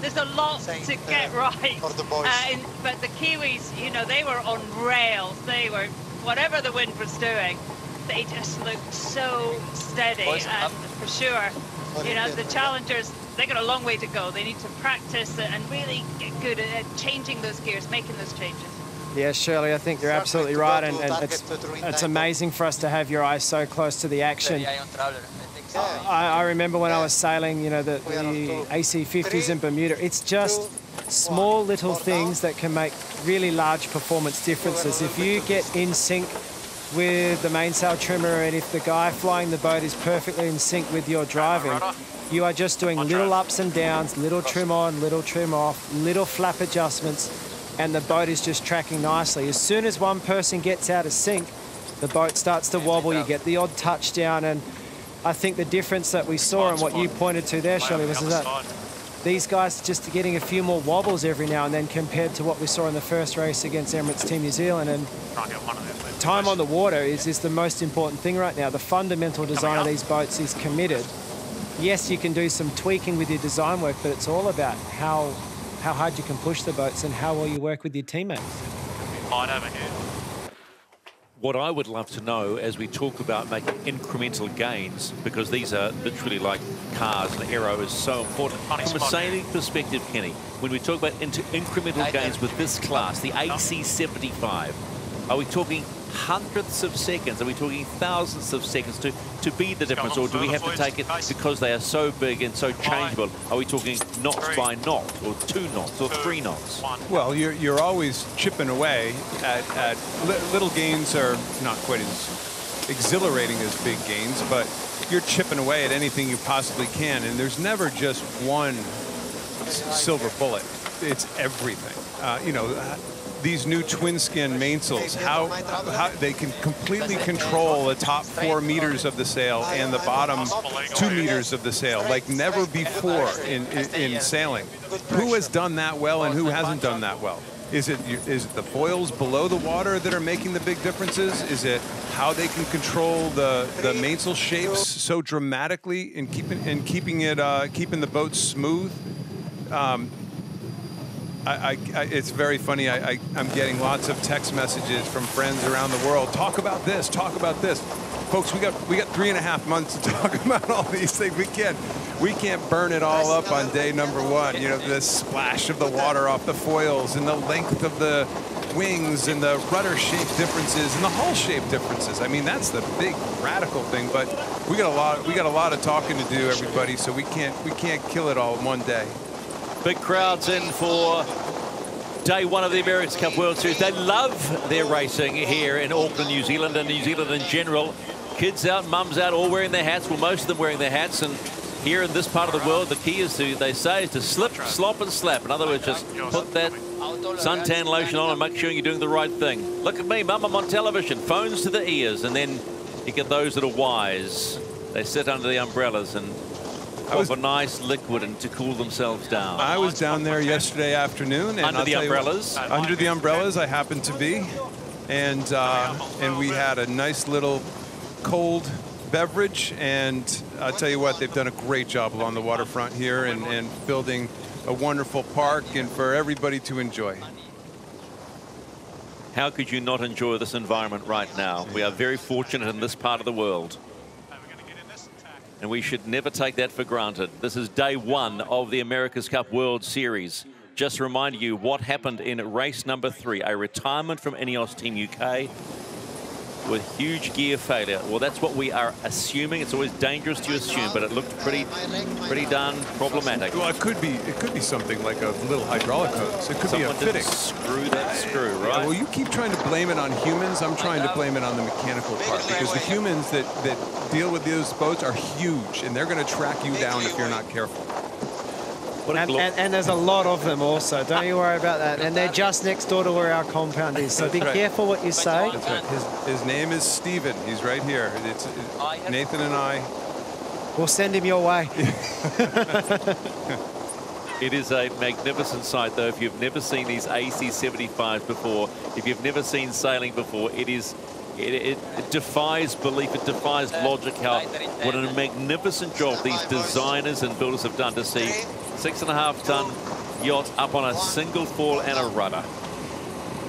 There's a lot to get right. Uh, in, but the Kiwis, you know, they were on rails. They were, whatever the wind was doing, they just looked so steady. And for sure, you know, the challengers, they got a long way to go. They need to practice and really get good at changing those gears, making those changes. Yeah, Shirley, I think you're absolutely right, and, and it's, it's amazing for us to have your eyes so close to the action. I, I remember when I was sailing, you know, the, the AC50s in Bermuda, it's just small little things that can make really large performance differences. If you get in sync with the mainsail trimmer and if the guy flying the boat is perfectly in sync with your driving, you are just doing little ups and downs, little trim on, little trim off, little flap adjustments, and the boat is just tracking nicely. As soon as one person gets out of sync, the boat starts to wobble, you get the odd touchdown, and I think the difference that we saw and what you pointed to there, Shirley, was that these guys just getting a few more wobbles every now and then compared to what we saw in the first race against Emirates Team New Zealand. And time on the water is, is the most important thing right now. The fundamental design of these boats is committed. Yes, you can do some tweaking with your design work, but it's all about how, how hard you can push the boats and how well you work with your teammates. Hide over here. What I would love to know as we talk about making incremental gains, because these are literally like cars and aero is so important. From a sailing perspective, Kenny, when we talk about into incremental gains with this class, the AC75, are we talking hundredths of seconds? Are we talking thousands of seconds to, to be the difference? Or do we have to take it because they are so big and so changeable? Are we talking knots by knot or two knots or three knots? Well, you're, you're always chipping away at, at li little gains are not quite as exhilarating as big gains, but you're chipping away at anything you possibly can. And there's never just one silver bullet. It's everything. Uh, you know, these new twin skin mainsails, how, how they can completely control the top four meters of the sail and the bottom two meters of the sail, like never before in, in, in sailing. Who has done that well and who hasn't done that well? Is it is it the foils below the water that are making the big differences? Is it how they can control the the mainsail shapes so dramatically in keeping in keeping it uh, keeping the boat smooth? Um, I, I, it's very funny. I, am getting lots of text messages from friends around the world. Talk about this. Talk about this. Folks, we got we got three and a half months to (laughs) talk about all these things. We can't we can't burn it all up on day number one. You know, the splash of the water off the foils and the length of the wings and the rudder shape differences and the hull shape differences. I mean, that's the big radical thing. But we got a lot we got a lot of talking to do, everybody. So we can't we can't kill it all in one day. Big crowds in for day one of the America's Cup World Series. They love their racing here in Auckland, New Zealand, and New Zealand in general. Kids out, mums out, all wearing their hats. Well, most of them wearing their hats. And here in this part of the world, the key is to, they say, is to slip, slop, and slap. In other words, just put that suntan lotion on and make sure you're doing the right thing. Look at me, mum, I'm on television. Phones to the ears. And then you get those that are wise. They sit under the umbrellas and of a nice liquid and to cool themselves down. I was down there yesterday afternoon. And under I'll the umbrellas? What, under the umbrellas, I happened to be. And, uh, and we had a nice little cold beverage. And I'll tell you what, they've done a great job along the waterfront here and, and building a wonderful park and for everybody to enjoy. How could you not enjoy this environment right now? We are very fortunate in this part of the world and we should never take that for granted. This is day one of the America's Cup World Series. Just remind you what happened in race number three, a retirement from Ineos Team UK with huge gear failure. Well, that's what we are assuming. It's always dangerous to assume, but it looked pretty, pretty darn problematic. Well, it could be, it could be something like a little hydraulic hose. It could Someone be a fitting. Screw that screw, right? Yeah, well, you keep trying to blame it on humans. I'm trying to blame it on the mechanical part because the humans that that deal with those boats are huge, and they're going to track you down if you're not careful. And, and, and, there's a lot of them also. Don't you worry about that. And they're just next door to where our compound is. So be right. careful what you say. That's right. His, his name is Steven. He's right here. It's, Nathan and I. We'll send him your way. (laughs) It is a magnificent sight, though. If you've never seen these AC-75s before, if you've never seen sailing before, it is it, it, it, defies belief, it defies logic how what a magnificent job these designers and builders have done to see six and a half ton yacht up on a single foil and a rudder.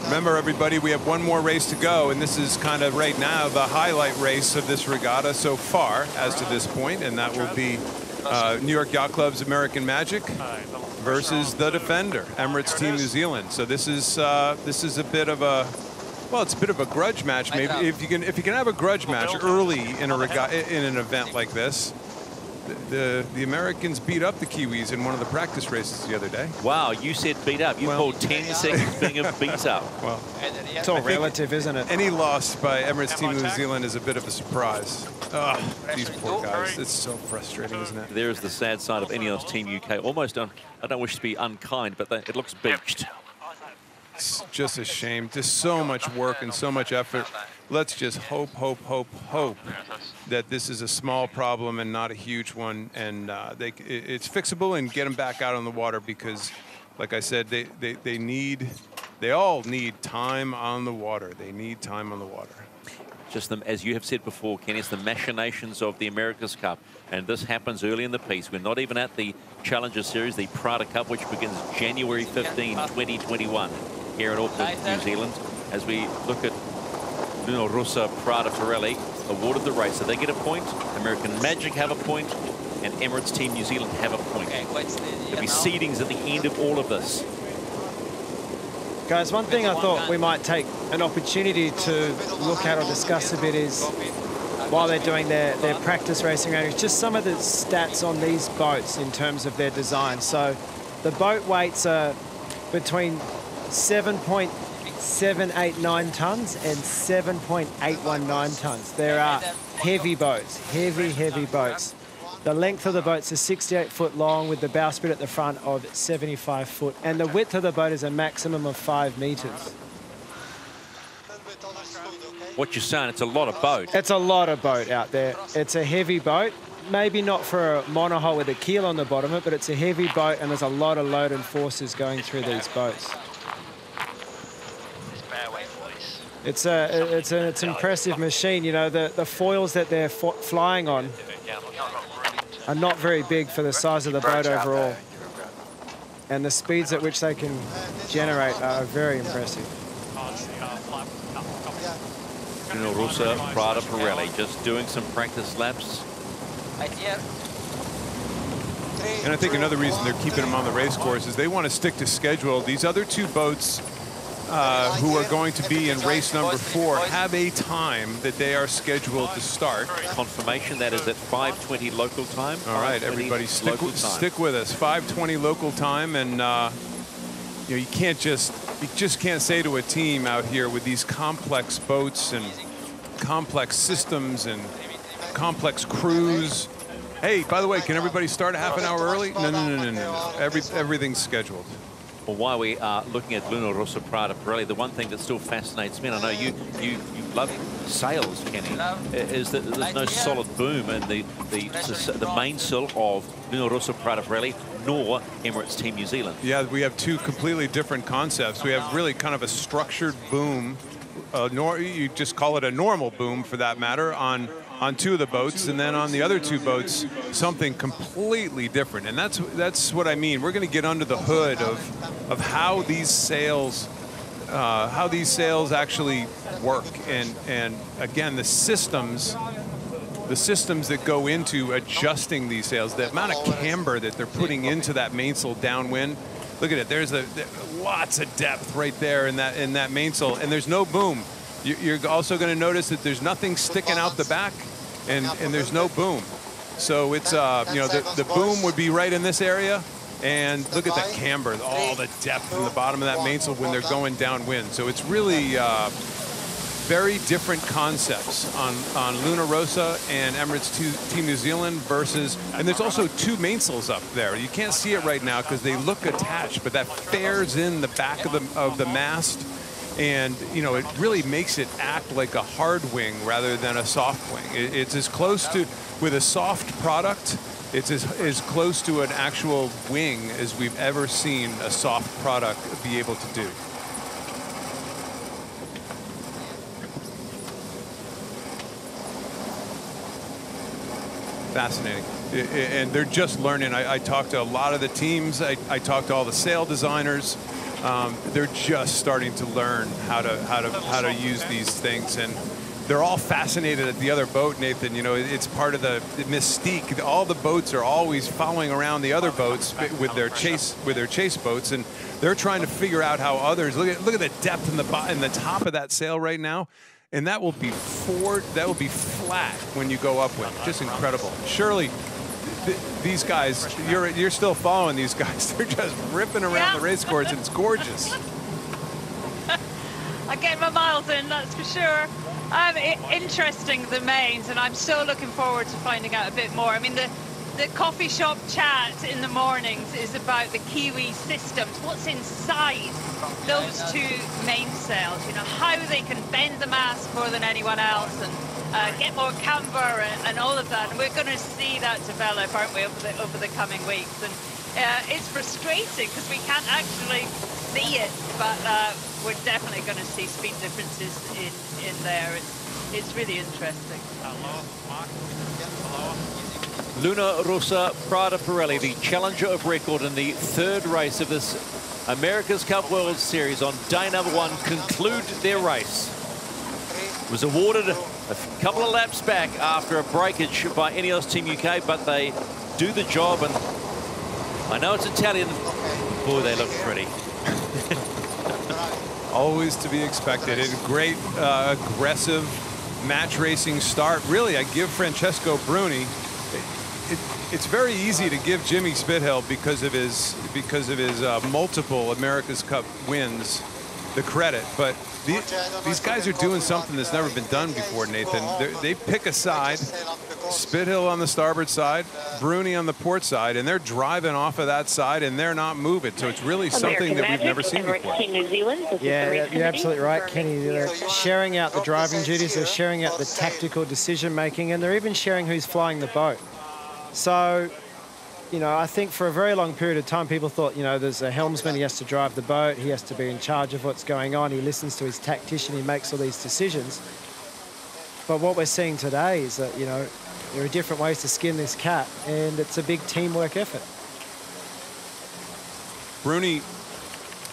Remember, everybody, we have one more race to go, and this is kind of right now the highlight race of this regatta so far as to this point, and that will be uh, New York Yacht Club's American Magic versus the Defender, Emirates Team New Zealand. So this is uh, this is a bit of a well, it's a bit of a grudge match. Maybe if you can if you can have a grudge match early in a regatta in an event like this. The, the, the Americans beat up the Kiwis in one of the practice races the other day. Wow, you said beat up. You well, called 10 seconds being a (laughs) beat up. Well, it's all relative, isn't it? Any loss by Emirates Team New Zealand is a bit of a surprise. Oh, these poor guys. It's so frustrating, isn't it? There's the sad side of Ineos Team UK. Almost, un, I don't wish to be unkind, but they, it looks beached. It's just a shame. Just so much work and so much effort. Let's just hope, hope, hope, hope that this is a small problem and not a huge one, and uh, they, it's fixable and get them back out on the water because, like I said, they, they, they need, they all need time on the water. They need time on the water. Just as you have said before, Kenny, it's the machinations of the America's Cup. And this happens early in the piece. We're not even at the Challenger Series, the Prada Cup, which begins January 15, 2021, here in Auckland, New Zealand, as we look at Luna Rossa Prada Pirelli awarded the race. So they get a point, American Magic have a point, and Emirates Team New Zealand have a point. There'll be seedings at the end of all of this. Guys, one thing I thought we might take an opportunity to look at or discuss a bit is while they're doing their, their practice racing around, just some of the stats on these boats in terms of their design. So the boat weights are between 7.789 tons and 7.819 tons. There are heavy boats, heavy, heavy boats. The length of the boats is 68 foot long with the bowsprit at the front of 75 foot. And the width of the boat is a maximum of five meters. What you're saying, it's a lot of boat. It's a lot of boat out there. It's a heavy boat. Maybe not for a monohull with a keel on the bottom of it, but it's a heavy boat and there's a lot of load and forces going through these boats. It's a it's a it's an impressive machine. You know the the foils that they're flying on are not very big for the size of the boat overall. And the speeds at which they can generate are very impressive. Luna Rossa, Prada Pirelli, just doing some practice laps. And I think another reason they're keeping them on the race course is they want to stick to schedule. These other two boats uh, who are going to be in race number four have a time that they are scheduled to start. Confirmation that is at 5.20 local time. All right, everybody stick, stick with us. 5.20 local time and uh, you know, you can't just, you just can't say to a team out here with these complex boats and complex systems and complex crews, hey, by the way, can everybody start a half an hour early? No, no, no, no, no. Every, everything's scheduled. Well, while we are looking at Luna Rossa Prada Pirelli, the one thing that still fascinates me, and I know you you, you love sails, Kenny, is that there's no solid boom in the, the, the mainsail of Luna Rossa Prada Pirelli nor Emirates Team New Zealand. Yeah, we have two completely different concepts. We have really kind of a structured boom, uh, nor you just call it a normal boom for that matter, on on two of the boats, and then on the other two boats, something completely different. And that's that's what I mean. We're going to get under the hood of of how these sails, uh, how these sails actually work, and and again the systems. The systems that go into adjusting these sails, the amount of camber that they're putting into that mainsail downwind. Look at it. There's a there, lots of depth right there in that in that mainsail, and there's no boom. You're also going to notice that there's nothing sticking out the back and, and there's no boom. So it's, uh, you know, the, the boom would be right in this area. And look at the camber, all the depth in the bottom of that mainsail when they're going downwind. So it's really uh, very different concepts on, on Luna Rossa and Emirates two, Team New Zealand versus, and there's also two mainsails up there. You can't see it right now because they look attached, but that fares in the back of the, of the mast and you know it really makes it act like a hard wing rather than a soft wing. It, it's as close to with a soft product. It's as, as close to an actual wing as we've ever seen a soft product be able to do. Fascinating. And they're just learning. I, I talked to a lot of the teams. I, I talked to all the sail designers um, they're just starting to learn how to how to how to use these things and they're all fascinated at the other boat Nathan you know it's part of the mystique all the boats are always following around the other boats with their chase with their chase boats and they're trying to figure out how others look at look at the depth in the in the top of that sail right now and that will be four that will be flat when you go upwind just incredible surely th these guys, you're you're still following these guys. (laughs) They're just ripping around yeah. the race course, and it's gorgeous. (laughs) I get my miles in, that's for sure. Um, it, interesting the mains, and I'm so looking forward to finding out a bit more. I mean, the the coffee shop chat in the mornings is about the Kiwi systems, what's inside those two mainsails, you know, how they can bend the mast more than anyone else and uh, get more camber and, and, all of that. And we're going to see that develop, aren't we, over the, over the coming weeks. And uh, it's frustrating because we can't actually see it, but uh, we're definitely going to see speed differences in, in there. It's, it's really interesting. Luna Rossa Prada Pirelli, the challenger of record in the third race of this America's Cup World Series on day number one, conclude their race. Was awarded a couple of laps back after a breakage by Ineos Team UK, but they do the job. And I know it's Italian. Boy, they look pretty. (laughs) Always to be expected. A great, uh, aggressive match racing start. Really, I give Francesco Bruni. It, it, it's very easy to give Jimmy Spithill because of his because of his uh, multiple America's Cup wins the credit, but the, these guys are doing something that's never been done before, Nathan. They're, they pick a side, Spithill on the starboard side, Bruni on the port side, and they're driving off of that side, and they're not moving. So it's really something that we've never seen before. Yeah, you're absolutely right, Kenny. They're sharing out the driving duties, they're sharing out the tactical decision making, and they're even sharing who's flying the boat. So you know, I think for a very long period of time, people thought, you know, there's a helmsman, he has to drive the boat, he has to be in charge of what's going on, he listens to his tactician, he makes all these decisions. But what we're seeing today is that, you know, there are different ways to skin this cat, and it's a big teamwork effort. Bruni,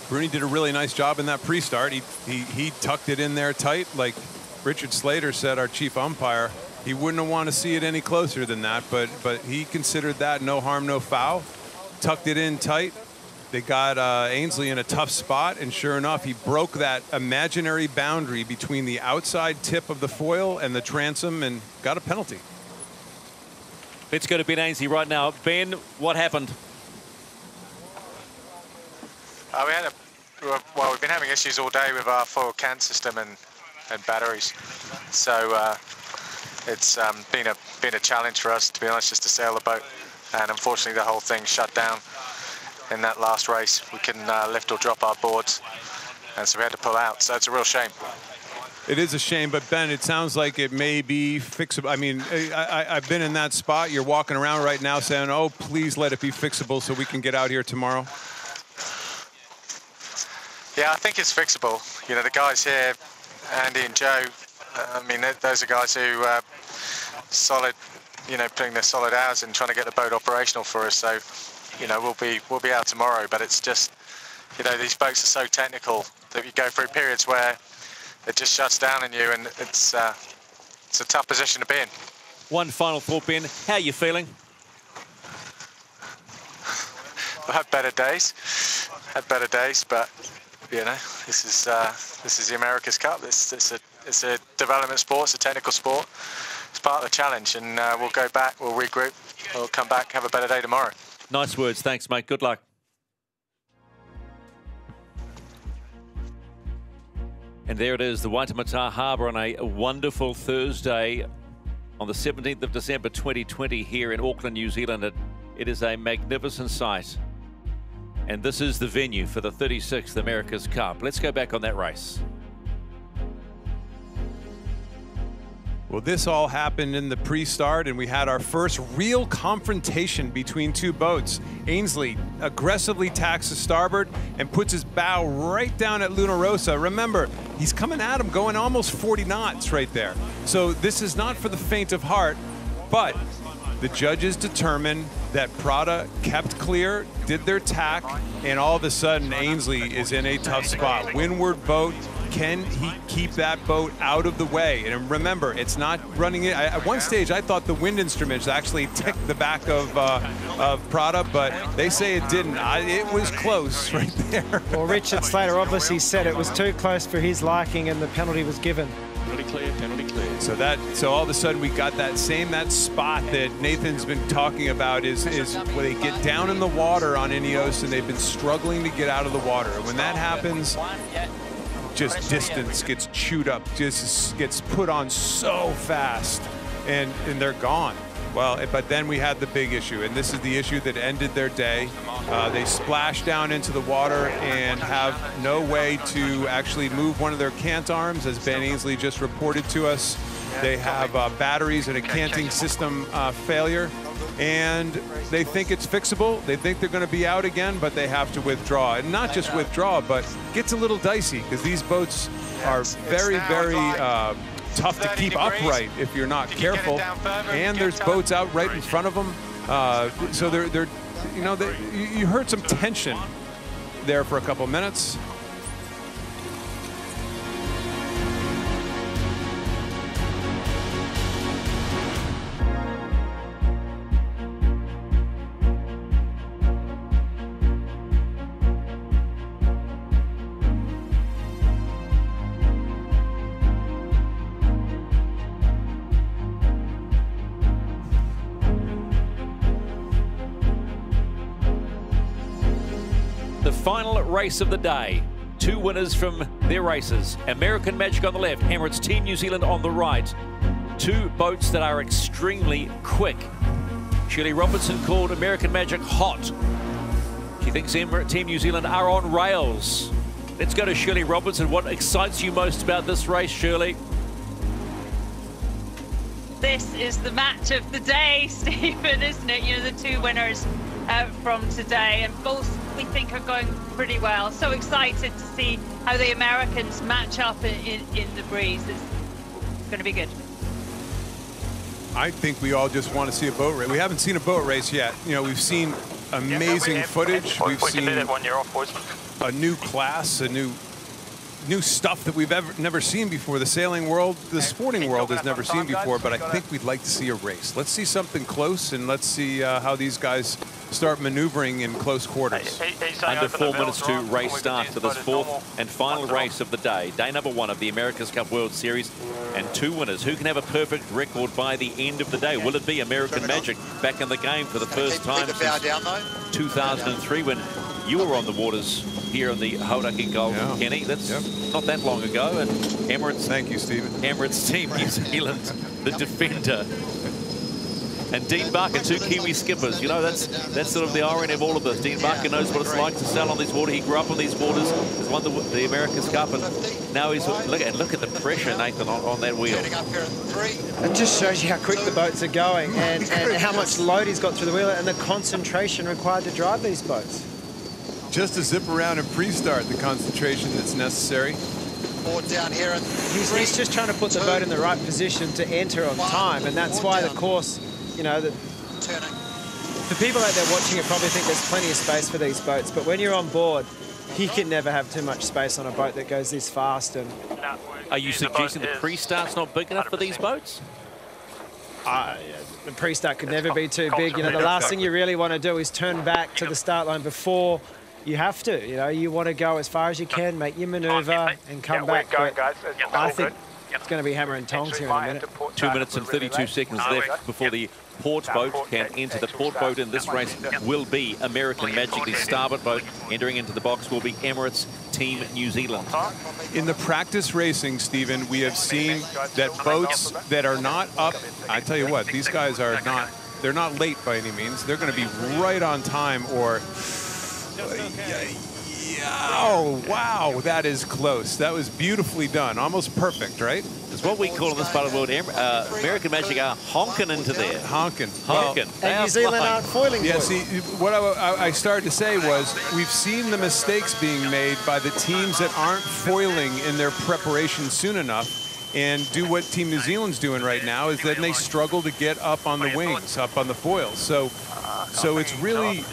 Bruni did a really nice job in that pre-start. He, he, he tucked it in there tight, like Richard Slater said, our chief umpire he wouldn't have wanted to see it any closer than that, but but he considered that no harm, no foul. Tucked it in tight. They got uh, Ainslie in a tough spot, and sure enough, he broke that imaginary boundary between the outside tip of the foil and the transom and got a penalty. Let's go to Ben Ainslie right now. Ben, what happened? Uh, we had a well, we've been having issues all day with our foil cant system and and batteries. So uh, it's um, been a been a challenge for us, to be honest, just to sail the boat. And unfortunately, the whole thing shut down in that last race. We couldn't uh, lift or drop our boards, and so we had to pull out. So it's a real shame. It is a shame, but Ben, it sounds like it may be fixable. I mean, I, have been in that spot. You're walking around right now saying, oh, please let it be fixable so we can get out here tomorrow. Yeah, I think it's fixable. You know, the guys here, Andy and Joe, I mean, those are guys who uh, solid, you know, putting their solid hours in trying to get the boat operational for us. So, you know, we'll be we'll be out tomorrow. But it's just, you know, these boats are so technical that you go through periods where it just shuts down on you, and it's uh, it's a tough position to be in. One final thought, Ben. How are you feeling? I've had better days. Had better days, but you know, this is uh, this is the America's Cup. This it's a it's a development sport. It's a technical sport. It's part of the challenge, and uh, we'll go back. We'll regroup. We'll come back. Have a better day tomorrow. Nice words. Thanks, mate. Good luck. And there it is, the Waitemata Harbour on a wonderful Thursday on the 17th of December 2020 here in Auckland, New Zealand. It is a magnificent sight. And this is the venue for the 36th America's Cup. Let's go back on that race. Well, this all happened in the pre-start, and we had our first real confrontation between two boats. Ainslie aggressively tacks to starboard and puts his bow right down at Luna Rossa. Remember, he's coming at him going almost 40 knots right there. So this is not for the faint of heart, but the judges determined that Prada kept clear, did their tack, and all of a sudden Ainslie is in a tough spot. Windward boat, can he keep that boat out of the way? And remember, it's not running it. At one stage, I thought the wind instruments actually ticked the back of, uh, of Prada, but they say it didn't. I, it was close right there. well, Richard Slater obviously said it was too close for his liking and the penalty was given. Penalty clear, penalty clear. So that, so all of a sudden we got that same that spot that Nathan's been talking about is is where they get down in the water on Ineos and they've been struggling to get out of the water. And when that happens, just distance gets chewed up, just gets put on so fast, and, and they're gone. Well, but then we had the big issue, and this is the issue that ended their day. Uh, they splash down into the water and have no way to actually move one of their cant arms, as Ben Ainslie just reported to us. They have uh, batteries and a canting system uh, failure, and they think it's fixable. They think they're going to be out again, but they have to withdraw. And not just withdraw, but gets a little dicey because these boats are very, very uh, tough to keep upright if you're not careful. And there's boats out right in front of them. Uh, so they're, they're, you know, they, you heard some tension there for a couple minutes. Race of the day. Two winners from their races. American Magic on the left, Emirates Team New Zealand on the right. Two boats that are extremely quick. Shirley Robertson called American Magic hot. She thinks Emirates Team New Zealand are on rails. Let's go to Shirley Robertson. What excites you most about this race, Shirley? This is the match of the day, (laughs) Stephen, isn't it? You know, the two winners uh, from today, and both we think are going pretty well. So excited to see how the Americans match up in, in, in the breeze. It's going to be good. I think we all just want to see a boat race. We haven't seen a boat race yet. You know, we've seen amazing footage. We've we seen one year off, boys. a new class, a new new stuff that we've ever never seen before. The sailing world, the sporting world has never seen before, but I think we'd like to see a race. Let's see something close, and let's see uh, how these guys start maneuvering in close quarters. Under four minutes to race start for this fourth and final race of the day. Day number one of the America's Cup World Series and two winners. Who can have a perfect record by the end of the day? Will it be American Magic back in the game for the first time Keep the bow since 2003 when you were on the waters here in the Hauraki Gulf, Yeah. Kenny. That's not that long ago. And Emirates. Thank you, Stephen. Emirates Team New (laughs) Zealand, the defender. And Dean Barker, two Kiwi skippers. You know, that's that's sort of the irony of all of this. Dean Barker knows what it's like to sail on these waters. He grew up on these waters. He's won the, the America's Cup, and now he's look at look at the pressure, Nathan, on, on that wheel. It just shows you how quick the boats are going and, and how much load he's got through the wheel and the concentration required to drive these boats. Just to zip around and pre-start the concentration that's necessary. Down here He's, he's just trying to put the boat in the right position to enter on time, and that's why the course, you know, the, for people out there watching it probably think there's plenty of space for these boats, but when you're on board, you can never have too much space on a boat that goes this fast. And Are you suggesting the pre-start's not big enough for these boats? Uh, the pre-start could never be too big. You know, the last thing you really want to do is turn back to the start line before you have to. You know, you want to go as far as you can, make your maneuver, and come back. going, But guys. It's I think good. it's going to be hammer and tongs here in a minute. Two minutes and 32 seconds left before the port boat can enter. The port boat in this race will be American Magic. The starboard boat entering into the box will be Emirates Team New Zealand. In the practice racing, Stephen, we have seen that boats that are not up, I tell you what, these guys are not, they're not late by any means. They're going to be right on time or, oh, wow, that is close. That was beautifully done. Almost perfect, right? It's what we call in this part of the world, Em- uh, American Magic are honking into there. Honking. Honking. They And New Zealand aren't foiling Yeah, see, what I, I- I started to say was we've seen the mistakes being made by the teams that aren't foiling in their preparation soon enough and do what Team New Zealand's doing right now is that they struggle to get up on the wings, up on the foils. So, so it's really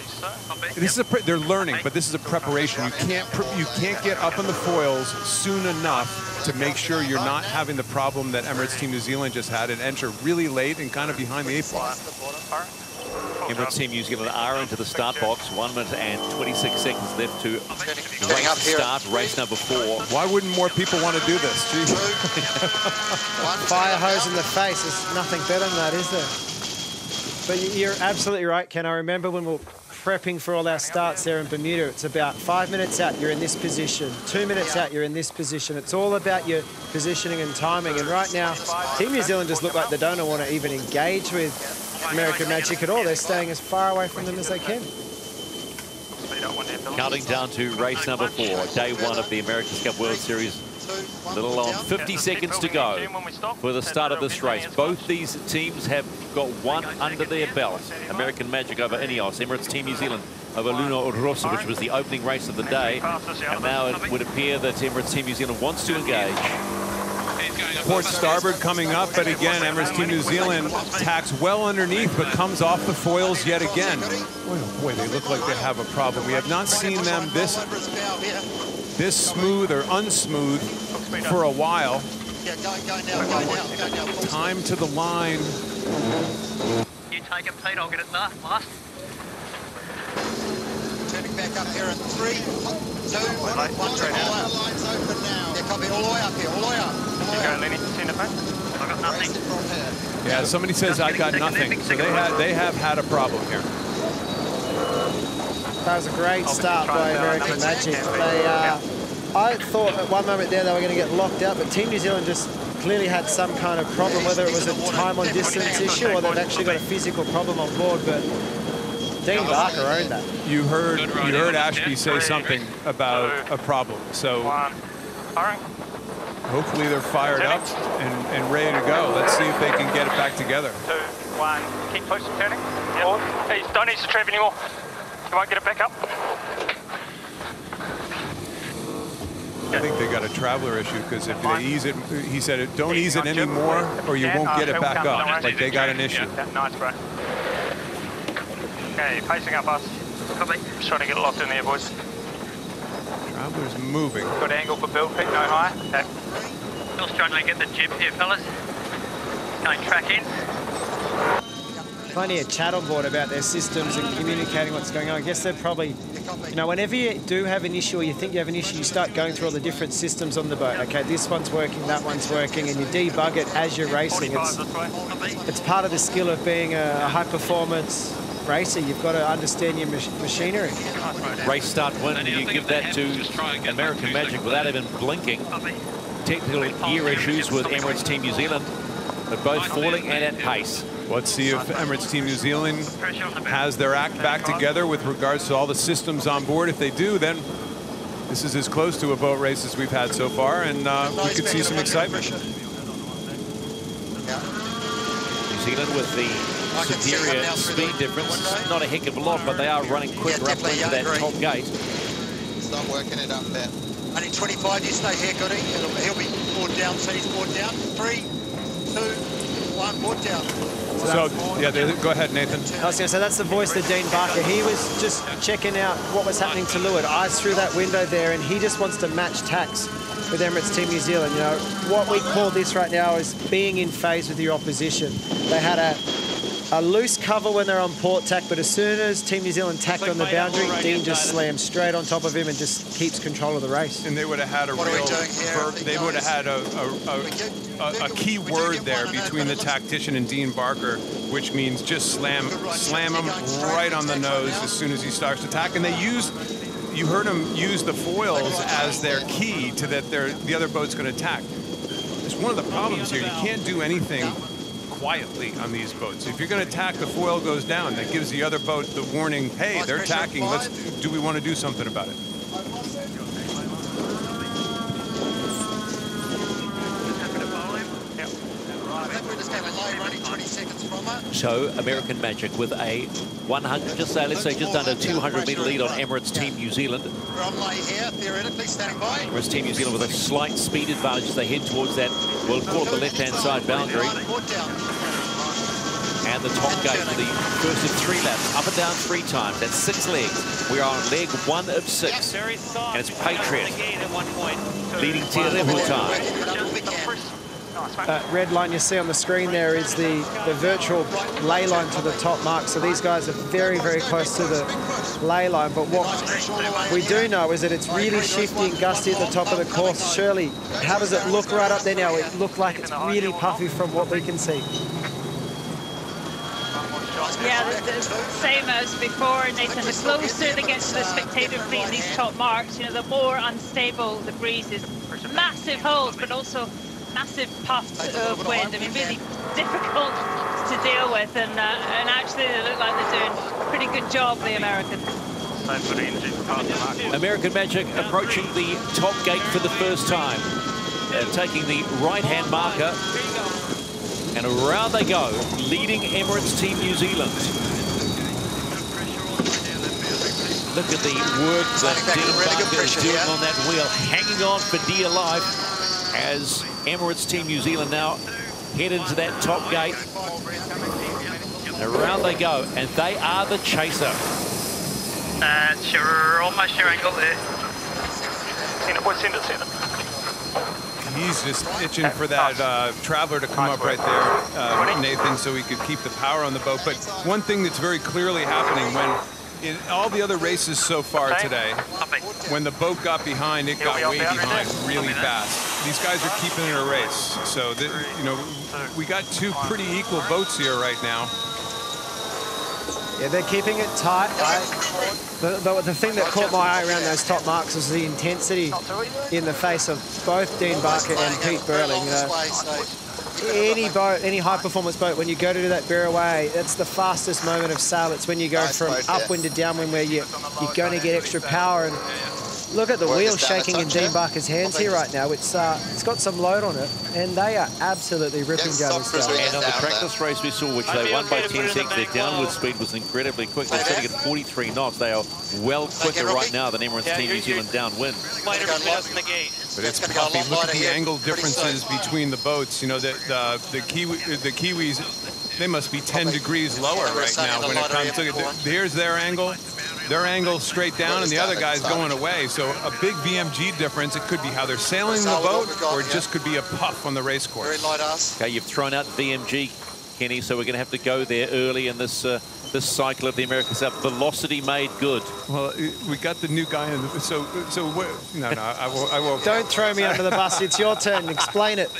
this is a pre- they're learning, but this is a preparation. You can't pre- you can't get up on the foils soon enough to make sure you're not having the problem that Emirates Team New Zealand just had and enter really late and kind of behind the eight ball. Emirates Team New Zealand are into the start box. One minute and 26 seconds left to Getting up here. start, race number four. Why wouldn't more people want to do this? Gee. Fire hose in the face. There's nothing better than that, is there? But you're absolutely right, Ken. I remember when we were prepping for all our starts there in Bermuda, it's about five minutes out, you're in this position. Two minutes out, you're in this position. It's all about your positioning and timing. And right now, Team New Zealand just look like they don't want to even engage with American Magic at all. They're staying as far away from them as they can. Counting down to race number four, day one of the America's Cup World Series. Little on 50 seconds to go for the start of this race. Both these teams have got one under their belt. American Magic over Ineos, Emirates Team New Zealand over Luna Rossa, which was the opening race of the day. And now it would appear that Emirates Team New Zealand wants to engage. Port starboard coming up, but again, Emirates Team New Zealand tacks well underneath, but comes off the foils yet again. Boy, oh boy, they look like they have a problem. We have not seen them this this smooth or unsmooth for a while. Time to the line. You take it, Pete. I'll get it last. last. Turning back up here in three, two, one, one, two, all out. Lines open now. Yeah, copy all the way up here, all the way up. You go, Lenny. Send it back. I've got nothing. Yeah, somebody says I got nothing. So they have they have had a problem here. That was a great start by American Magic. They, uh, I thought at one moment there they were going to get locked out, but Team New Zealand just clearly had some kind of problem, whether it was a time on distance issue or they've actually got a physical problem on board. But Dean Barker owned that. You heard you heard Ashby say something about a problem. So hopefully they're fired up and, and ready to go. Let's see if they can get it back together. Two, one. Keep close to turning. Yep. Hey, don't need to trap anymore. You won't get it back up. I think they got a traveler issue because if they ease it, he said, it, don't ease it anymore or you won't get it back up. Like they got an issue. Yeah, nice, bro. Okay, pacing up us. Copy. Just trying to get locked in there, boys. Traveler's moving. Good angle for Bill, Pete, no high. Okay. Still struggling to get the jib here, fellas. Going track in. Plenty of chat on board about their systems and communicating what's going on. I guess they're probably, you know, whenever you do have an issue or you think you have an issue, you start going through all the different systems on the boat. Okay, this one's working, that one's working, and you debug it as you're racing. It's, it's part of the skill of being a, high-performance racer. You've got to understand your mach machinery. Race start win, you give that to American Magic without even blinking. Technical gear issues with Emirates Team New Zealand, but both foiling and at pace. Let's see if Emirates Team New Zealand has their act back together with regards to all the systems on board. If they do, then this is as close to a boat race as we've had so far, and uh, we could see some excitement. New Zealand with the superior speed difference. Not a heck of a lot, but they are running quicker up into that top gate. Start working it up there. Only 25, you stay here, Goody. He'll, he'll be board down, so he's board down. Three, two, one, board down. So, yeah, go ahead, Nathan. I was going to say, that's the voice of Dean Barker. He was just checking out what was happening to Leeward. Eyes through that window there, and he just wants to match tacks with Emirates Team New Zealand. You know, what we call this right now is being in phase with your opposition. They had a, a loose cover when they're on port tack, but as soon as Team New Zealand tacked on the boundary, Dean just slams straight on top of him and just keeps control of the race. And they would have had a real, they would have had a, a, a, a, key word there between the tactician and Dean Barker, which means just slam, slam him right on the nose as soon as he starts to attack. And they used, you heard him use the foils as their key to that the other boat's going to attack. It's one of the problems here. You can't do anything quietly on these boats. If you're going to attack, the foil goes down. That gives the other boat the warning, hey, they're attacking. Let's do we want to do something about it? So American Magic with a 100, just say, let's say just under 200 meter lead on Emirates Team New Zealand. We're on lay here, theoretically, standing by. Emirates Team New Zealand with a slight speed advantage as they head towards that, we'll call it the left-hand side boundary. And the top gate for the first of three laps, up and down three times. That's six legs. We are on leg one of six. And it's Patriot leading Te Rehutai. Uh, red line you see on the screen there is the, the virtual lay line to the top mark. So these guys are very, very close to the lay line. But what we do know is that it's really shifty and gusty at the top of the course. Shirley, how does it look right up there now? It looks like it's really puffy from what we can see. Yeah, the, same as before, Nathan. The closer they get to the spectator fleet in these top marks, you know, the more unstable the breeze is. Massive holes, but also massive puffs of wind. I mean, really difficult to deal with, and uh, and actually they look like they're doing a pretty good job, the Americans. American Magic approaching the top gate for the first time. Uh, taking the right-hand marker. And around they go, leading Emirates Team New Zealand. Look at the work that Dean Barker is doing on that wheel, hanging on for dear life as Emirates Team New Zealand now head into that top gate. And around they go, and they are the chaser. Uh, sure, almost your angle there. Center, boy, center, center. He's just itching for that uh, traveler to come up right there, uh, Nathan, so he could keep the power on the boat. But one thing that's very clearly happening when in all the other races so far today, when the boat got behind, it got way behind really fast. These guys are keeping it a race. So, that, you know, we got two pretty equal boats here right now. Yeah, they're keeping it tight. I, the, the, the, thing that caught my eye around those top marks was the intensity in the face of both Dean Barker and Pete Burling. You know, any boat, any high-performance boat, when you go to do that bear away, that's the fastest moment of sail. It's when you go from upwind to downwind where you, you're going to get extra power. And look at the wheel shaking in Dean Barker's hands here right now. It's uh, it's got some load on it, and they are absolutely ripping down this guy. And on the practice race we saw, which they won by 10 seconds, their downward speed was incredibly quick. They're sitting at 43 knots. They are well quicker right now than Emirates Team New Zealand downwind. But it's puffy. Look at the angle differences between the boats. You know, the, the, the, Kiwi, the Kiwis, they must be 10 degrees lower right now when it comes to it. Here's their angle. Their angle straight down, and the other guy's going away. So a big VMG difference. It could be how they're sailing the boat, or it just could be a puff on the race course. Okay, you've thrown out VMG, Kenny, so we're going to have to go there early in this uh, this cycle of the America's Cup. Velocity made good. Well, we got the new guy in. The, so, so no, no, I won't. I won't. Don't throw me under the bus. It's your turn. Explain it.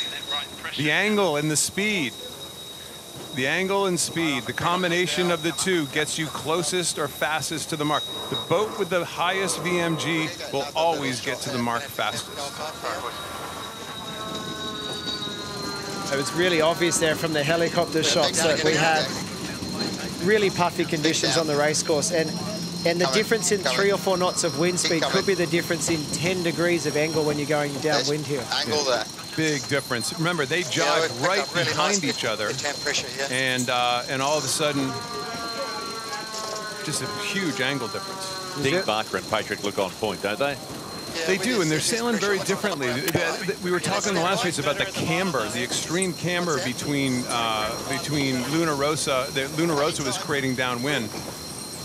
The angle and the speed. The angle and speed, the combination of the two gets you closest or fastest to the mark. The boat with the highest VMG will always get to the mark fastest. It was really obvious there from the helicopter shots that we had really puffy conditions on the racecourse. And and the difference in three or four knots of wind speed could be the difference in 10 degrees of angle when you're going downwind here. Angle there. Big difference. Remember, they jibe yeah, right really behind nicely. each other. Pressure, yeah. And, uh, and all of a sudden, just a huge angle difference. Dean Barker and Patrick look on point, don't they? They do, and they're sailing very differently. We were talking in the last race about the camber, the extreme camber between uh, between Luna Rossa. That Luna Rossa was creating downwind.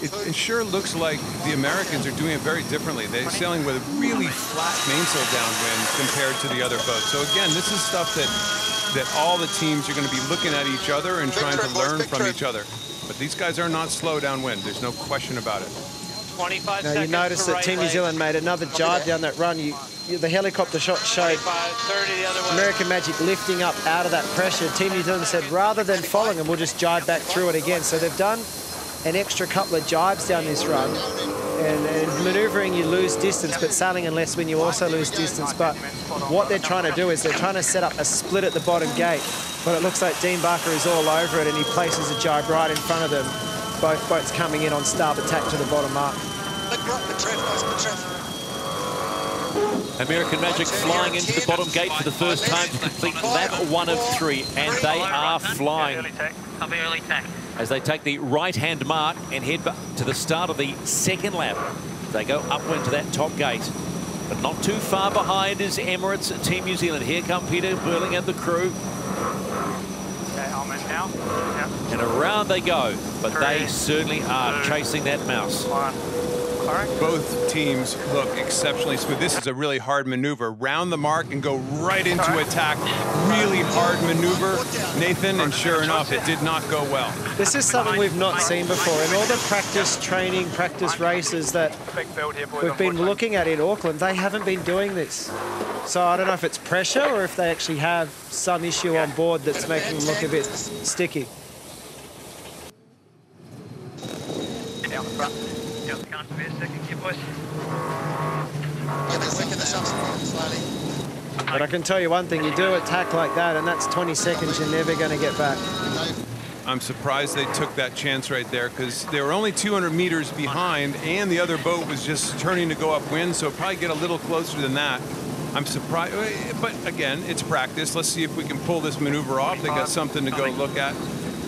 It, it, sure looks like the Americans are doing it very differently. They're sailing with a really flat mainsail downwind compared to the other boats. So again, this is stuff that that all the teams are going to be looking at each other and trying to learn from each other. But these guys are not slow downwind. There's no question about it. 25 now you notice that Team New Zealand made another jibe down that run. You, you, the helicopter shot showed American Magic lifting up out of that pressure. Team New Zealand said rather than following them, we'll just jibe back through it again. So they've done an extra couple of jibes down this run. And, and manoeuvring, you lose distance, but sailing and less when you also lose distance. But what they're trying to do is they're trying to set up a split at the bottom gate. But it looks like Dean Barker is all over it, and he places a jibe right in front of them. Both boats coming in on starboard tack to the bottom mark. American Magic flying into the bottom gate for the first time to complete lap one of three, and they are flying. As they take the right-hand mark and head to the start of the second lap. They go upwind to that top gate. But not too far behind is Emirates Team New Zealand. Here come Peter Burling and the crew. Okay, now. Yep. And around they go, but they certainly are chasing that mouse. Both teams look exceptionally smooth. This is a really hard maneuver. Round the mark and go right into attack. Really hard maneuver, Nathan, and sure enough, it did not go well. This is something we've not seen before. In all the practice training, practice races that we've been looking at in Auckland, they haven't been doing this. So I don't know if it's pressure or if they actually have some issue on board that's making them look a bit sticky. Down the front. Down the counter a second, here, boys. But I can tell you one thing, you do attack like that and that's 20 seconds you're never going to get back. I'm surprised they took that chance right there because they were only 200 meters behind and the other boat was just turning to go upwind, so probably get a little closer than that. I'm surprised, but again, it's practice. Let's see if we can pull this maneuver off. They got something to go look at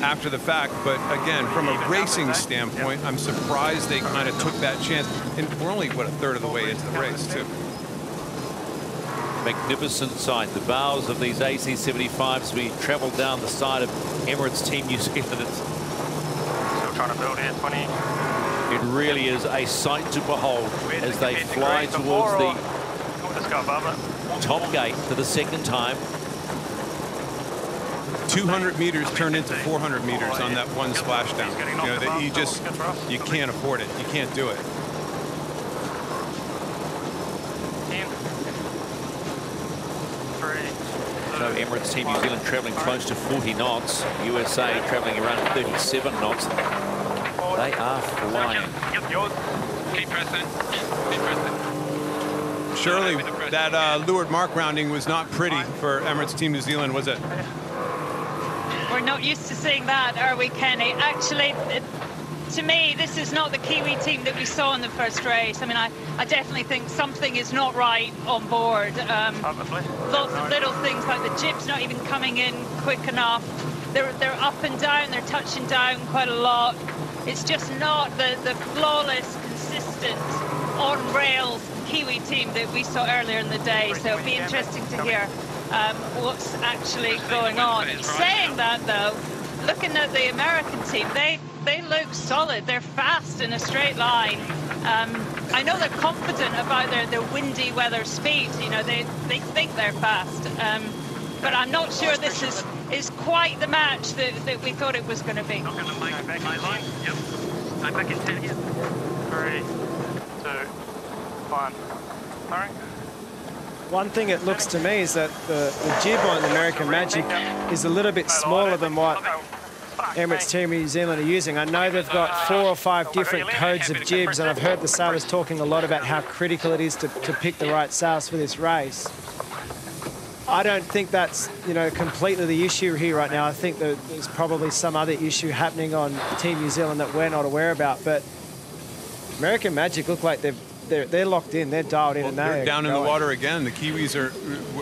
after the fact. But again, from a racing standpoint, I'm surprised they kind of took that chance. And we're only, what, a third of the way into the race, too. Magnificent sight. The bows of these AC-75s we travel down the side of Emirates Team New Zealand. It's Still trying to build here, 20. It really is a sight to behold as they fly towards the top gate for the second time. 200 meters turned into 400 meters on that one splashdown. You know, that you just, you can't afford it. You can't do it. So Emirates Team New Zealand traveling close to 40 knots. USA traveling around 37 knots. They are flying. Keep pressing. Keep pressing. Surely that uh, leeward mark rounding was not pretty for Emirates Team New Zealand, was it? We're not used to seeing that, are we, Kenny? Actually, to me, this is not the Kiwi team that we saw in the first race. I mean, I, I definitely think something is not right on board. Um, lots of little things like the jib's not even coming in quick enough. They're, they're up and down, they're touching down quite a lot. It's just not the, the flawless, consistent, on rails Kiwi team that we saw earlier in the day. So it'll be interesting to hear um, what's actually going on. Saying that, though, looking at the American team, they they look solid. They're fast in a straight line. Um, I know they're confident about their, their windy weather speed. You know, they, they think they're fast. Um, but I'm not sure this is, is quite the match that, that we thought it was going to be. Not going to make back my line. Yep. I'm back in 10 here. Three, two, one. Sorry. One thing it looks to me is that the, the jib on American Magic is a little bit smaller than what Emirates Team New Zealand are using. I know they've got four or five different codes of jibs, and I've heard the sailors talking a lot about how critical it is to, to pick the right sails for this race. I don't think that's, you know, completely the issue here right now. I think that there's probably some other issue happening on Team New Zealand that we're not aware about. But American Magic look like they've they're, they're locked in. They're dialed in, Well, and they're they're down in the water again. The Kiwis are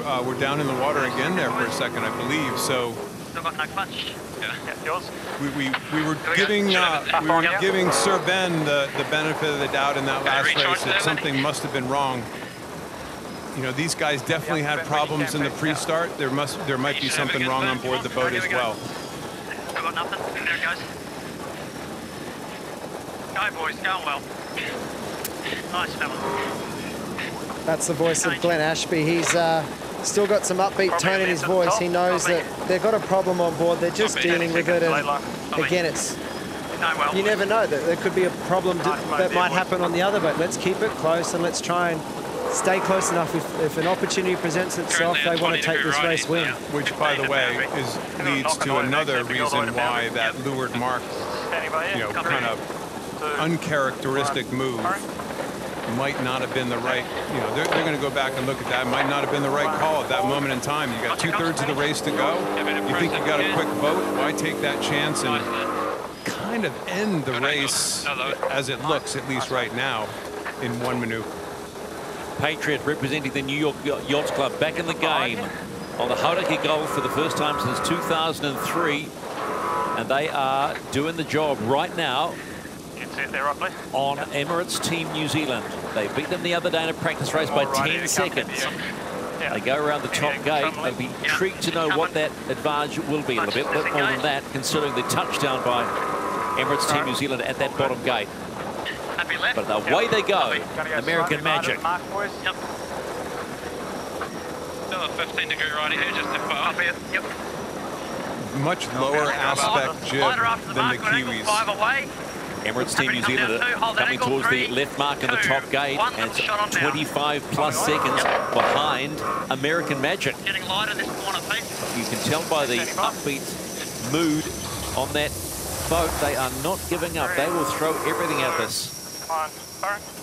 uh, were down in the water again there for a second, I believe. So Still got no clutch. Yeah. yeah yours. we, we, we were giving uh, we were giving Sir Ben the, the benefit of the doubt in that last race that something must have been wrong. You know, these guys definitely had problems in the pre-start. There must there might be something wrong on board the boat as well. Still nothing. There it. Go, boys. Going well. Nice fella. That's the voice of Glenn Ashby. He's uh, still got some upbeat tone in his voice. He knows that they've got a problem on board. They're just dealing with it. And again, it's you never know that there could be a problem d- that might happen on the other boat. Let's keep it close and let's try and stay close enough. If, if an opportunity presents itself, they want to take this race win. Which, by the way, is leads to another reason why that leeward mark, you know, kind of uncharacteristic move might not have been the right, you know, they're, they're going to go back and look at that. Might not have been the right call at that moment in time. You got two thirds of the race to go. You think you got a quick vote? Why take that chance and kind of end the race as it looks, at least right now, in one maneuver? Patriot representing the New York Yachts Club back in the game on the Hauraki Gulf for the first time since 2003. And they are doing the job right now You can see it there roughly. on Emirates Team New Zealand. They beat them the other day in a practice race by 10 seconds. They go around the top gate. They'll be intrigued to know what that advantage will be. A little bit more than that, considering the touchdown by Emirates Team New Zealand at that bottom gate. But away they go. American Magic. Yep. Still a 15 degree righty here, just FYI. Up here. Yep. Much lower aspect jib than the Kiwis. Five away. Emirates Team New Zealand coming towards the left mark in the top gate and it's 25 plus seconds behind American Magic. Getting light in this corner, Pete. You can tell by the upbeat mood on that boat, they are not giving up. They will throw everything at this. Fine. Sorry.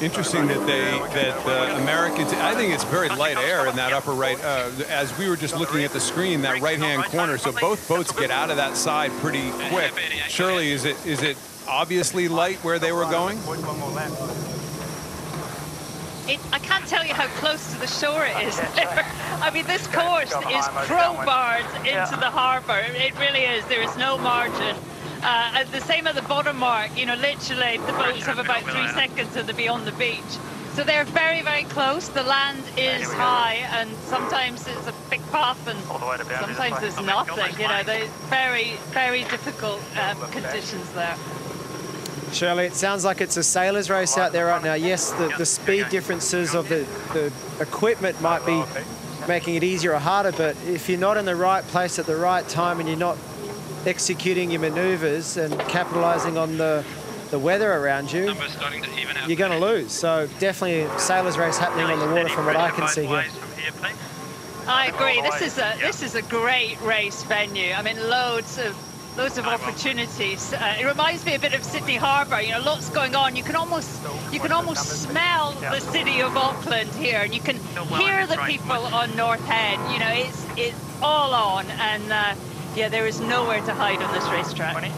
Interesting that they that the Americans. I think it's very light air in that upper right. Uh, as we were just looking at the screen, that right-hand corner. So both boats get out of that side pretty quick. Shirley, is it is it obviously light where they were going? It, I can't tell you how close to the shore it is there. (laughs) I mean, this course is crowbarred into the harbour. It really is. There is no margin. Uh, and the same at the bottom mark, you know, literally the boats have about three seconds and they'll be on the beach. So they're very, very close. The land is high and sometimes it's a big path and sometimes there's nothing. You know, they're very, very difficult um, conditions there. Shirley, it sounds like it's a sailor's race out there right now. Yes, the, the speed differences of the, the equipment might be making it easier or harder, but if you're not in the right place at the right time and you're not executing your maneuvers and capitalizing on the, the weather around you, you're going to lose. So definitely a sailor's race happening on the water from what I can see here. I agree. This is a this is a great race venue. I mean, loads of loads of opportunities. Uh, it reminds me a bit of Sydney Harbour. You know, lots going on. You can almost you can almost smell the city of Auckland here, and you can hear the people on North Head. You know, it's it's all on, and uh, yeah, there is nowhere to hide on this racetrack.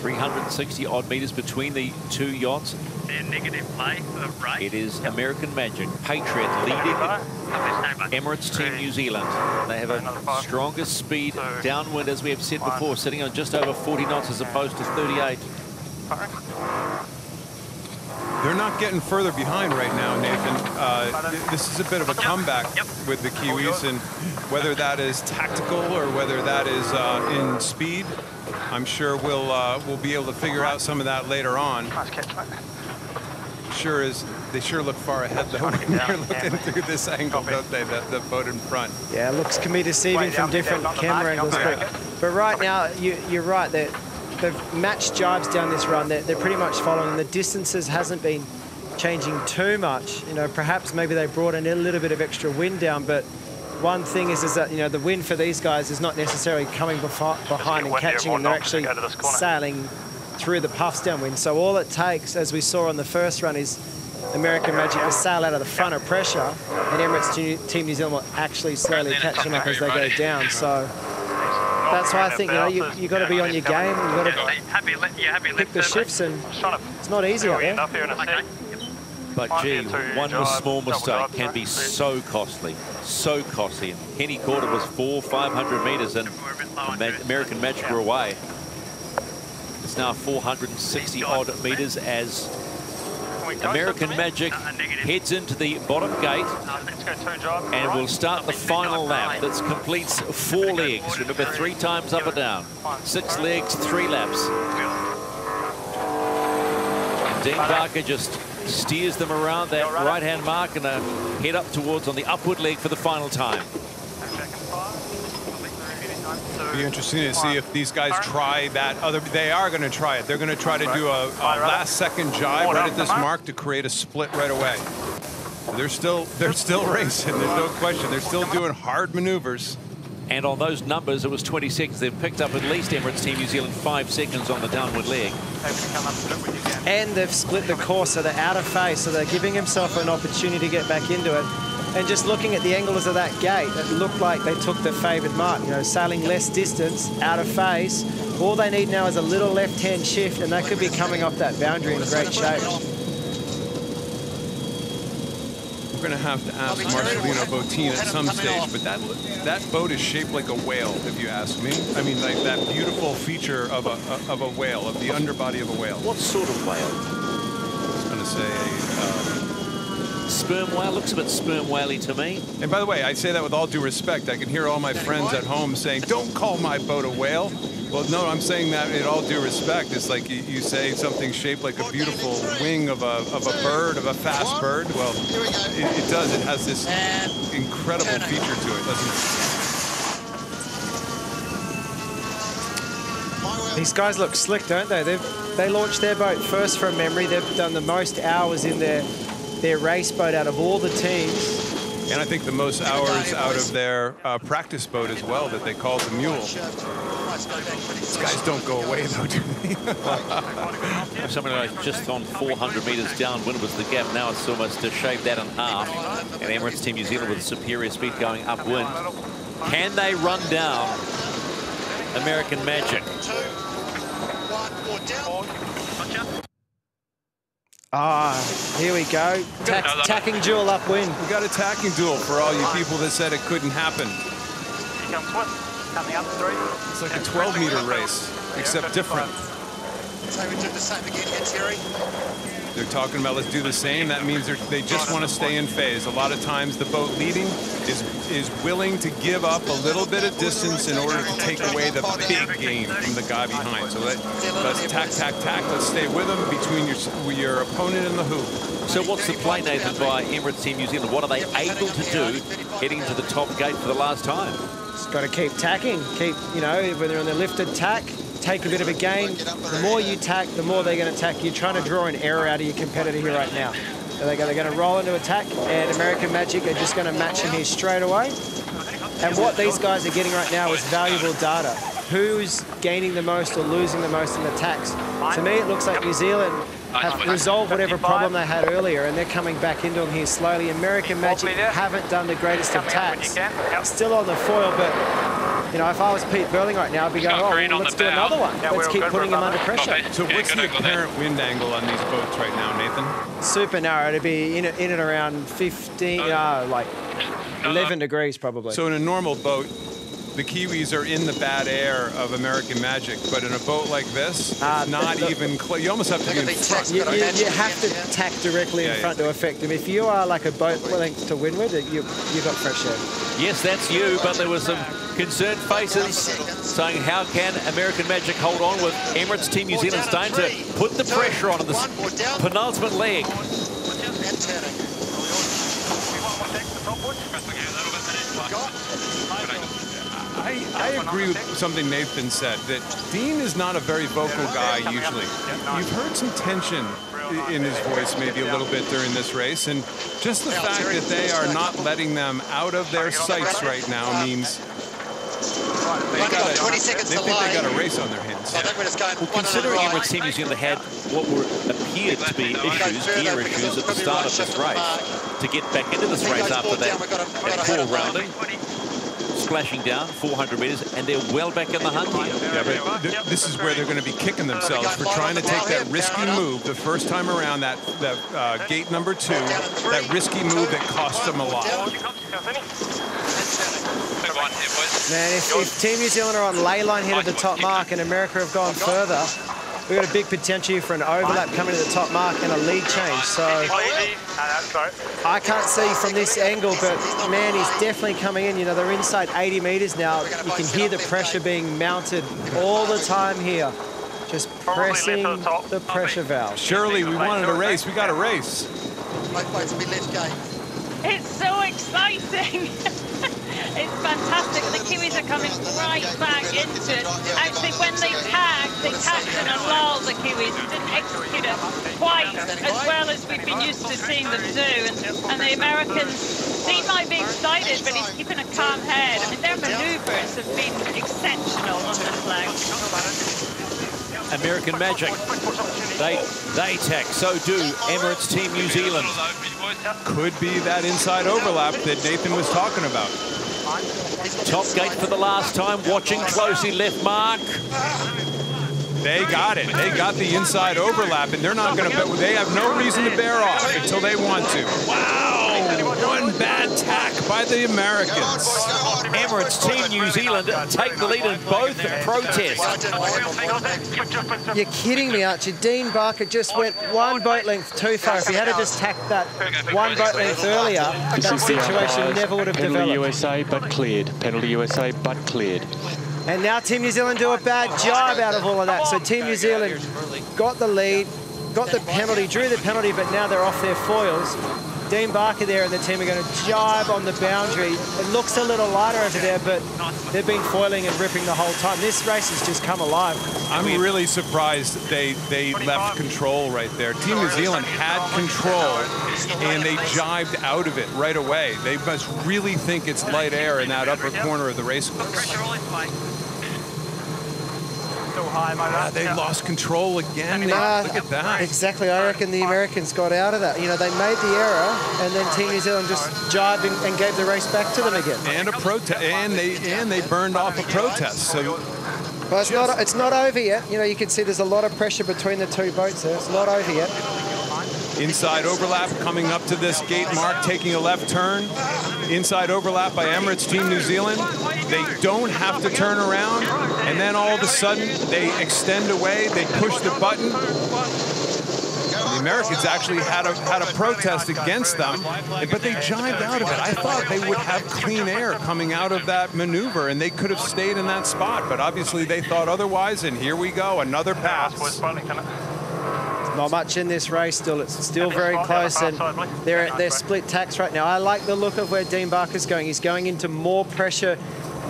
360 odd meters between the two yachts. Negative play right. It is American Magic, Patriot leading Emirates Team New Zealand. They have a stronger speed downwind, as we have said before, sitting on just over 40 knots as opposed to 38. They're not getting further behind right now, Nathan. Uh, this is a bit of a comeback with the Kiwis, and whether that is tactical or whether that is uh, in speed, I'm sure we'll uh, we'll be able to figure out some of that later on. Sure is. They sure look far ahead though when they're looking through this angle, don't they? The, the boat in front. Yeah, looks can be deceiving from different camera angles, but, but right now you, you're right that they've matched jibes down this run. They're, they're pretty much following. The distances hasn't been changing too much. You know, perhaps maybe they brought in a little bit of extra wind down, but one thing is, is that, you know, the wind for these guys is not necessarily coming behind and catching them. They're actually sailing through the puffs downwind. So all it takes, as we saw on the first run, is American Magic to sail out of the front of pressure, and Emirates Team New Zealand will actually slowly catch them up as they go down. So that's why I think you know you you got to be on your game. You've got to pick the shifts, and it's not easy out there. But gee, one small mistake can be so costly, so costly. And Kenny Corder was four, 500 metres, and American Magic were away. It's now 460 odd metres as American Magic heads into the bottom gate and will start the final lap that completes four legs. Remember, three. times up or down. Six legs, three laps. And Dean Barker just steers them around that right-hand mark and uh, head up towards on the upward leg for the final time. Be interesting to see if these guys try that other. They are going to try it. They're going to try to do a, a last-second jibe right at this mark to create a split right away. They're still they're still (laughs) racing. There's no question. They're still doing hard maneuvers. And on those numbers, it was 20 seconds. They've picked up at least Emirates Team New Zealand five seconds on the downward leg. And they've split the course, so they're out of phase, so they're giving himself an opportunity to get back into it. And just looking at the angles of that gate, it looked like they took the favoured mark. You know, sailing less distance, out of phase. All they need now is a little left-hand shift, and they could be coming off that boundary in great shape. We're going to have to ask Marcelino Botín at some stage, but that that boat is shaped like a whale, if you ask me. I mean, like that beautiful feature of a of a whale, of the underbody of a whale. What sort of whale? I was going to say. Um, sperm whale looks a bit sperm whaley to me. And by the way, I say that with all due respect. I can hear all my friends at home saying, "Don't call my boat a whale." Well, no, I'm saying that in all due respect. It's like you, you say something shaped like a beautiful wing of a, of a bird, of a fast bird. Well, it, it does. It has this incredible feature to it, doesn't it? These guys look slick, don't they? They've, they launched their boat first from memory. They've done the most hours in their, their race boat out of all the teams. And I think the most hours out of their uh, practice boat as well that they called the Mule. These guys don't go away, though, do they? (laughs) Something like just on 400 metres down downwind was the gap. Now it's almost uh, shaved that in half. And Emirates Team New Zealand with superior speed going upwind. Can they run down American Magic? Ah, here we go. Tack, tacking duel upwind. We got a tacking duel for all you people that said it couldn't happen. Coming up three. It's like a 12 meter race, except different. So we do the same again here, Terry. They're talking about let's do the same. That means they just want to stay in phase. A lot of times the boat leading is is willing to give up a little bit of distance in order to take away the big game from the guy behind. So let, let's tack, tack, tack. Let's stay with them between your, your opponent and the hoop. So what's the play, Nathan, by Emirates Team New Zealand? What are they able to do heading to the top gate for the last time? Just got to keep tacking. Keep, you know, when they're on the lifted tack, take a bit of a gain. The more you tack, the more they're going to tack. You're trying to draw an error out of your competitor here right now. So they're going to roll into attack, and American Magic are just going to match him here straight away. And what these guys are getting right now is valuable data. Who's gaining the most or losing the most in attacks? To me, it looks like New Zealand have resolved whatever problem they had earlier, and they're coming back into them here slowly. American Magic haven't done the greatest of tacks. Still on the foil, but you know, if I was Pete Burling right now, I'd be going, oh, well, let's do another one. Let's keep putting him under pressure. So what's the apparent wind angle on these boats right now, Nathan? Super narrow. It'd be in, in and around 15, uh, like 11 degrees probably. So in a normal boat, the Kiwis are in the bad air of American Magic, but in a boat like this, Uh, not the- even close. You almost have to be in front. You, you, you have to tack directly Yeah, in yeah. front to affect him. If you are like a boat length to windward, you, you've got pressure. Yes, that's you, but there was some concerned faces saying how can American Magic hold on with Emirates Team New Zealand starting to put the pressure on in this penultimate leg. I, I agree with something Nathan said, that Dean is not a very vocal guy usually. You've heard some tension in his voice maybe a little bit during this race, and just the fact that they are not letting them out of their sights right now means they, gotta, 20 seconds they to think they lie. got a race on their hands. I think going Well, one considering on right. Emirates Team New Zealand had what were appeared to be issues, gear issues at the start of this race, to get back into this race after that, that poor rounding, splashing down 400 metres, and they're well back in the hunt here. Yeah, but th- this is where they're going to be kicking themselves for trying to take that risky move the first time around, that, that uh, gate number two, that risky move that cost them a lot. Man, if, if Team New Zealand are on lay line here to the top mark and America have gone further, we've got a big potential for an overlap coming to the top mark and a lead change. So I can't see from this angle, but man, he's definitely coming in. You know, they're inside 80 metres now. You can hear the pressure being mounted all the time here. Just pressing the pressure valve. Shirley, we wanted a race. We got a race. Both boats will be left gate. It's so exciting. (laughs) (laughs) it's fantastic. And the Kiwis are coming right back into it. Actually, when they tagged, they tagged in a lull, the Kiwis. Didn't execute it quite as well as we've been used to seeing them do. And, and the Americans, Dean might be excited, but he's keeping a calm head. I mean, their maneuvers have been exceptional on this leg. American Magic, they, they tack, so do Emirates Team New Zealand. Could be that inside overlap that Nathan was talking about. Top gate for the last time, watching closely, left mark. They got it. They got the inside overlap, and they're not going to. They have no reason to bear off until they want to. Wow! One bad tack by the Americans. Emirates Team New Zealand take the lead in both protests. You're kidding me, aren't you? Dean Barker just went one boat length too far. If he had just tacked that one boat length earlier, This that is the situation never would have Penalty developed. USA, but cleared. Penalty USA, but cleared. And now Team New Zealand do a bad job out of all of that. So Team New Zealand got the lead, got the penalty, drew the penalty, but now they're off their foils. Dean Barker there and the team are going to jibe on the boundary. It looks a little lighter over there, but they've been foiling and ripping the whole time. This race has just come alive. I'm really surprised they they left control right there. Team New Zealand had control, and they jibed out of it right away. They must really think it's light air in that upper corner of the race course. Still high, my Ah, they lost control again. Nah, Look at that. Exactly. I reckon the Americans got out of that. You know, they made the error, and then Team New Zealand just jibed and, and gave the race back to them again. And a protest, and they and they burned off a protest. So But it's not, it's not over yet. You know, you can see there's a lot of pressure between the two boats there. It's not over yet. Inside overlap coming up to this gate mark, taking a left turn. Inside overlap by Emirates Team New Zealand. They don't have to turn around, and then all of a sudden they extend away. They push the button. The Americans actually had a had a protest against them, but they jibed out of it. I thought they would have clean air coming out of that maneuver, and they could have stayed in that spot. But obviously they thought otherwise, and here we go, another pass. Not much in this race still. It's still very close, and they're they're split tacks right now. I like the look of where Dean Barker's going. He's going into more pressure.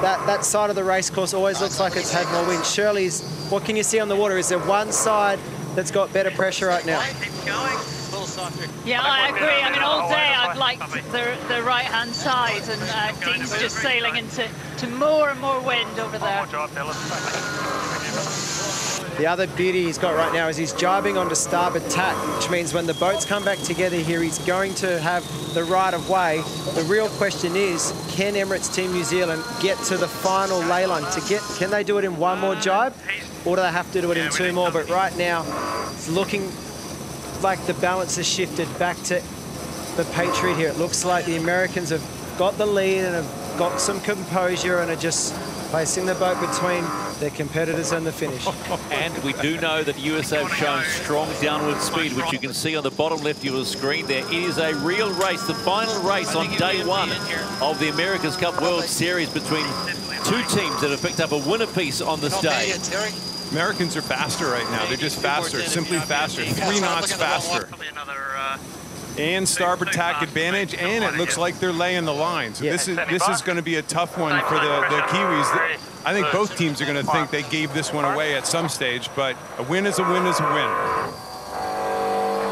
That that side of the race course always looks like it's had more wind. Shirley's. What can you see on the water? Is there one side that's got better pressure right now? Yeah, I agree. I mean, all day I've liked the, the right-hand side, and uh, Dean's just sailing into to more and more wind over there. The other beauty he's got right now is he's jibing onto starboard tack, which means when the boats come back together here, he's going to have the right of way. The real question is, can Emirates Team New Zealand get to the final lay line? To get, can they do it in one more jibe, or do they have to do it in two more? But right now, it's looking like the balance has shifted back to the Patriot here. It looks like the Americans have got the lead and have got some composure and are just placing the boat between their competitors and the finish. And we do know that USA have shown strong downward speed, which you can see on the bottom left of your screen there. It is a real race, the final race on day one of the America's Cup World Series between two teams that have picked up a win apiece on this day. Americans are faster right now. They're just faster, simply faster, three knots faster. And starboard tack advantage, and it looks like they're laying the line. So this is this is going to be a tough one for the, the Kiwis. I think both teams are going to think they gave this one away at some stage, but a win is a win is a win.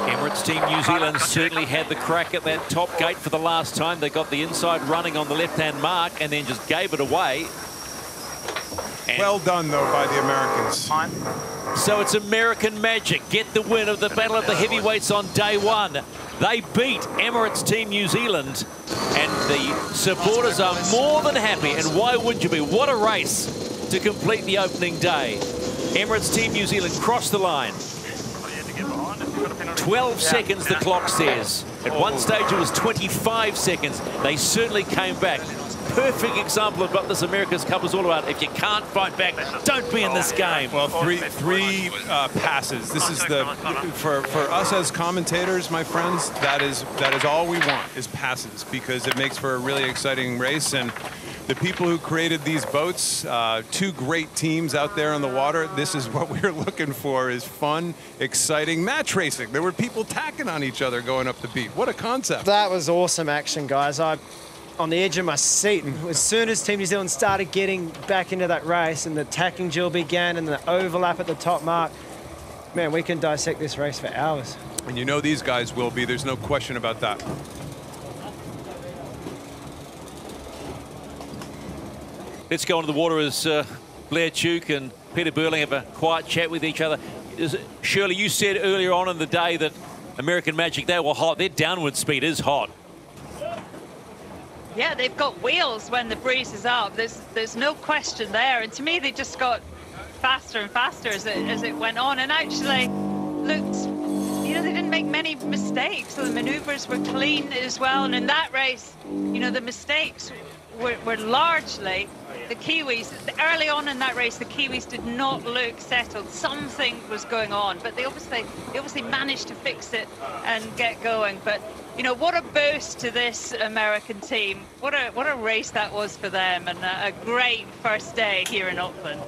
Emirates Team New Zealand certainly had the crack at that top gate for the last time. They got the inside running on the left-hand mark and then just gave it away. And well done, though, by the Americans. So it's American magic. Get the win of the Battle of the Heavyweights on day one. They beat Emirates Team New Zealand, and the supporters are more than happy. And why would you be? What a race to complete the opening day. Emirates Team New Zealand crossed the line. 12 seconds, the clock says. At one stage, it was 25 seconds. They certainly came back. Perfect example of what this America's Cup is all about. If you can't fight back, don't be in this game. Well, three three uh, passes. This is the for for us as commentators, my friends. That is that is all we want is passes because it makes for a really exciting race and. The people who created these boats, uh, two great teams out there on the water. This is what (laughs) we're looking for: is fun, exciting match racing. There were people tacking on each other going up the beat. What a concept! That was awesome action, guys. I on the edge of my seat. And as soon as Team New Zealand started getting back into that race and the tacking drill began and the overlap at the top mark, man, we can dissect this race for hours. And you know these guys will be. There's no question about that. Let's go into the water as uh, Blair Tuke and Peter Burling have a quiet chat with each other. Is it, Shirley, you said earlier on in the day that American Magic, they were hot. Their downward speed is hot. Yeah, they've got wheels when the breeze is up. There's there's no question there. And to me, they just got faster and faster as it as it went on. And actually looked, you know, they didn't make many mistakes. So the maneuvers were clean as well. And in that race, you know, the mistakes were, were largely the Kiwis. Early on in that race, the Kiwis did not look settled. Something was going on, but they obviously they obviously managed to fix it and get going. But you know, what a boost to this American team. What a what a race that was for them, and a, a great first day here in Auckland.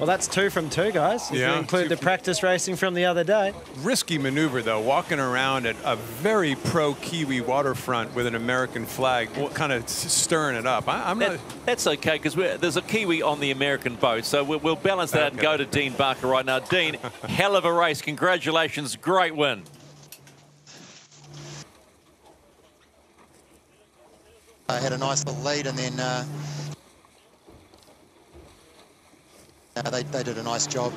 Well, that's two from two, guys. If Yeah, you include two the practice racing from the other day. Risky maneuver, though, walking around at a very pro-Kiwi waterfront with an American flag, kind of stirring it up. I, I'm That- not. that's okay because there's a Kiwi on the American boat, so we'll, we'll balance that out and go to Dean Barker right now. Dean, (laughs) hell of a race. Congratulations. Great win. I had a nice little lead and then uh, uh, they, they did a nice job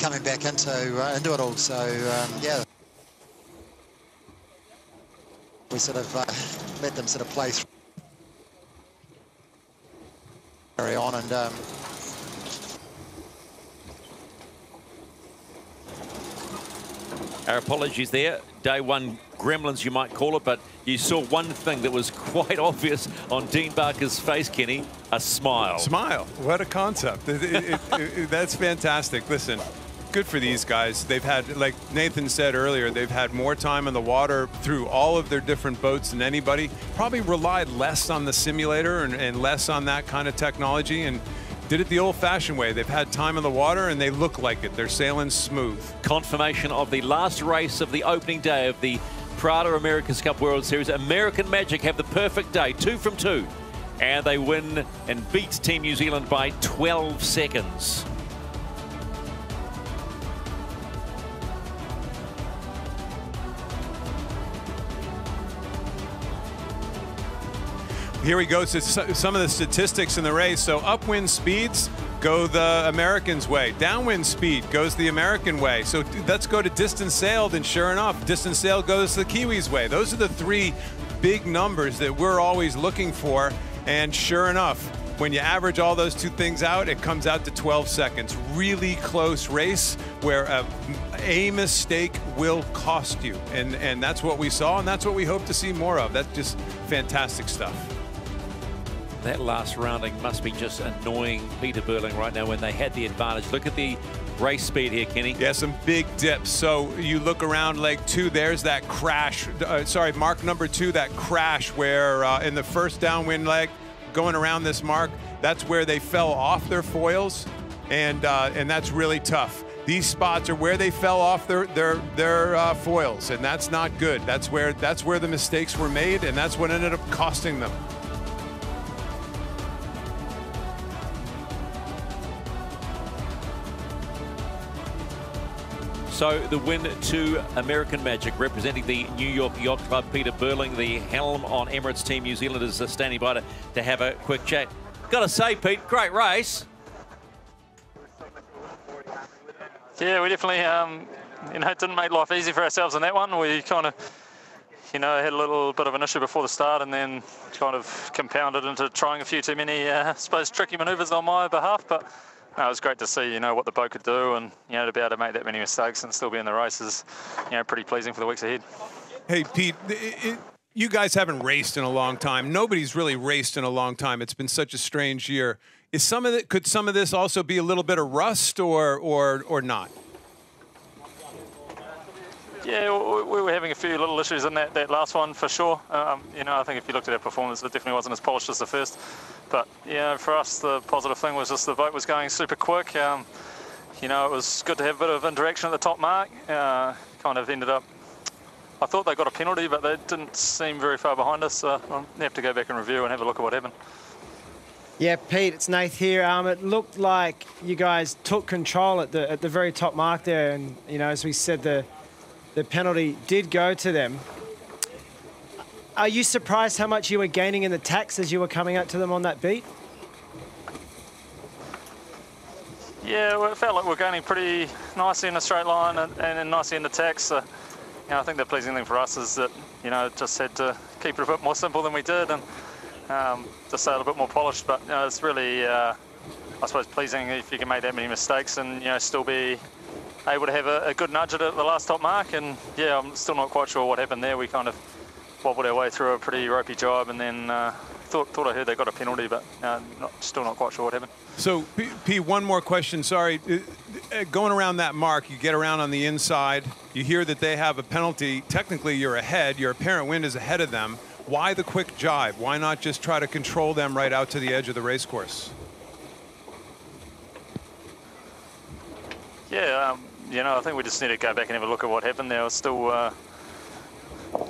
coming back into uh, into it all. So um, yeah, we sort of uh, let them sort of play through, carry on, and um, Our apologies there. Day one gremlins, you might call it, but you saw one thing that was (laughs) quite obvious on Dean Barker's face, Kenny, a smile. Smile. What a concept. It- it- it- that's fantastic. Listen, good for these guys. They've had, like Nathan said earlier, they've had more time on the water through all of their different boats than anybody. Probably relied less on the simulator and, and less on that kind of technology and did it the old-fashioned way. They've had time on the water and they look like it. They're sailing smooth. Confirmation of the last race of the opening day of the Prada America's Cup World Series. American Magic have the perfect day, two from two. And they win and beat Team New Zealand by 12 seconds. Here we go. S- some of the statistics in the race. So upwind speeds go the Americans' way. Downwind speed goes the American way. So let's go to distance sailed, and sure enough, distance sailed goes the Kiwis' way. Those are the three big numbers that we're always looking for. And sure enough, when you average all those two things out, it comes out to 12 seconds. Really close race where a, a mistake will cost you. And, and that's what we saw, and that's what we hope to see more of. That's just fantastic stuff. That last rounding must be just annoying Peter Burling right now when they had the advantage. Look at the race speed here, Kenny. Yeah, some big dips. So you look around leg two, there's that crash. Uh, sorry, mark number two, that crash where uh, in the first downwind leg, going around this mark, that's where they fell off their foils, and uh, and that's really tough. These spots are where they fell off their their their uh, foils, and that's not good. That's where that's where the mistakes were made, and that's what ended up costing them. So the win to American Magic, representing the New York Yacht Club. Peter Burling, the helm on Emirates Team New Zealand, is standing by to, to have a quick chat. Got to say, Pete, great race. Yeah, we definitely, um, you know, didn't make life easy for ourselves in that one. We kind of, you know, had a little bit of an issue before the start and then kind of compounded into trying a few too many, uh, I suppose, tricky manoeuvres on my behalf. But no, it was great to see, you know, what the boat could do and, you know, to be able to make that many mistakes and still be in the race is, you know, pretty pleasing for the weeks ahead. Hey, Pete, it, it, you guys haven't raced in a long time. Nobody's really raced in a long time. It's been such a strange year. Is some of it? Could some of this also be a little bit of rust, or or or not? Yeah, we- we were having a few little issues in that, that last one for sure. Um, you know, I think if you looked at our performance, it definitely wasn't as polished as the first. But, yeah, for us, the positive thing was just the boat was going super quick. Um, you know, it was good to have a bit of interaction at the top mark. Uh, kind of ended up, I thought they got a penalty, but they didn't seem very far behind us. So I'll have to go back and review and have a look at what happened. Yeah, Pete, it's Nath here. Um, it looked like you guys took control at the at the very top mark there, and you know, as we said, the the penalty did go to them. Are you surprised how much you were gaining in the tacks as you were coming up to them on that beat? Yeah, well, it felt like we are gaining pretty nicely in a straight line and, and nicely in the tacks. So, you know, I think the pleasing thing for us is that, you know, just had to keep it a bit more simple than we did and um, just sail a little bit more polished. But, you know, it's really, uh, I suppose, pleasing if you can make that many mistakes and, you know, still be able to have a, a good nudge at it at the last top mark. And, yeah, I'm still not quite sure what happened there. We kind of wobbled our way through a pretty ropey job and then uh, thought, thought I heard they got a penalty, but uh, not, still not quite sure what happened. So, P, P, one more question. Sorry, Uh, uh, going around that mark, you get around on the inside. You hear that they have a penalty. Technically, you're ahead. Your apparent wind is ahead of them. Why the quick jibe? Why not just try to control them right out to the edge of the race course? Yeah, um, you know, I think we just need to go back and have a look at what happened there. Still, uh,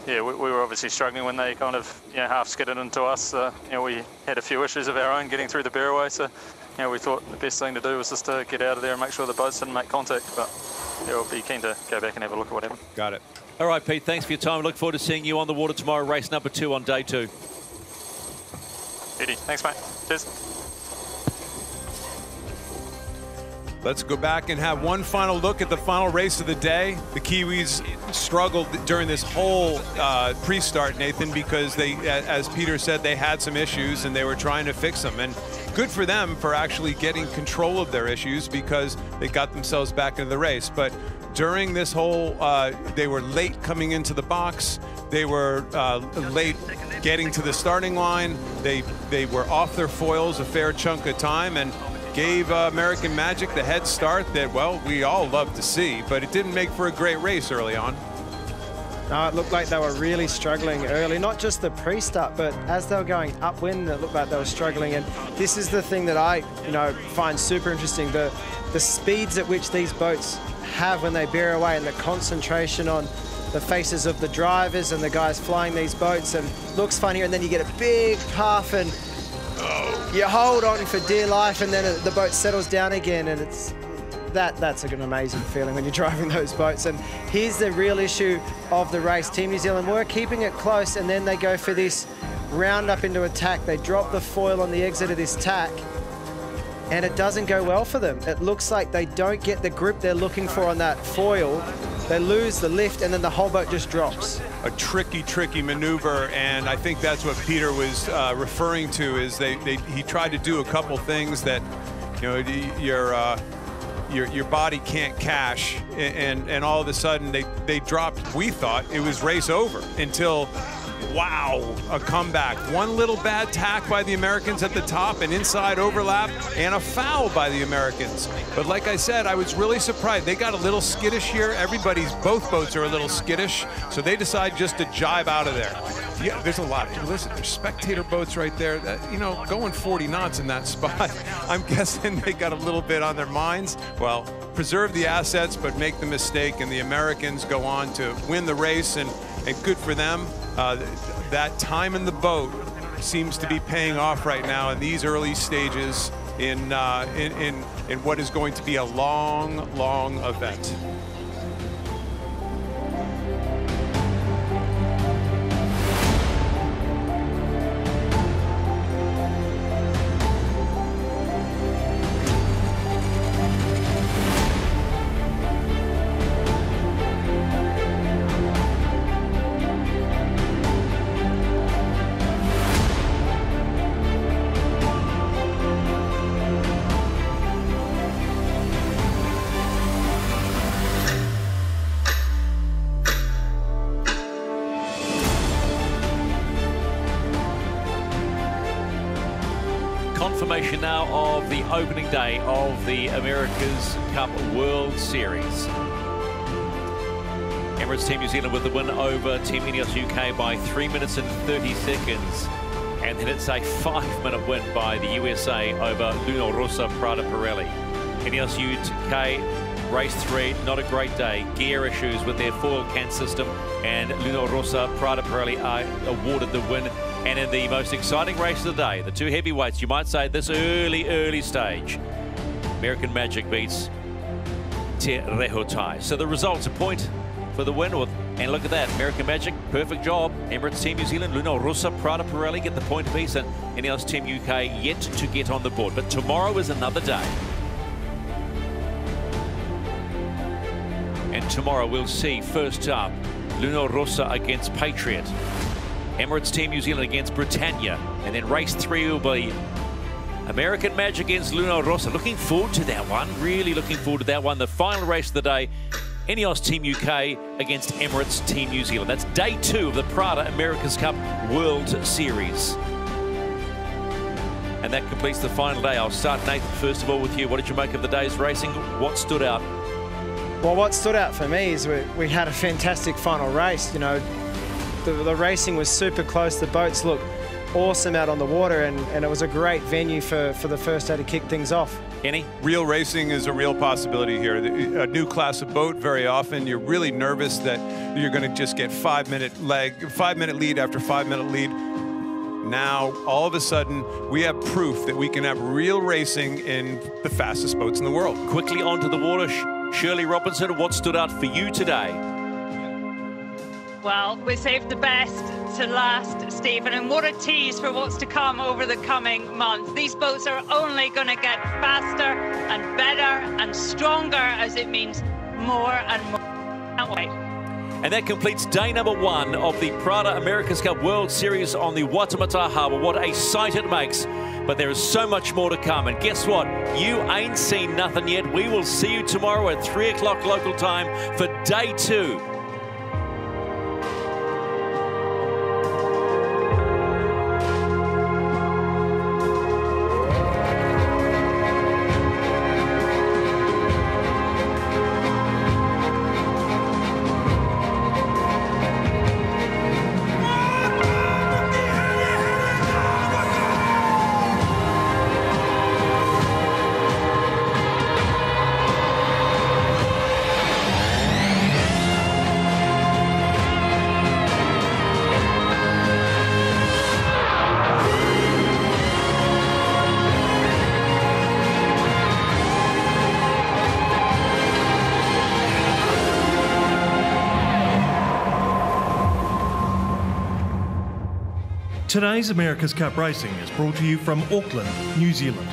yeah, we, we, were obviously struggling when they kind of, you know, half skidded into us. Uh, you know, we had a few issues of our own getting through the bear away, so, you know, we thought the best thing to do was just to get out of there and make sure the boats didn't make contact. But, yeah, we'll be keen to go back and have a look at what happened. Got it. All right, Pete, thanks for your time. Look forward to seeing you on the water tomorrow, race number two on day two. Eddie, thanks, mate. Cheers. Let's go back and have one final look at the final race of the day. The Kiwis struggled during this whole uh, pre-start, Nathan, because they, as Peter said, they had some issues and they were trying to fix them. And good for them for actually getting control of their issues because they got themselves back into the race. But during this whole, uh, they were late coming into the box. They were uh, late getting to the starting line. They they were off their foils a fair chunk of time and gave uh, American Magic the head start that, well, we all love to see, but it didn't make for a great race early on. No, it looked like they were really struggling early, not just the pre-start, but as they were going upwind, it looked like they were struggling. And this is the thing that I, you know, find super interesting, the, the speeds at which these boats have when they bear away and the concentration on the faces of the drivers and the guys flying these boats and looks funny and then you get a big puff and Oh. you hold on for dear life and then the boat settles down again and it's that that's an amazing feeling when you're (laughs) driving those boats. And here's the real issue of the race. Team new zealand were keeping it close and then they go for this round up into attack. They drop the foil on the exit of this tack and it doesn't go well for them it looks like they don't get the grip they're looking for on that foil they lose the lift and then the whole boat just drops a tricky, tricky maneuver, and I think that's what Peter was uh, referring to. Is they, they, he tried to do a couple things that, you know, your uh, your your body can't cash, and and all of a sudden they they dropped. We thought it was race over until Wow, a comeback. One little bad tack by the Americans at the top, an inside overlap, and a foul by the Americans. But like I said, I was really surprised. They got a little skittish here. Everybody's, both boats are a little skittish, so they decide just to jibe out of there. Yeah, there's a lot. Listen, there's spectator boats right there. That, you know, going 40 knots in that (laughs) spot. I'm guessing they got a little bit on their minds. Well, preserve the assets, but make the mistake, and the Americans go on to win the race, and, and good for them. Uh, that time in the boat seems to be paying off right now in these early stages in, uh, in, in, in what is going to be a long, long event. The America's Cup World Series. Emirates Team New Zealand with the win over Team Ineos UK by 3 minutes and 30 seconds. And then it's a five-minute win by the USA over Luna Rossa Prada Pirelli. Ineos UK race three, not a great day. Gear issues with their foil cant system and Luna Rossa Prada Pirelli are awarded the win and in the most exciting race of the day, the two heavyweights, you might say, this early, early stage, American Magic beats Te Rehutai. So the results, a point for the win. And look at that, American Magic, perfect job. Emirates Team New Zealand, Luna Rossa, Prada Pirelli get the point apiece, and Ineos Team UK yet to get on the board. But tomorrow is another day. And tomorrow we'll see, first up, Luna Rossa against Patriot. Emirates Team New Zealand against Britannia. And then race three will be American Magic against Luna Rossa. Looking forward to that one. Really looking forward to that one. The final race of the day. Ineos Team UK against Emirates Team New Zealand. That's day two of the Prada America's Cup World Series. And that completes the final day. I'll start, Nathan, first of all with you. What did you make of the day's racing? What stood out? Well, what stood out for me is we, we had a fantastic final race. You know, the, the racing was super close. The boats looked awesome out on the water, and, and it was a great venue for, for the first day to kick things off. Kenny? Real racing is a real possibility here. A new class of boat, very often you're really nervous that you're going to just get five minute leg, five minute lead after five minute lead. Now, all of a sudden, we have proof that we can have real racing in the fastest boats in the world. Quickly onto the water, Shirley Robinson, what stood out for you today? Well, we saved the best to last, Stephen, and what a tease for what's to come over the coming months. These boats are only going to get faster and better and stronger as it means more and more. Can't wait. And that completes day number one of the Prada America's Cup World Series on the Waitemata Harbour. What a sight it makes. But there is so much more to come. And guess what? You ain't seen nothing yet. We will see you tomorrow at 3 o'clock local time for day two Today's America's Cup Racing is brought to you from Auckland, New Zealand.